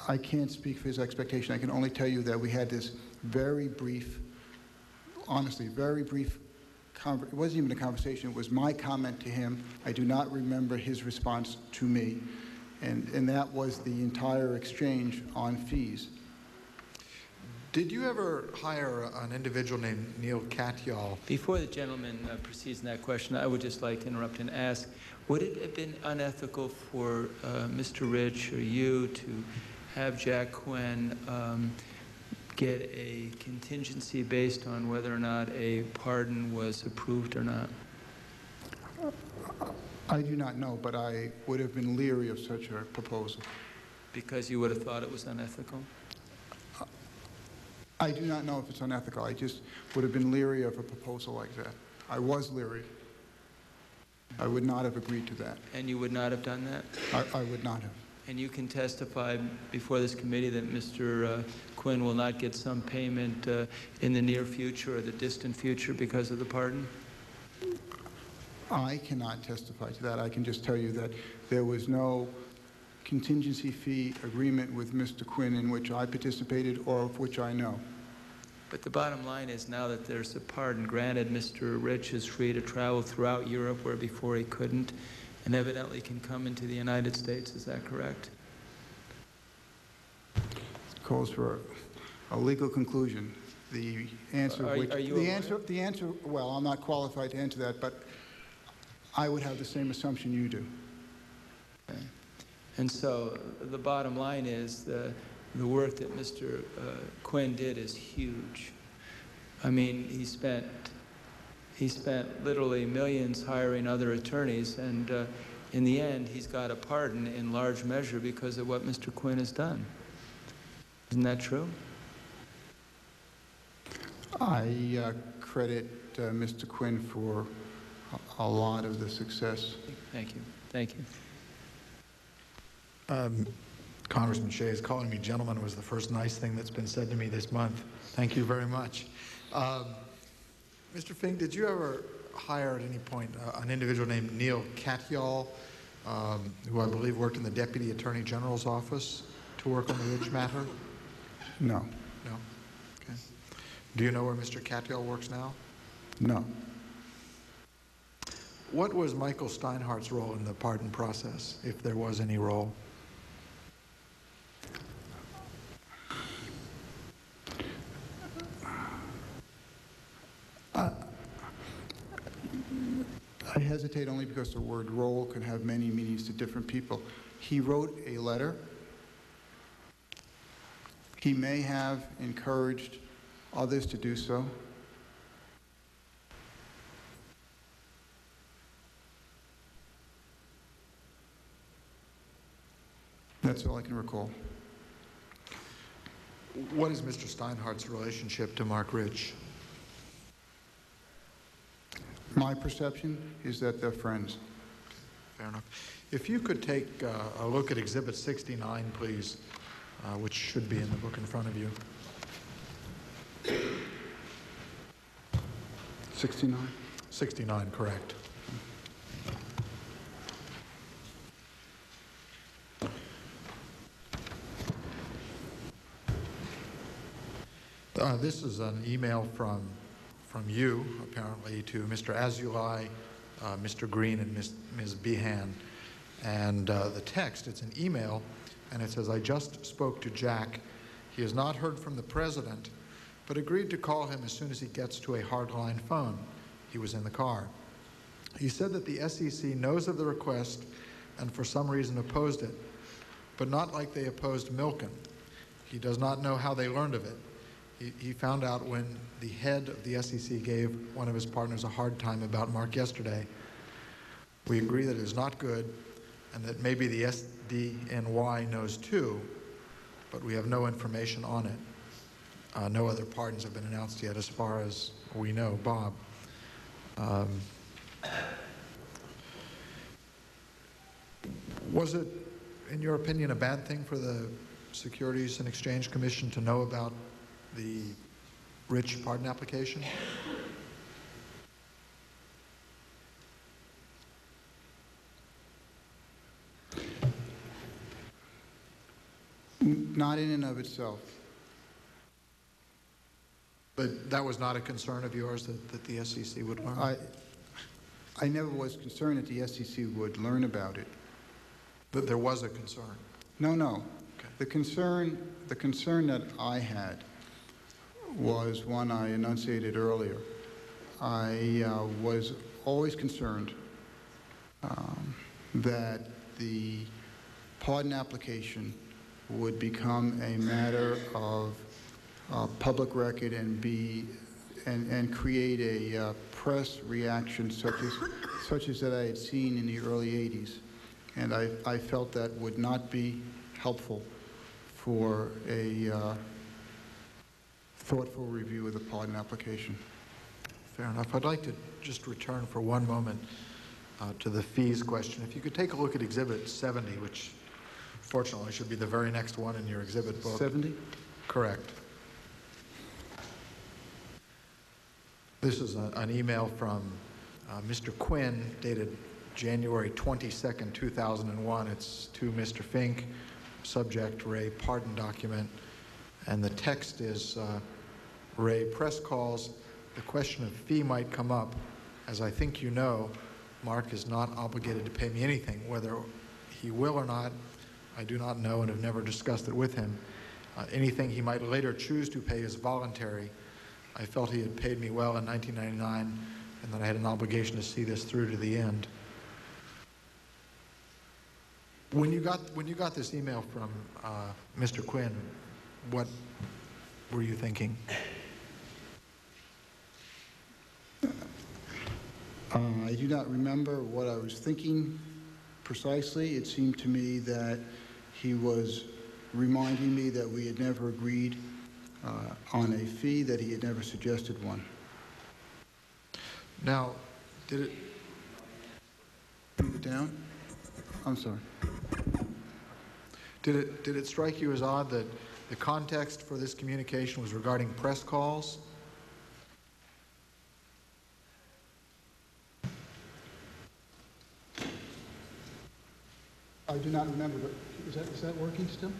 I can't speak for his expectation. I can only tell you that we had this very brief, honestly, very brief, it wasn't even a conversation, it was my comment to him. I do not remember his response to me. And, and that was the entire exchange on fees. Did you ever hire an individual named Neil Katyal? Before the gentleman uh, proceeds in that question, I would just like to interrupt and ask, would it have been unethical for uh, Mr. Rich or you to have Jack Quinn um, get a contingency based on whether or not a pardon was approved or not? I do not know, but I would have been leery of such a proposal. Because you would have thought it was unethical? I do not know if it's unethical. I just would have been leery of a proposal like that. I was leery. I would not have agreed to that. And you would not have done that? I, I would not have. And you can testify before this committee that Mr. uh, Quinn will not get some payment uh, in the near future or the distant future because of the pardon? I cannot testify to that. I can just tell you that there was no contingency fee agreement with Mr. Quinn in which I participated or of which I know. But the bottom line is now that there's a pardon granted, Mr. Rich is free to travel throughout Europe where before he couldn't, and evidently can come into the United States. Is that correct? Calls for a legal conclusion. The answer, Are- which, are the lawyer? answer, the answer, well, I'm not qualified to answer that, but I would have the same assumption you do. And so the bottom line is the, the work that Mr. uh, Quinn did is huge. I mean, he spent, he spent literally millions hiring other attorneys, and uh, in the end, he's got a pardon in large measure because of what Mr. Quinn has done. Isn't that true? I uh, credit uh, Mr. Quinn for a- a lot of the success. Thank you. Thank you. Um, Congressman Shays, calling me gentleman was the first nice thing that's been said to me this month. Thank you very much. Um, Mr. Fink, did you ever hire at any point uh, an individual named Neil Katyal, um, who I believe worked in the Deputy Attorney General's office, to work on the Rich matter? No, No? Okay. Do you know where Mr. Katyal works now? no. What was Michael Steinhardt's role in the pardon process, if there was any role? I hesitate only because the word role can have many meanings to different people. He wrote a letter. He may have encouraged others to do so. That's all I can recall. What is Mr. Steinhardt's relationship to Marc Rich? My perception is that they're friends. Fair enough. If you could take uh, a look at Exhibit 69, please, uh, which should be in the book in front of you. 69? 69, correct. Uh, This is an email from, from you, apparently, to Mr. Azulay, uh, Mr. Green, and Ms. Ms. Behan. And uh, the text, it's an email, and it says, "I just spoke to Jack. He has not heard from the president, but agreed to call him as soon as he gets to a hardline phone. He was in the car. He said that the SEC knows of the request and for some reason opposed it, but not like they opposed Milken. He does not know how they learned of it. He, he found out when the head of the SEC gave one of his partners a hard time about Marc yesterday. We agree that it is not good and that maybe the SDNY knows too, but we have no information on it. Uh, no other pardons have been announced yet as far as we know. Bob? Um, was it, in your opinion, a bad thing for the Securities and Exchange Commission to know about the Rich pardon application? Not in and of itself. But that was not a concern of yours that, that the SEC would learn? I, I never was concerned that the SEC would learn about it. But there was a concern? No, no. Okay. The concern, the concern that I had was one I enunciated earlier. I uh, was always concerned um, that the pardon application would become a matter of uh, public record and be, and, and create a uh, press reaction such as, such as that I had seen in the early 80s. And I, I felt that would not be helpful for a uh, thoughtful review of the pardon application. Fair enough. I'd like to just return for one moment uh, to the fees question. If you could take a look at Exhibit 70, which fortunately should be the very next one in your exhibit book. 70? Correct. This is a- an email from uh, Mr. Quinn dated January 22nd, 2001. It's to Mr. Fink, subject Ray pardon document, and the text is uh, Ray, press calls, the question of fee might come up. As I think you know, Marc is not obligated to pay me anything. Whether he will or not, I do not know and have never discussed it with him. Uh, Anything he might later choose to pay is voluntary. I felt he had paid me well in 1999 and that I had an obligation to see this through to the end. When you got, when you got this email from uh, Mr. Quinn, what were you thinking? Uh, I do not remember what I was thinking precisely. It seemed to me that he was reminding me that we had never agreed uh, on a fee, that he had never suggested one. Now, did it, Move it down? I'm sorry. did it, did it strike you as odd that the context for this communication was regarding press calls? I do not remember, but is that, is that working still?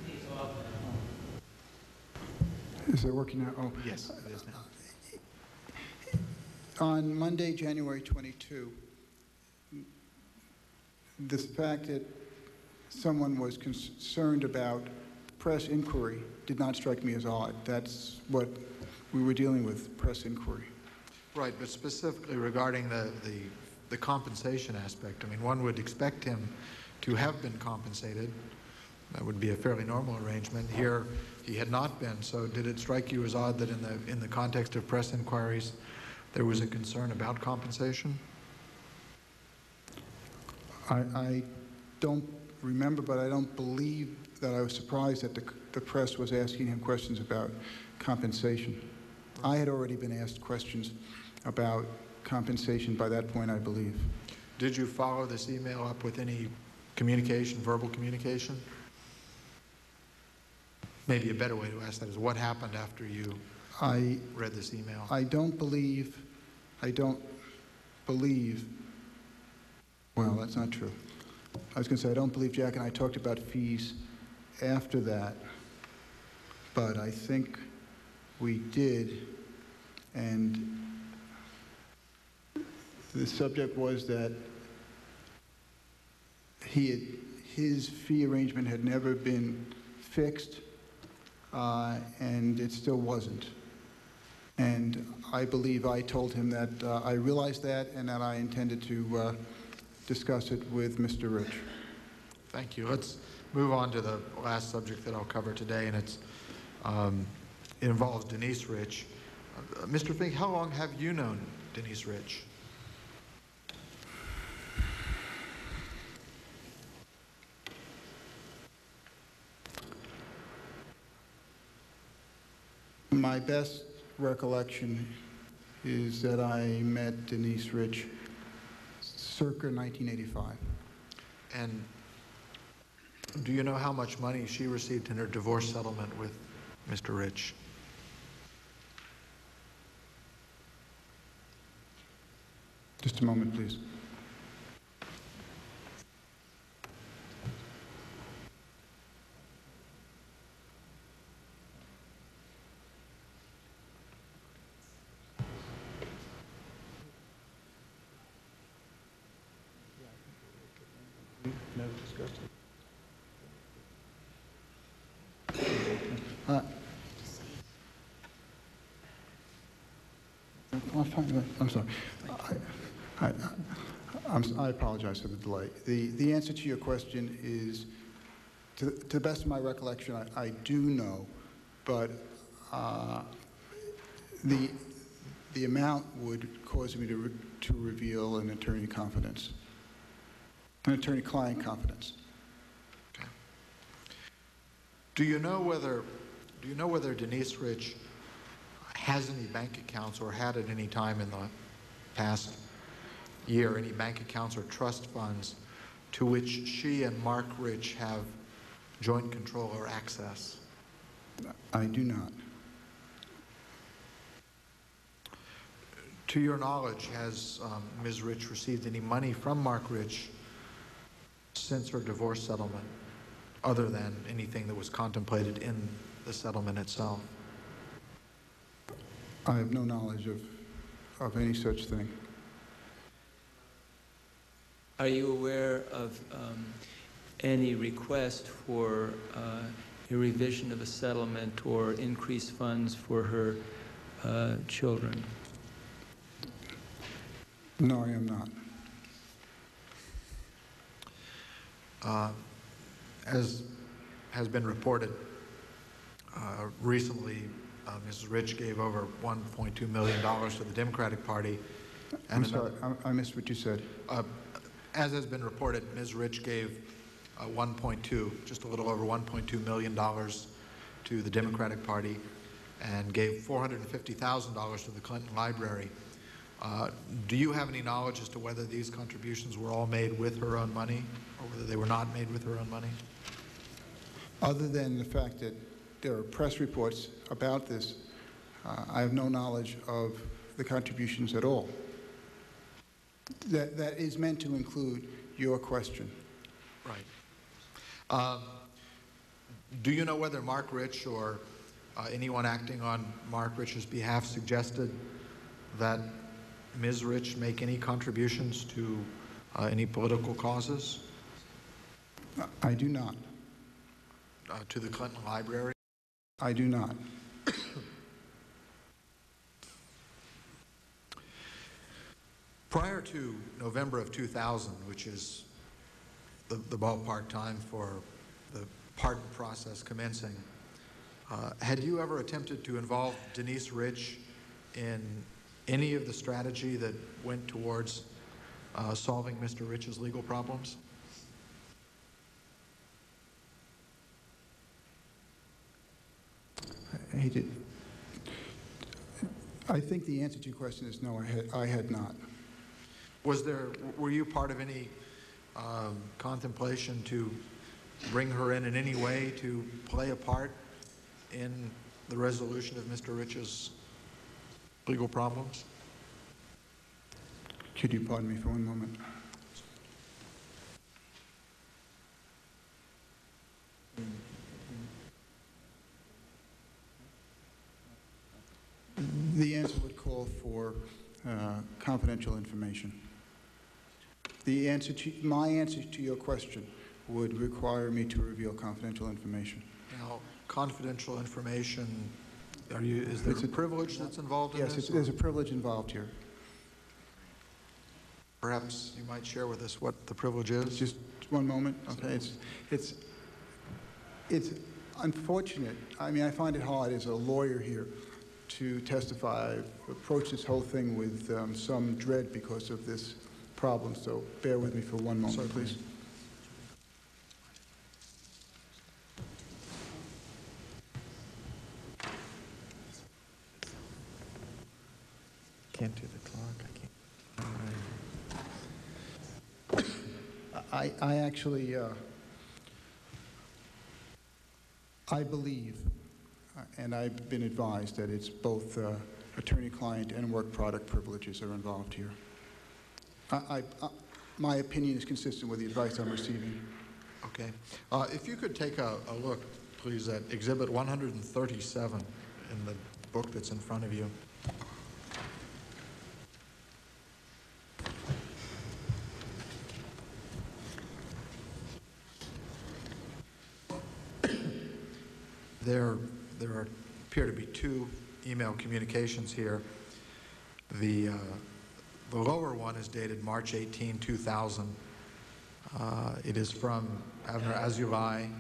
Is it working now? Oh. Yes, it is now. On Monday, January 22, the fact that someone was concerned about press inquiry did not strike me as odd. That's what we were dealing with, press inquiry. Right, but specifically regarding the, the, the compensation aspect, I mean, one would expect him to have been compensated. That would be a fairly normal arrangement. Here, he had not been, so did it strike you as odd that in the, in the context of press inquiries, there was a concern about compensation? I, I don't remember, but I don't believe that I was surprised that the, the press was asking him questions about compensation. I had already been asked questions about compensation by that point, I believe. Did you follow this email up with any communication, verbal communication? Maybe a better way to ask that is what happened after you I, read this email? I don't believe, I don't believe, well, that's not true. I was going to say, I don't believe Jack and I talked about fees after that, but I think we did, and the subject was that he had, his fee arrangement had never been fixed, uh, and it still wasn't. And I believe I told him that uh, I realized that and that I intended to uh, discuss it with Mr. Rich. Thank you. Let's move on to the last subject that I'll cover today, and it's, um, it involves Denise Rich. Uh, Mr. Fink, how long have you known Denise Rich? My best recollection is that I met Denise Rich circa 1985. And do you know how much money she received in her divorce settlement with Mr. Rich? Just a moment, please. Never discussed it. Uh, I'm sorry. I- I- I'm s- I apologize for the delay. The, the answer to your question is, to, to the best of my recollection, I, I do know, but uh, the, the amount would cause me to, re- to reveal an attorney confidence, an attorney-client confidence. Do you know whether, do you know whether Denise Rich has any bank accounts or had at any time in the past year any bank accounts or trust funds to which she and Marc Rich have joint control or access? I do not. To your knowledge, has um, Ms. Rich received any money from Mark Rich since her divorce settlement, other than anything that was contemplated in the settlement itself? I have no knowledge of, of any such thing. Are you aware of um, any request for uh, a revision of a settlement or increased funds for her uh, children? No, I am not. Uh, As has been reported, uh, recently, uh, Mrs. Rich gave over $1.2 million to the Democratic Party. I'm sorry, I I missed what you said. Uh, As has been reported, Ms. Rich gave uh, 1.2, just a little over 1.2 million dollars to the Democratic Party and gave $450,000 to the Clinton Library. Uh, Do you have any knowledge as to whether these contributions were all made with her own money or whether they were not made with her own money? Other than the fact that there are press reports about this, uh, I have no knowledge of the contributions at all. That, that is meant to include your question. Right. Um, Do you know whether Marc Rich or uh, anyone acting on Marc Rich's behalf suggested that Ms. Rich make any contributions to uh, any political causes, I do not. uh, to the Clinton Library? I do not. Prior to November of 2000, which is the the ballpark time for the pardon process commencing, uh, had you ever attempted to involve Denise Rich in any of the strategy that went towards uh, solving Mr. Rich's legal problems? I hate it. I think the answer to your question is no, I had, I had not. Was there, were you part of any um, contemplation to bring her in in any way to play a part in the resolution of Mr. Rich's legal problems? Could you pardon me for one moment? The answer would call for uh, confidential information. The answer to, my answer to your question would require me to reveal confidential information. Now, confidential information, are you, is there It's a privilege that's involved in Yes, this? it's- there's a privilege involved here. Perhaps you might share with us what the privilege is? Just one moment, okay? It's, it's, it's unfortunate, I mean, I find it hard as a lawyer here to testify. I've approached this whole thing with um, some dread because of this problem, so bear with me for one moment, Certainly. please. Can't do the clock, I can't. I, I actually, uh, I believe, and I've been advised that it's both uh, attorney-client and work product privileges are involved here. I, I, I- my opinion is consistent with the advice I'm receiving. Okay. Uh, If you could take a, a look, please, at Exhibit 137 in the book that's in front of you. There, there are, appear to be two email communications here. The, uh, the lower one is dated March 18, 2000. Uh, It is from Avner Azulay,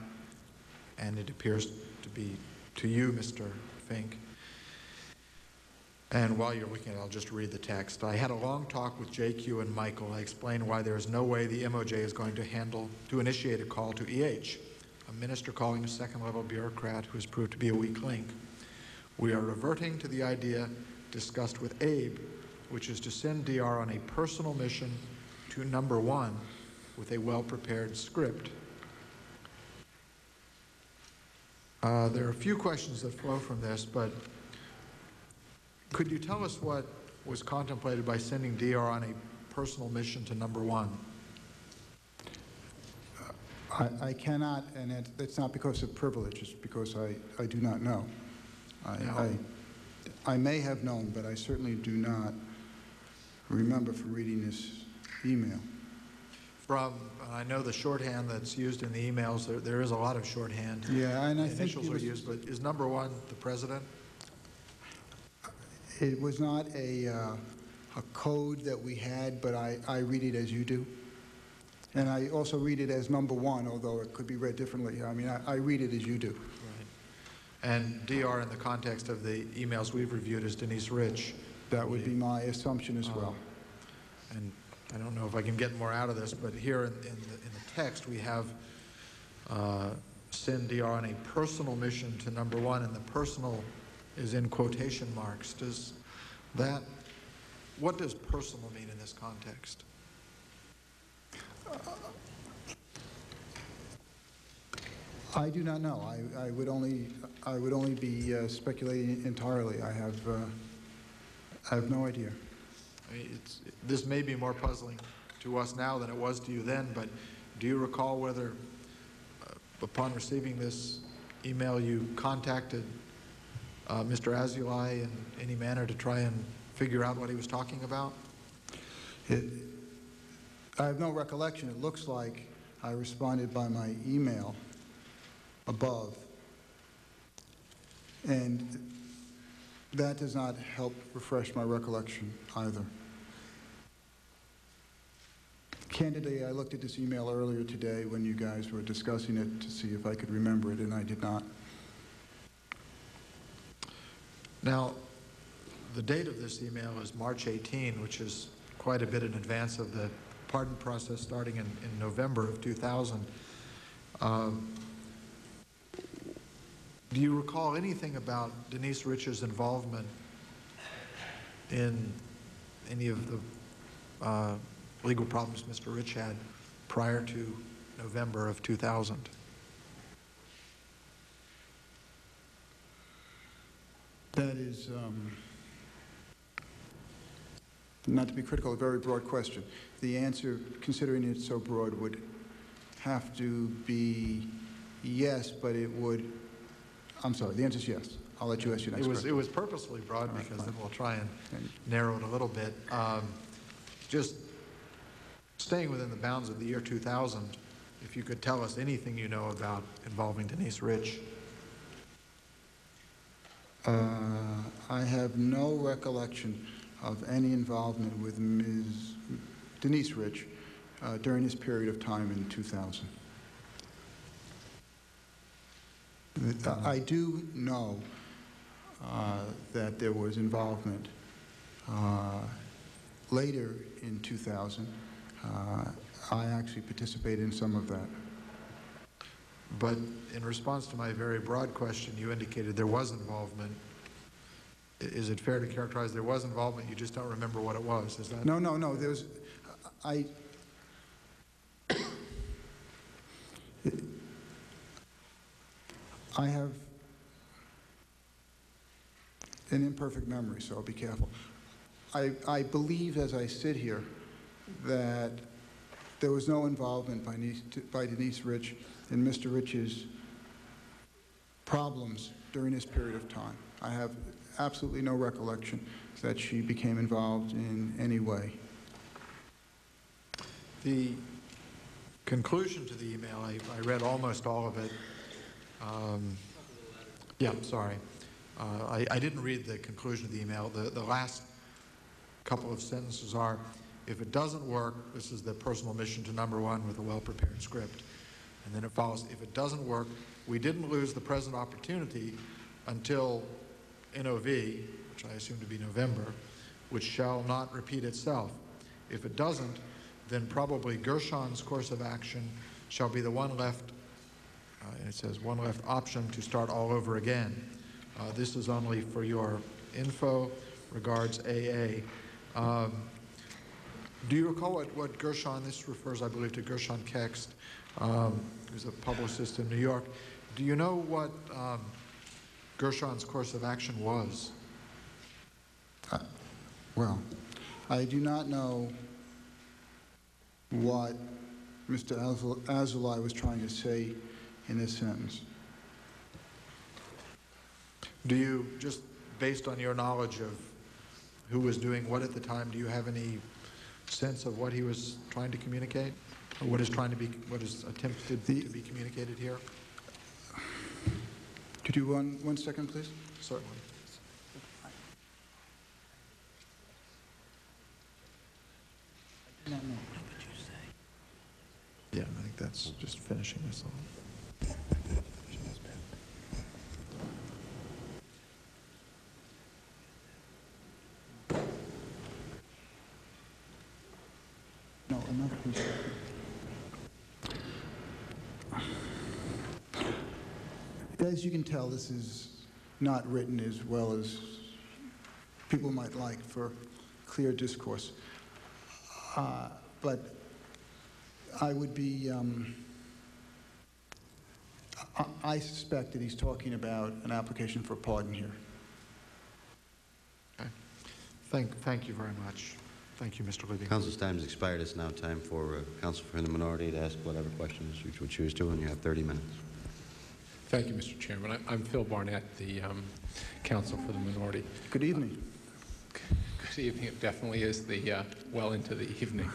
and it appears to be to you, Mr. Fink. And while you're looking at it, I'll just read the text. I had a long talk with JQ and Michael. I explained why there is no way the MOJ is going to handle, to initiate a call to EH, a minister calling a second-level bureaucrat who has proved to be a weak link. We are reverting to the idea discussed with Abe, which is to send DR on a personal mission to number one with a well-prepared script. Uh, There are a few questions that flow from this, but could you tell us what was contemplated by sending DR on a personal mission to number one? I, I cannot, and it- it's not because of privilege, it's because I, I do not know. I, No. I, I may have known, but I certainly do not remember from reading this email. From, I know the shorthand that's used in the emails, there, there is a lot of shorthand. Yeah, and I think Initials are used, but is number one the president? It was not a, uh, a code that we had, but I, I read it as you do. And I also read it as number one, although it could be read differently. I mean, I, I read it as you do. Right. And DR in the context of the emails we've reviewed is Denise Rich. That would be my assumption as well. And I don't know if I can get more out of this, but here in, in, the, in the text, we have uh, send DR on a personal mission to number one, and the personal is in quotation marks. Does that, what does personal mean in this context? I do not know. I, I would only, I would only be uh, speculating entirely. I have, uh, I have no idea. I mean, it's, this may be more puzzling to us now than it was to you then, but do you recall whether, uh, upon receiving this email, you contacted uh, Mr. Azulay in any manner to try and figure out what he was talking about? It, I have no recollection. It looks like I responded by my email above. And that does not help refresh my recollection either. Candidly, I looked at this email earlier today when you guys were discussing it to see if I could remember it, and I did not. Now, the date of this email is March 18, which is quite a bit in advance of the pardon process starting in, in November of 2000. Um, do you recall anything about Denise Rich's involvement in any of the uh, legal problems Mr. Rich had prior to November of 2000? That is, um, not to be critical, a very broad question. The answer, considering it's so broad, would have to be yes, but it would, I'm sorry, the answer is yes. I'll let you ask your next It was, question. it was purposely broad right, because then we'll try and And- narrow it a little bit. Um, Just staying within the bounds of the year 2000, if you could tell us anything you know about involving Denise Rich. Uh, I have no recollection of any involvement with Ms. Denise Rich uh, during this period of time in 2000. Uh, I do know uh, that there was involvement uh, later in 2000. Uh, I actually participated in some of that. But in response to my very broad question, you indicated there was involvement. Is it fair to characterize there was involvement, you just don't remember what it was? Is that? No, no, no, there's, I, I have an imperfect memory, so I'll be careful. I, I believe as I sit here that there was no involvement by Denise, by Denise Rich in Mr. Rich's problems during this period of time. I have absolutely no recollection that she became involved in any way. The conclusion to the email, I, I read almost all of it. Um, yeah, sorry. Uh, I, I didn't read the conclusion of the email. The, the last couple of sentences are, if it doesn't work, this is the personal mission to number one with a well-prepared script. And then it follows, if it doesn't work, we didn't lose the present opportunity until NOV, which I assume to be November, which shall not repeat itself. If it doesn't, then probably Gershon's course of action shall be the one left, uh, and it says one left option to start all over again. Uh, this is only for your info. Regards, AA. Um, do you recall what, what Gershon, this refers, I believe, to Gershon Kekst, um, who's a publicist in New York. Do you know what um, Gershon's course of action was? Uh, well, I do not know what Mr. Azul- Azulay was trying to say in this sentence. Do you, just based on your knowledge of who was doing what at the time, do you have any sense of what he was trying to communicate? Or what is trying to be, what is attempted to be communicated here? Could you, one, one second, please? Certainly. Yeah, I think that's just finishing this off. No, another piece. As you can tell, this is not written as well as people might like for clear discourse. Uh, But I would be, um, I I suspect that he's talking about an application for pardon here. Okay. Thank, thank you very much. Thank you, Mr. Libby. Counsel's time has expired. It's now time for uh, counsel from the minority to ask whatever questions you would choose to, and you have 30 minutes. Thank you, Mr. Chairman. I- I'm Phil Barnett, the um, counsel for the minority. Good evening. Good evening. It definitely is the, uh, well into the evening.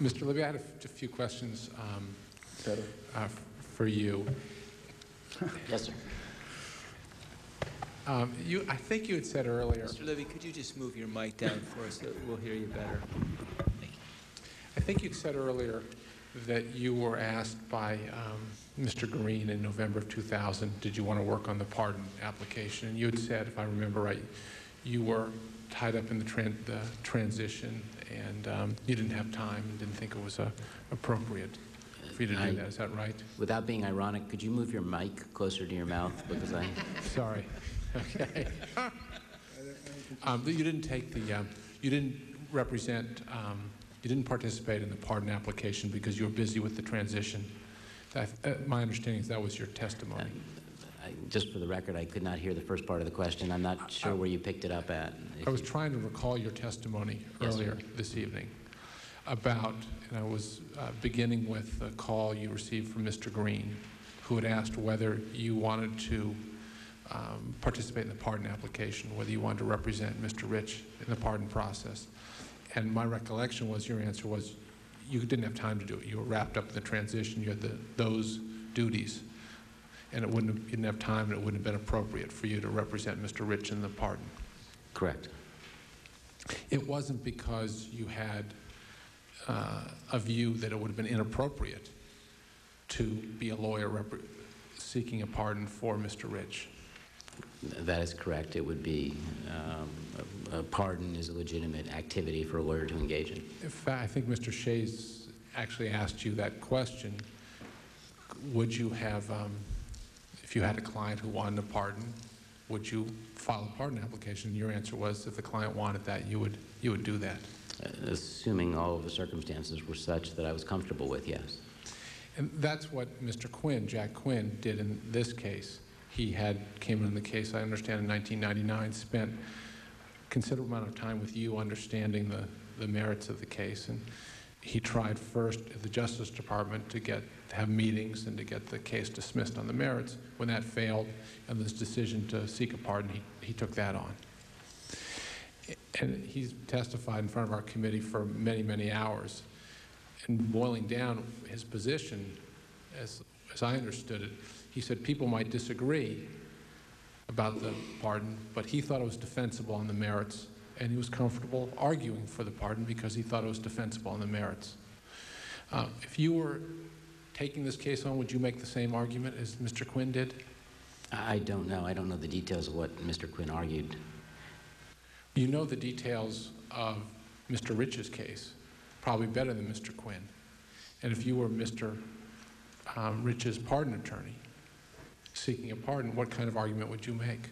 Mr. Libby, I had a f- a few questions um, uh, for you. Yes, sir. Um, You, I think you had said earlier, Mr. Libby, could you just move your mic down for us so we'll hear you better? Thank you. I think you'd said earlier that you were asked by um, Mr. Green in November of 2000, did you want to work on the pardon application? And you had said, if I remember right, you were tied up in the tran- the transition, and um, you didn't have time and didn't think it was uh, appropriate for you to I- do that. Is that right? Without being ironic, could you move your mic closer to your mouth? Because I, Sorry. Okay. Um, You didn't take the, um, you didn't represent, um, you didn't participate in the pardon application because you were busy with the transition. That- uh, My understanding is that was your testimony. I- just for the record, I could not hear the first part of the question. I'm not sure where you picked it up at. I was you- trying to recall your testimony Yes, sir. earlier this evening about, and I was uh, beginning with a call you received from Mr. Green, who had asked whether you wanted to um, participate in the pardon application, whether you wanted to represent Mr. Rich in the pardon process. And my recollection was your answer was you didn't have time to do it. You were wrapped up in the transition. You had the, those duties. And it wouldn't have, you didn't have time and it wouldn't have been appropriate for you to represent Mr. Rich in the pardon. Correct. It wasn't because you had uh, a view that it would have been inappropriate to be a lawyer seeking a pardon for Mr. Rich. That is correct. It would be, um, a pardon is a legitimate activity for a lawyer to engage in. Fact, I think Mr. Shays actually asked you that question. Would you have, um, if you had a client who wanted a pardon, would you file a pardon application? Your answer was if the client wanted that, you would, you would do that. Uh, Assuming all of the circumstances were such that I was comfortable with, yes. And that's what Mr. Quinn, Jack Quinn, did in this case. He had, came in the case, I understand, in 1999, spent considerable amount of time with you understanding the, the merits of the case. And he tried first at the Justice Department to get, to have meetings and to get the case dismissed on the merits. When that failed, and this decision to seek a pardon, he, he took that on. And he's testified in front of our committee for many, many hours. And boiling down his position, as, as I understood it, he said people might disagree about the pardon, but he thought it was defensible on the merits, and he was comfortable arguing for the pardon because he thought it was defensible on the merits. Uh, if you were taking this case on, would you make the same argument as Mr. Quinn did? I don't know. I don't know the details of what Mr. Quinn argued. You know the details of Mr. Rich's case, probably better than Mr. Quinn. And if you were Mr. um, Rich's pardon attorney, seeking a pardon, what kind of argument would you make?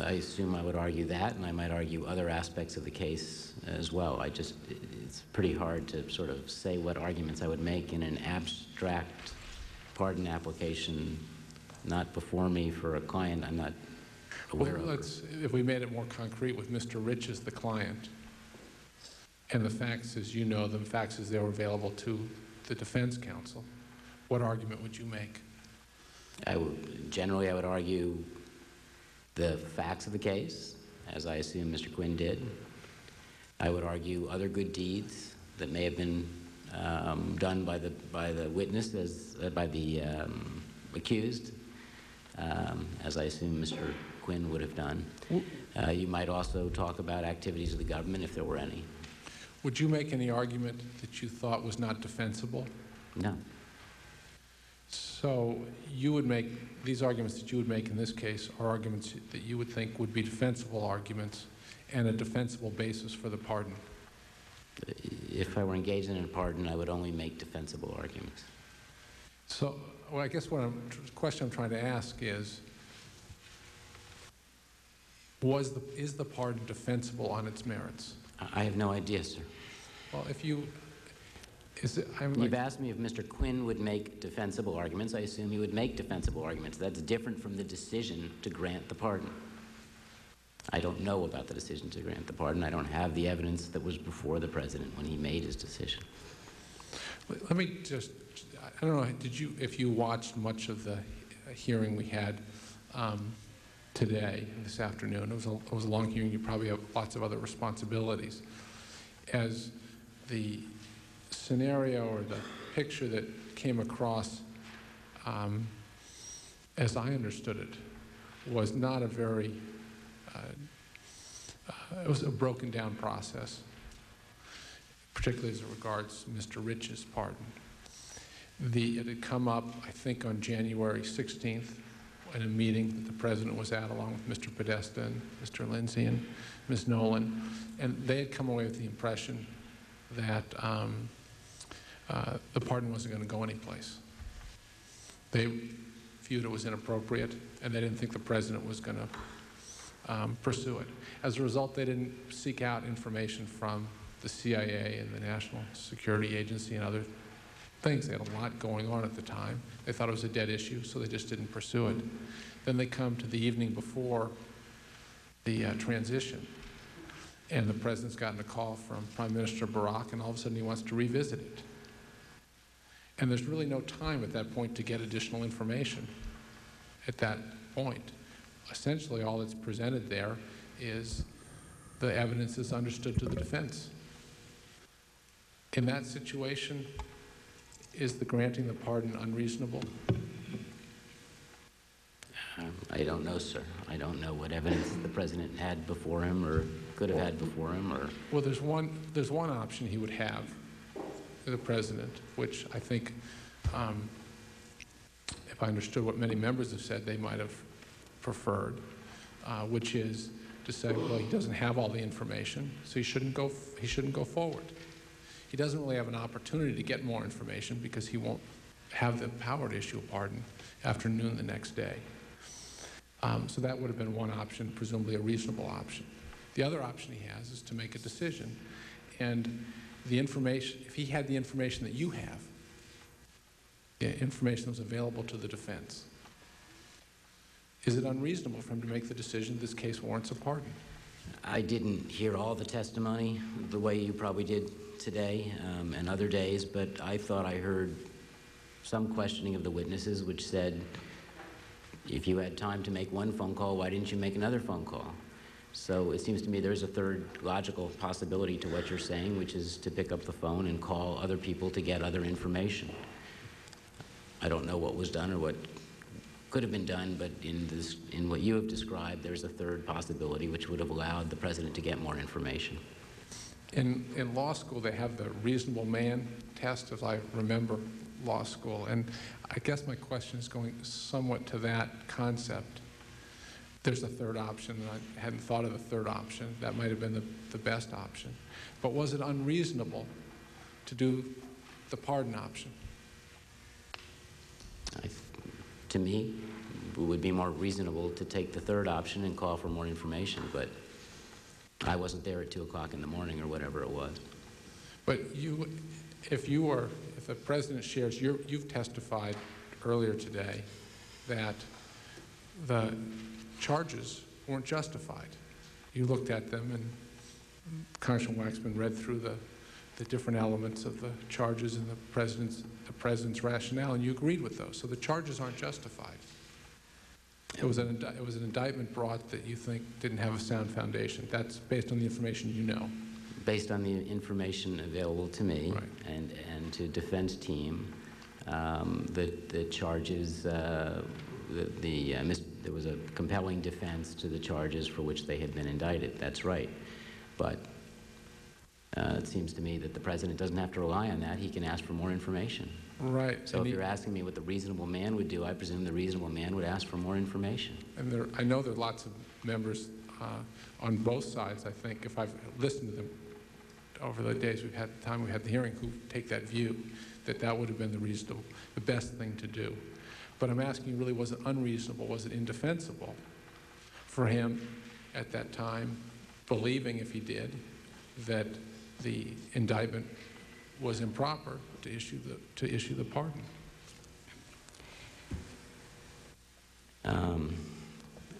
I assume I would argue that, and I might argue other aspects of the case as well. I just, it's pretty hard to sort of say what arguments I would make in an abstract pardon application, not before me for a client I'm not aware Well, of. let's, if we made it more concrete with Mr. Rich as the client, and the facts as you know them, facts as they were available to the defense counsel, what argument would you make? I would, generally, I would argue the facts of the case, as I assume Mr. Quinn did. I would argue other good deeds that may have been um, done by the, by the witness, as, uh, by the um, accused, um, as I assume Mr. Quinn would have done. Uh, You might also talk about activities of the government, if there were any. Would you make any argument that you thought was not defensible? No. So you would make, these arguments that you would make in this case are arguments that you would think would be defensible arguments and a defensible basis for the pardon? If I were engaged in a pardon, I would only make defensible arguments. So, well, I guess what I'm, the question I'm trying to ask is, was the, is the pardon defensible on its merits? I have no idea, sir. Well, if you, it, You've like, asked me if Mr. Quinn would make defensible arguments. I assume he would make defensible arguments. That's different from the decision to grant the pardon. I don't know about the decision to grant the pardon. I don't have the evidence that was before the president when he made his decision. let let me just, I don't know, did you, if you watched much of the hearing we had um, today, this afternoon, it was, a, it was a long hearing, you probably have lots of other responsibilities. As the scenario or the picture that came across, um, as I understood it, was not a very, uh, uh, it was a broken down process, particularly as it regards Mr. Rich's pardon. The, it had come up, I think, on January 16th in a meeting that the president was at along with Mr. Podesta and Mr. Lindsey and Ms. Nolan, and they had come away with the impression that um, uh, the pardon wasn't going to go anyplace. They viewed it was inappropriate, and they didn't think the president was going to um, pursue it. As a result, they didn't seek out information from the CIA and the National Security Agency and other things. They had a lot going on at the time. They thought it was a dead issue, so they just didn't pursue it. Then they come to the evening before the uh, transition, and the president's gotten a call from Prime Minister Barak, and all of a sudden he wants to revisit it. And there's really no time at that point to get additional information at that point. Essentially, all that's presented there is the evidence is understood to the defense. In that situation, is the granting the pardon unreasonable? Um, I don't know, sir. I don't know what evidence the president had before him or could have had before him or Well, there's one, there's one option he would have, the president, which I think, um, if I understood what many members have said, they might have preferred, uh, which is to say, well, he doesn't have all the information, so he shouldn't go, he shouldn't go forward. He doesn't really have an opportunity to get more information because he won't have the power to issue a pardon after noon the next day. Um, so that would have been one option, presumably a reasonable option. The other option he has is to make a decision. And the information, if he had the information that you have, the information that was available to the defense, is it unreasonable for him to make the decision this case warrants a pardon? I didn't hear all the testimony the way you probably did today um, and other days, but I thought I heard some questioning of the witnesses which said, if you had time to make one phone call, why didn't you make another phone call? So it seems to me there's a third logical possibility to what you're saying, which is to pick up the phone and call other people to get other information. I don't know what was done or what could have been done, but in, this, in what you have described, there's a third possibility which would have allowed the president to get more information. In, in law school, they have the reasonable man test, as I remember law school. And I guess my question is going somewhat to that concept. There's a third option, and I hadn't thought of the third option. That might have been the, the best option. But was it unreasonable to do the pardon option? I, to me, it would be more reasonable to take the third option and call for more information, but I wasn't there at 2 o'clock in the morning or whatever it was. But you, if you were, if the president shares, you're, you've testified earlier today that the charges weren't justified. You looked at them and Congressman Waxman read through the, the different elements of the charges and the president's, the president's rationale, and you agreed with those. So the charges aren't justified. It was an, it was an indictment brought that you think didn't have a sound foundation. That's based on the information you know. Based on the information available to me and, and to defense team, um, the, the charges, uh, the, the uh, mis- there was a compelling defense to the charges for which they had been indicted. That's right. But uh, it seems to me that the president doesn't have to rely on that. He can ask for more information. Right. So and if he- you're asking me what the reasonable man would do, I presume the reasonable man would ask for more information. And there, I know there are lots of members uh, on both sides, I think, if I've listened to them over the days we've had, the time we had the hearing, who take that view, that that would have been the reasonable, the best thing to do. But I'm asking really, was it unreasonable, was it indefensible for him at that time, believing if he did, that the indictment was improper to issue the, to issue the pardon? Um,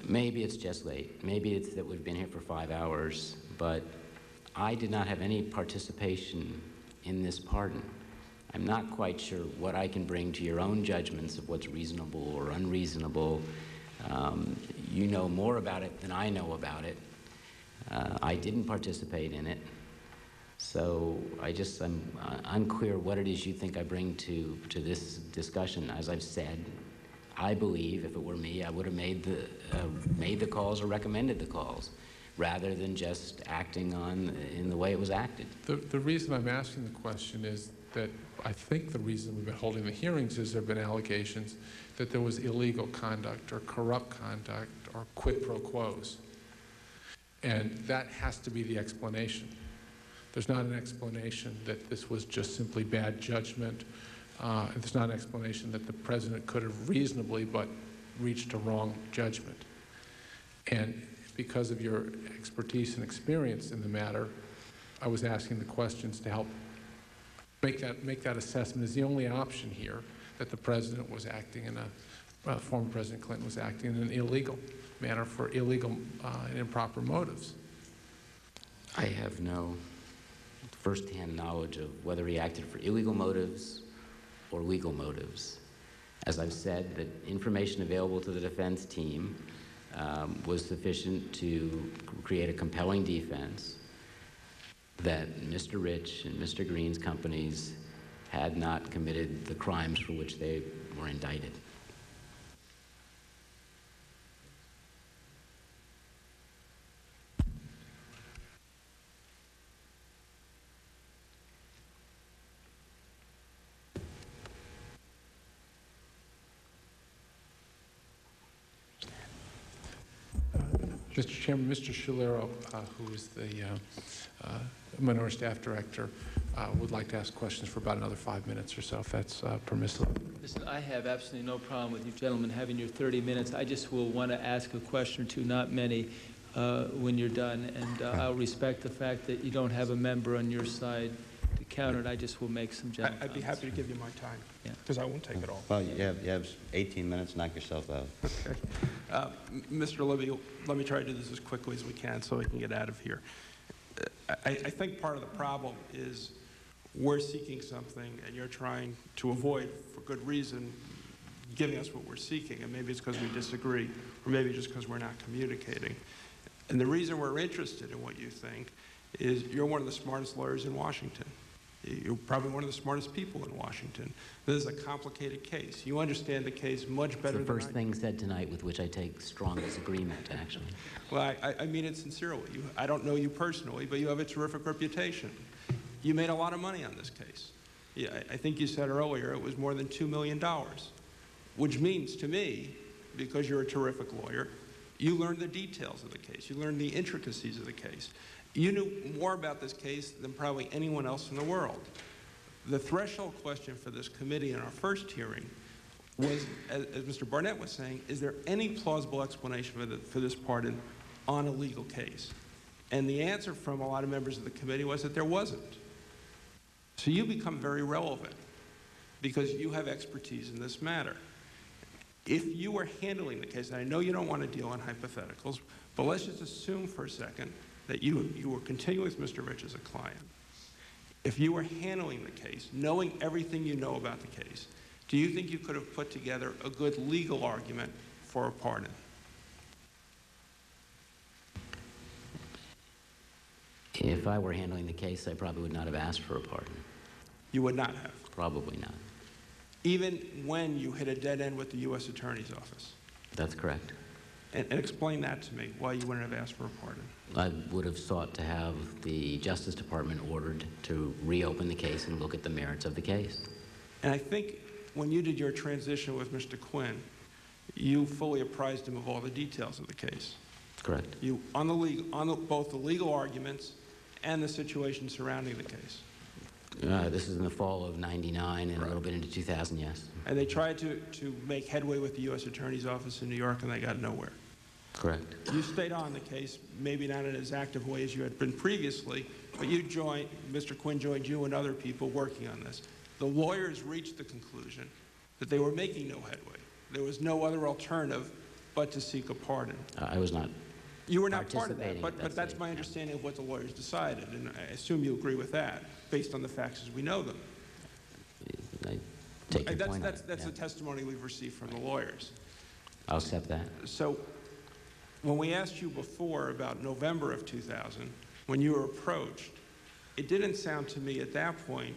maybe it's just late. Maybe it's that we've been here for five hours, but I did not have any participation in this pardon. I'm not quite sure what I can bring to your own judgments of what's reasonable or unreasonable. Um, you know more about it than I know about it. Uh, I didn't participate in it. So I just, I'm uh, unclear what it is you think I bring to, to this discussion. As I've said, I believe if it were me, I would have made the, uh, made the calls or recommended the calls, rather than just acting on in the way it was acted. The, the reason I'm asking the question is that I think the reason we've been holding the hearings is there have been allegations that there was illegal conduct or corrupt conduct or quid pro quos. And that has to be the explanation. There's not an explanation that this was just simply bad judgment. Uh, there's not an explanation that the president could have reasonably but reached a wrong judgment. And because of your expertise and experience in the matter, I was asking the questions to help make that, make that assessment is the only option here that the president was acting in a, uh, former President Clinton was acting in an illegal manner for illegal uh, and improper motives. I have no firsthand knowledge of whether he acted for illegal motives or legal motives. As I've said, the information available to the defense team um, was sufficient to create a compelling defense that Mr. Rich and Mr. Green's companies had not committed the crimes for which they were indicted. Mr. Chairman, Mr. Schiliro, uh, who is the uh, uh, Minority Staff Director, uh, would like to ask questions for about another five minutes or so, if that's uh, permissible. Listen, I have absolutely no problem with you gentlemen having your 30 minutes. I just will want to ask a question or two, not many, uh, when you're done. And uh, I'll respect the fact that you don't have a member on your side to counter. I just will make some general I- I'd be comments. happy to give you my time, Yeah. because I won't take it all. Well, you have, you have 18 minutes, knock yourself out. Okay. Uh, M- Mr. Libby, let me try to do this as quickly as we can so we can get out of here. Uh, I, I think part of the problem is we're seeking something and you're trying to avoid, for good reason, giving us what we're seeking. And maybe it's because we disagree, or maybe just because we're not communicating. And the reason we're interested in what you think is you're one of the smartest lawyers in Washington. You're probably one of the smartest people in Washington. This is a complicated case. You understand the case much It's better the than I first thing said tonight with which I take strong disagreement, actually. Well, I- I, I mean it sincerely. You, I don't know you personally, but you have a terrific reputation. You made a lot of money on this case. Yeah, I, I think you said earlier it was more than $2 million, which means to me, because you're a terrific lawyer, you learned the details of the case. You learned the intricacies of the case. You knew more about this case than probably anyone else in the world. The threshold question for this committee in our first hearing was, as, Mr. Barnett was saying, is there any plausible explanation for, the, for this pardon on a legal case? And the answer from a lot of members of the committee was that there wasn't. So you become very relevant because you have expertise in this matter. If you were handling the case, and I know you don't want to deal in hypotheticals, but let's just assume for a second that you, you were continuing with Mr. Rich as a client, if you were handling the case, knowing everything you know about the case, do you think you could have put together a good legal argument for a pardon? If I were handling the case, I probably would not have asked for a pardon. You would not have? Probably not. Even when you hit a dead end with the U.S. Attorney's Office? That's correct. And, and explain that to me, why you wouldn't have asked for a pardon. I would have sought to have the Justice Department ordered to reopen the case and look at the merits of the case. And I think when you did your transition with Mr. Quinn, you fully apprised him of all the details of the case. Correct. You, on the legal, on the, both the legal arguments and the situation surrounding the case. Uh, this is in the fall of 99 and a little bit into 2000, yes. And they tried to, to make headway with the U.S. Attorney's Office in New York, and they got nowhere. Correct. You stayed on the case, maybe not in as active way as you had been previously, but you joined, Mr. Quinn joined you and other people working on this. The lawyers reached the conclusion that they were making no headway. There was no other alternative but to seek a pardon. Uh, I was not. You were not part of that, Participating but, at but that's my understanding of what the lawyers decided, and I assume you agree with that, based on the facts as we know them. I take your That's, point. that's, that's yeah. the testimony we've received from the lawyers. I'll accept that. So when we asked you before about November of 2000, when you were approached, it didn't sound to me at that point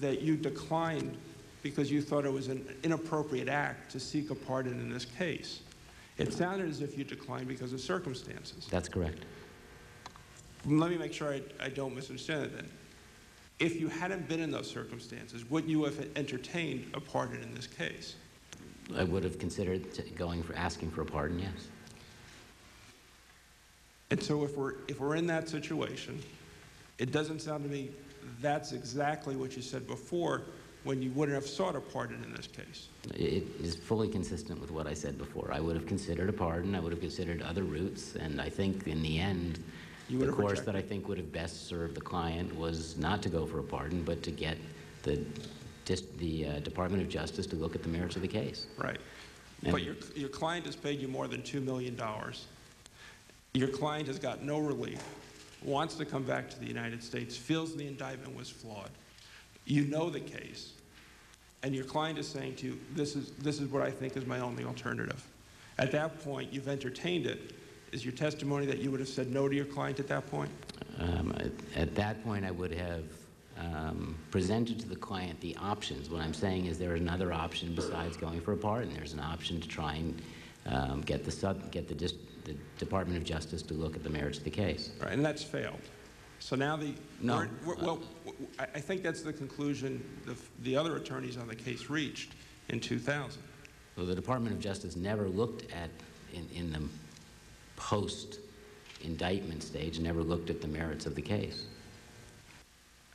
that you declined because you thought it was an inappropriate act to seek a pardon in this case. It sounded as if you declined because of circumstances. That's correct. Let me make sure I, I don't misunderstand it then. If you hadn't been in those circumstances, would you have entertained a pardon in this case? I would have considered going for asking for a pardon, yes. And so if we're, if we're in that situation, it doesn't sound to me that's exactly what you said before when you wouldn't have sought a pardon in this case. It is fully consistent with what I said before. I would have considered a pardon, I would have considered other routes, and I think in the end, You the course rejected. that I think would have best served the client was not to go for a pardon, but to get the, the uh, Department of Justice to look at the merits of the case. Right. And- But your, your client has paid you more than $2 million. Your client has got no relief, wants to come back to the United States, feels the indictment was flawed. You know the case, and your client is saying to you, this is, this is what I think is my only alternative. At that point, you've entertained it. Is your testimony that you would have said no to your client at that point? Um, at- At that point, I would have um, presented to the client the options. What I'm saying is there is another option besides going for a pardon. There's an option to try and um, get the sub, get the, the Department of Justice to look at the merits of the case. Right, and that's failed. So now the, No. we're- we're- well, I I think that's the conclusion the the other attorneys on the case reached in 2000. So the Department of Justice never looked at, in, in the post-indictment stage, never looked at the merits of the case.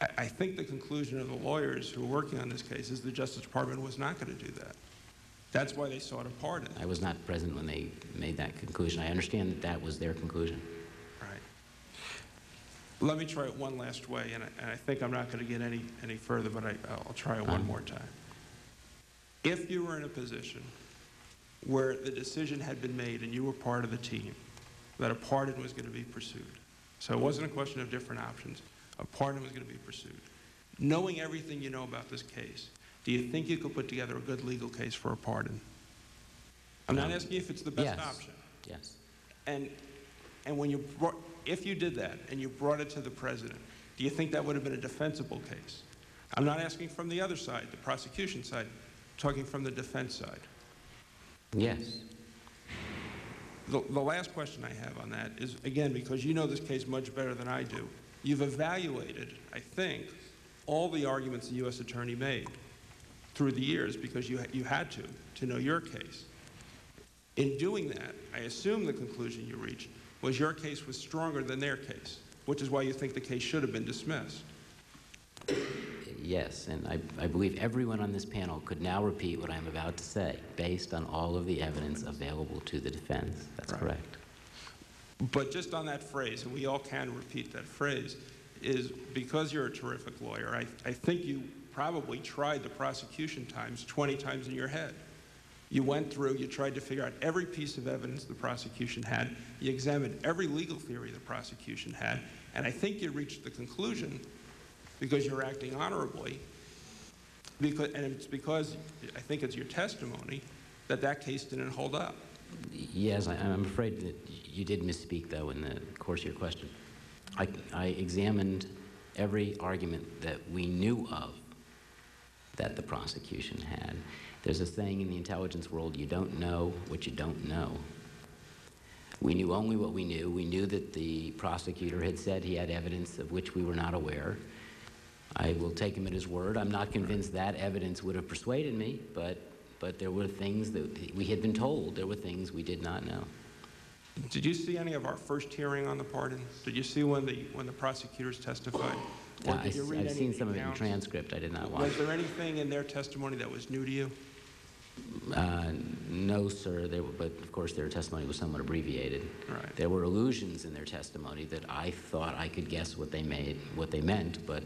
I I think the conclusion of the lawyers who were working on this case is the Justice Department was not going to do that. That's why they sought a pardon. I was not present when they made that conclusion. I understand that that was their conclusion. Right. Let me try it one last way, and I, and I think I'm not going to get any, any further, but I, I'll try it one more time. If you were in a position where the decision had been made and you were part of the team, that a pardon was going to be pursued, so it wasn't a question of different options, a pardon was going to be pursued. Knowing everything you know about this case, do you think you could put together a good legal case for a pardon? I'm not asking if it's the best yes. option. Yes. And, and when you brought, if you did that and you brought it to the president, do you think that would have been a defensible case? I'm not asking from the other side, the prosecution side, talking from the defense side. Yes. The, the last question I have on that is, again, because you know this case much better than I do, you've evaluated, I think, all the arguments the U.S. Attorney made through the years because you, you had to, to know your case. In doing that, I assume the conclusion you reached was your case was stronger than their case, which is why you think the case should have been dismissed. Yes, and I, I believe everyone on this panel could now repeat what I'm about to say, based on all of the evidence available to the defense. That's Right. correct. But just on that phrase, and we all can repeat that phrase, is because you're a terrific lawyer, I, I think you probably tried the prosecution times 20 times in your head. You went through, you tried to figure out every piece of evidence the prosecution had, you examined every legal theory the prosecution had, and I think you reached the conclusion, because you're acting honorably, because, and it's because, I think it's your testimony, that that case didn't hold up. Yes, I, I'm afraid that you did misspeak, though, in the course of your question. I, I examined every argument that we knew of that the prosecution had. There's a saying in the intelligence world, you don't know what you don't know. We knew only what we knew. We knew that the prosecutor had said he had evidence of which we were not aware. I will take him at his word. I'm not convinced that evidence would have persuaded me, but, but there were things that we had been told. There were things we did not know. Did you see any of our first hearing on the pardon? Did you see when the, when the prosecutors testified? Or I, did you read have any seen some of it in transcript. I did not watch. Was there anything in their testimony that was new to you? Uh, no, sir. There, were- but of course, their testimony was somewhat abbreviated. Right. There were allusions in their testimony that I thought I could guess what they made, what they meant, but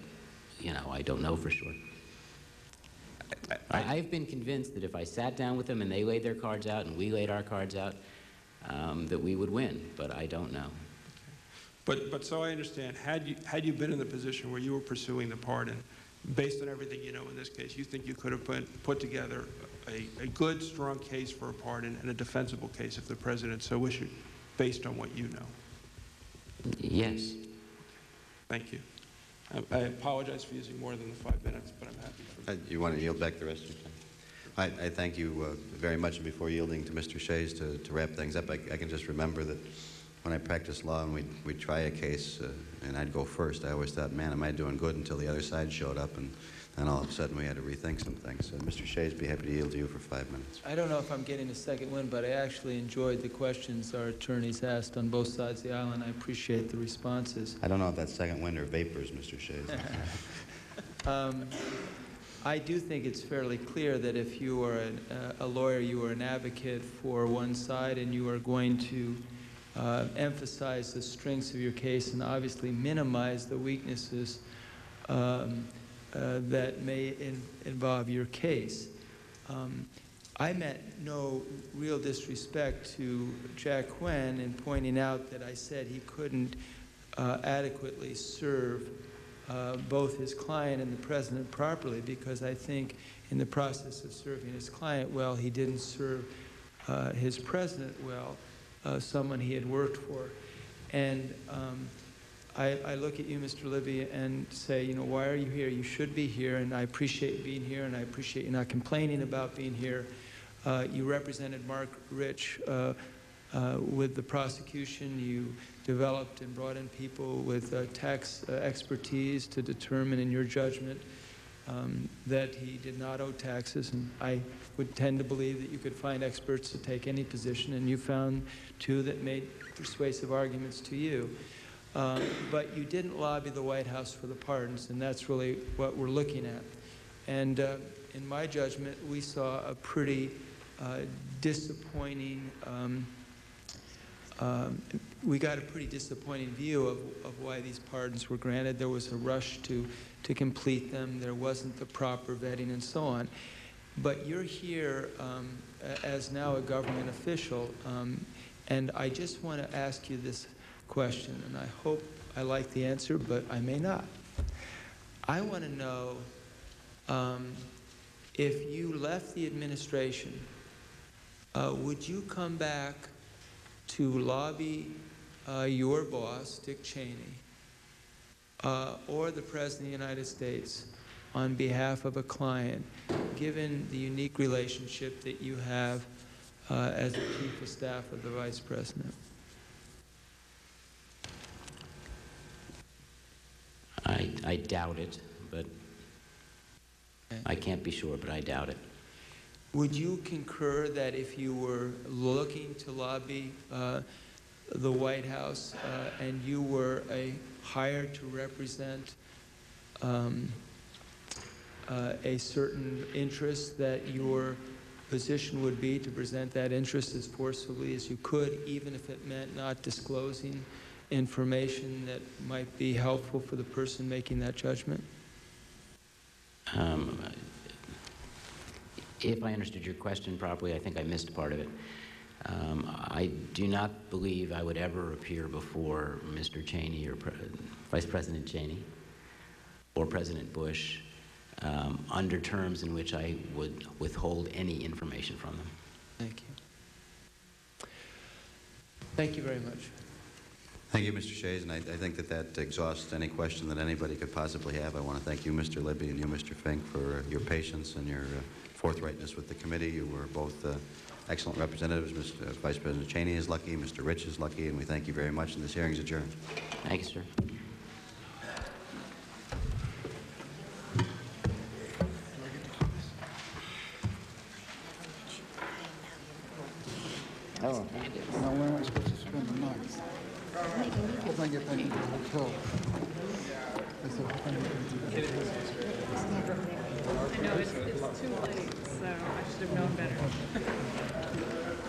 you know, I don't know for sure. I, I've been convinced that if I sat down with them and they laid their cards out and we laid our cards out, um, that we would win. But I don't know. But, but so I understand, had you, had you been in the position where you were pursuing the pardon, based on everything you know in this case, you think you could have put, put together a, a good, strong case for a pardon and a defensible case if the president so wished, based on what you know? Yes. Thank you. I, I apologize for using more than the five minutes, but I'm happy for Uh, You want to yield back the rest of your time? I, I thank you uh, very much, and before yielding to Mr. Shays to, to wrap things up, I, I can just remember that when I practiced law and we'd, we'd try a case, uh, and I'd go first, I always thought, man, am I doing good until the other side showed up, and then all of a sudden we had to rethink some things. So, Mr. Shays, be happy to yield to you for five minutes. I don't know if I'm getting a second win, but I actually enjoyed the questions our attorneys asked on both sides of the island. I appreciate the responses. I don't know if that's second wind or vapors, Mr. Shays. Um, I do think it's fairly clear that if you are an, uh, a lawyer, you are an advocate for one side, and you are going to uh, emphasize the strengths of your case and obviously minimize the weaknesses um, uh, that may in, involve your case. Um, I meant no real disrespect to Jack Quinn in pointing out that I said he couldn't uh, adequately serve uh, both his client and the president properly because I think in the process of serving his client well, he didn't serve uh, his president well, uh, someone he had worked for. And um, I, I look at you, Mr. Libby, and say, you know, why are you here? You should be here, and I appreciate being here, and I appreciate you not complaining about being here. Uh, you represented Marc Rich uh, uh, with the prosecution. You developed and brought in people with uh, tax uh, expertise to determine, in your judgment, um, that he did not owe taxes. And I would tend to believe that you could find experts to take any position, and you found two that made persuasive arguments to you. Uh, but you didn't lobby the White House for the pardons, and that's really what we're looking at. And uh, in my judgment, we saw a pretty uh, disappointing, um, um, we got a pretty disappointing view of, of why these pardons were granted. There was a rush to, to complete them. There wasn't the proper vetting and so on. But you're here um, as now a government official, um, and I just want to ask you this question, and I hope I like the answer, but I may not. I want to know um, if you left the administration, uh, would you come back to lobby uh, your boss, Dick Cheney, uh, or the President of the United States on behalf of a client, given the unique relationship that you have uh, as the Chief of Staff of the Vice President? I, I doubt it, but I can't be sure, but I doubt it. Would you concur that if you were looking to lobby uh, the White House uh, and you were a hired to represent um, uh, a certain interest, that your position would be to present that interest as forcibly as you could, even if it meant not disclosing information that might be helpful for the person making that judgment? Um, if I understood your question properly, I think I missed part of it. Um, I do not believe I would ever appear before Mr. Cheney or Pre- Vice President Cheney or President Bush um, under terms in which I would withhold any information from them. Thank you. Thank you very much. Thank you, Mr. Shays, and I, I think that that exhausts any question that anybody could possibly have. I want to thank you, Mr. Libby, and you, Mr. Fink, for uh, your patience and your uh, forthrightness with the committee. You were both uh, excellent representatives. Mr. uh, Vice President Cheney is lucky, Mr. Rich is lucky, and we thank you very much, and this hearing is adjourned. Thank you, sir. Oh. Now, where am I supposed to spend the night? If I get back to the hotel. I said, if I get back to the hotel. I know, it's, it's too late, so I should have known better.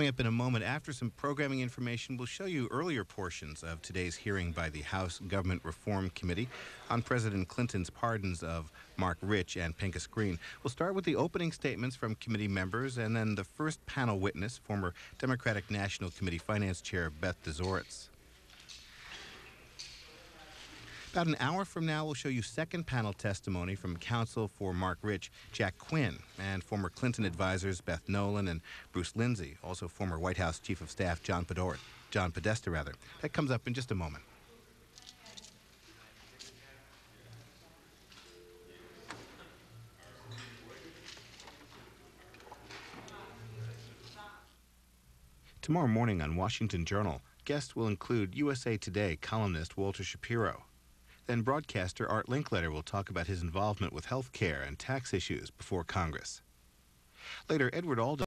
Coming up in a moment, after some programming information, we'll show you earlier portions of today's hearing by the House Government Reform Committee on President Clinton's pardons of Marc Rich and Pincus Green. We'll start with the opening statements from committee members and then the first panel witness, former Democratic National Committee Finance Chair Beth Dozoretz. About an hour from now, we'll show you second panel testimony from counsel for Marc Rich, Jack Quinn, and former Clinton advisors Beth Nolan and Bruce Lindsey, also former White House Chief of Staff John Podesta, John Podesta rather. That comes up in just a moment. Tomorrow morning on Washington Journal, guests will include USA Today columnist Walter Shapiro. Then broadcaster Art Linkletter will talk about his involvement with health care and tax issues before Congress. Later, Edward Alden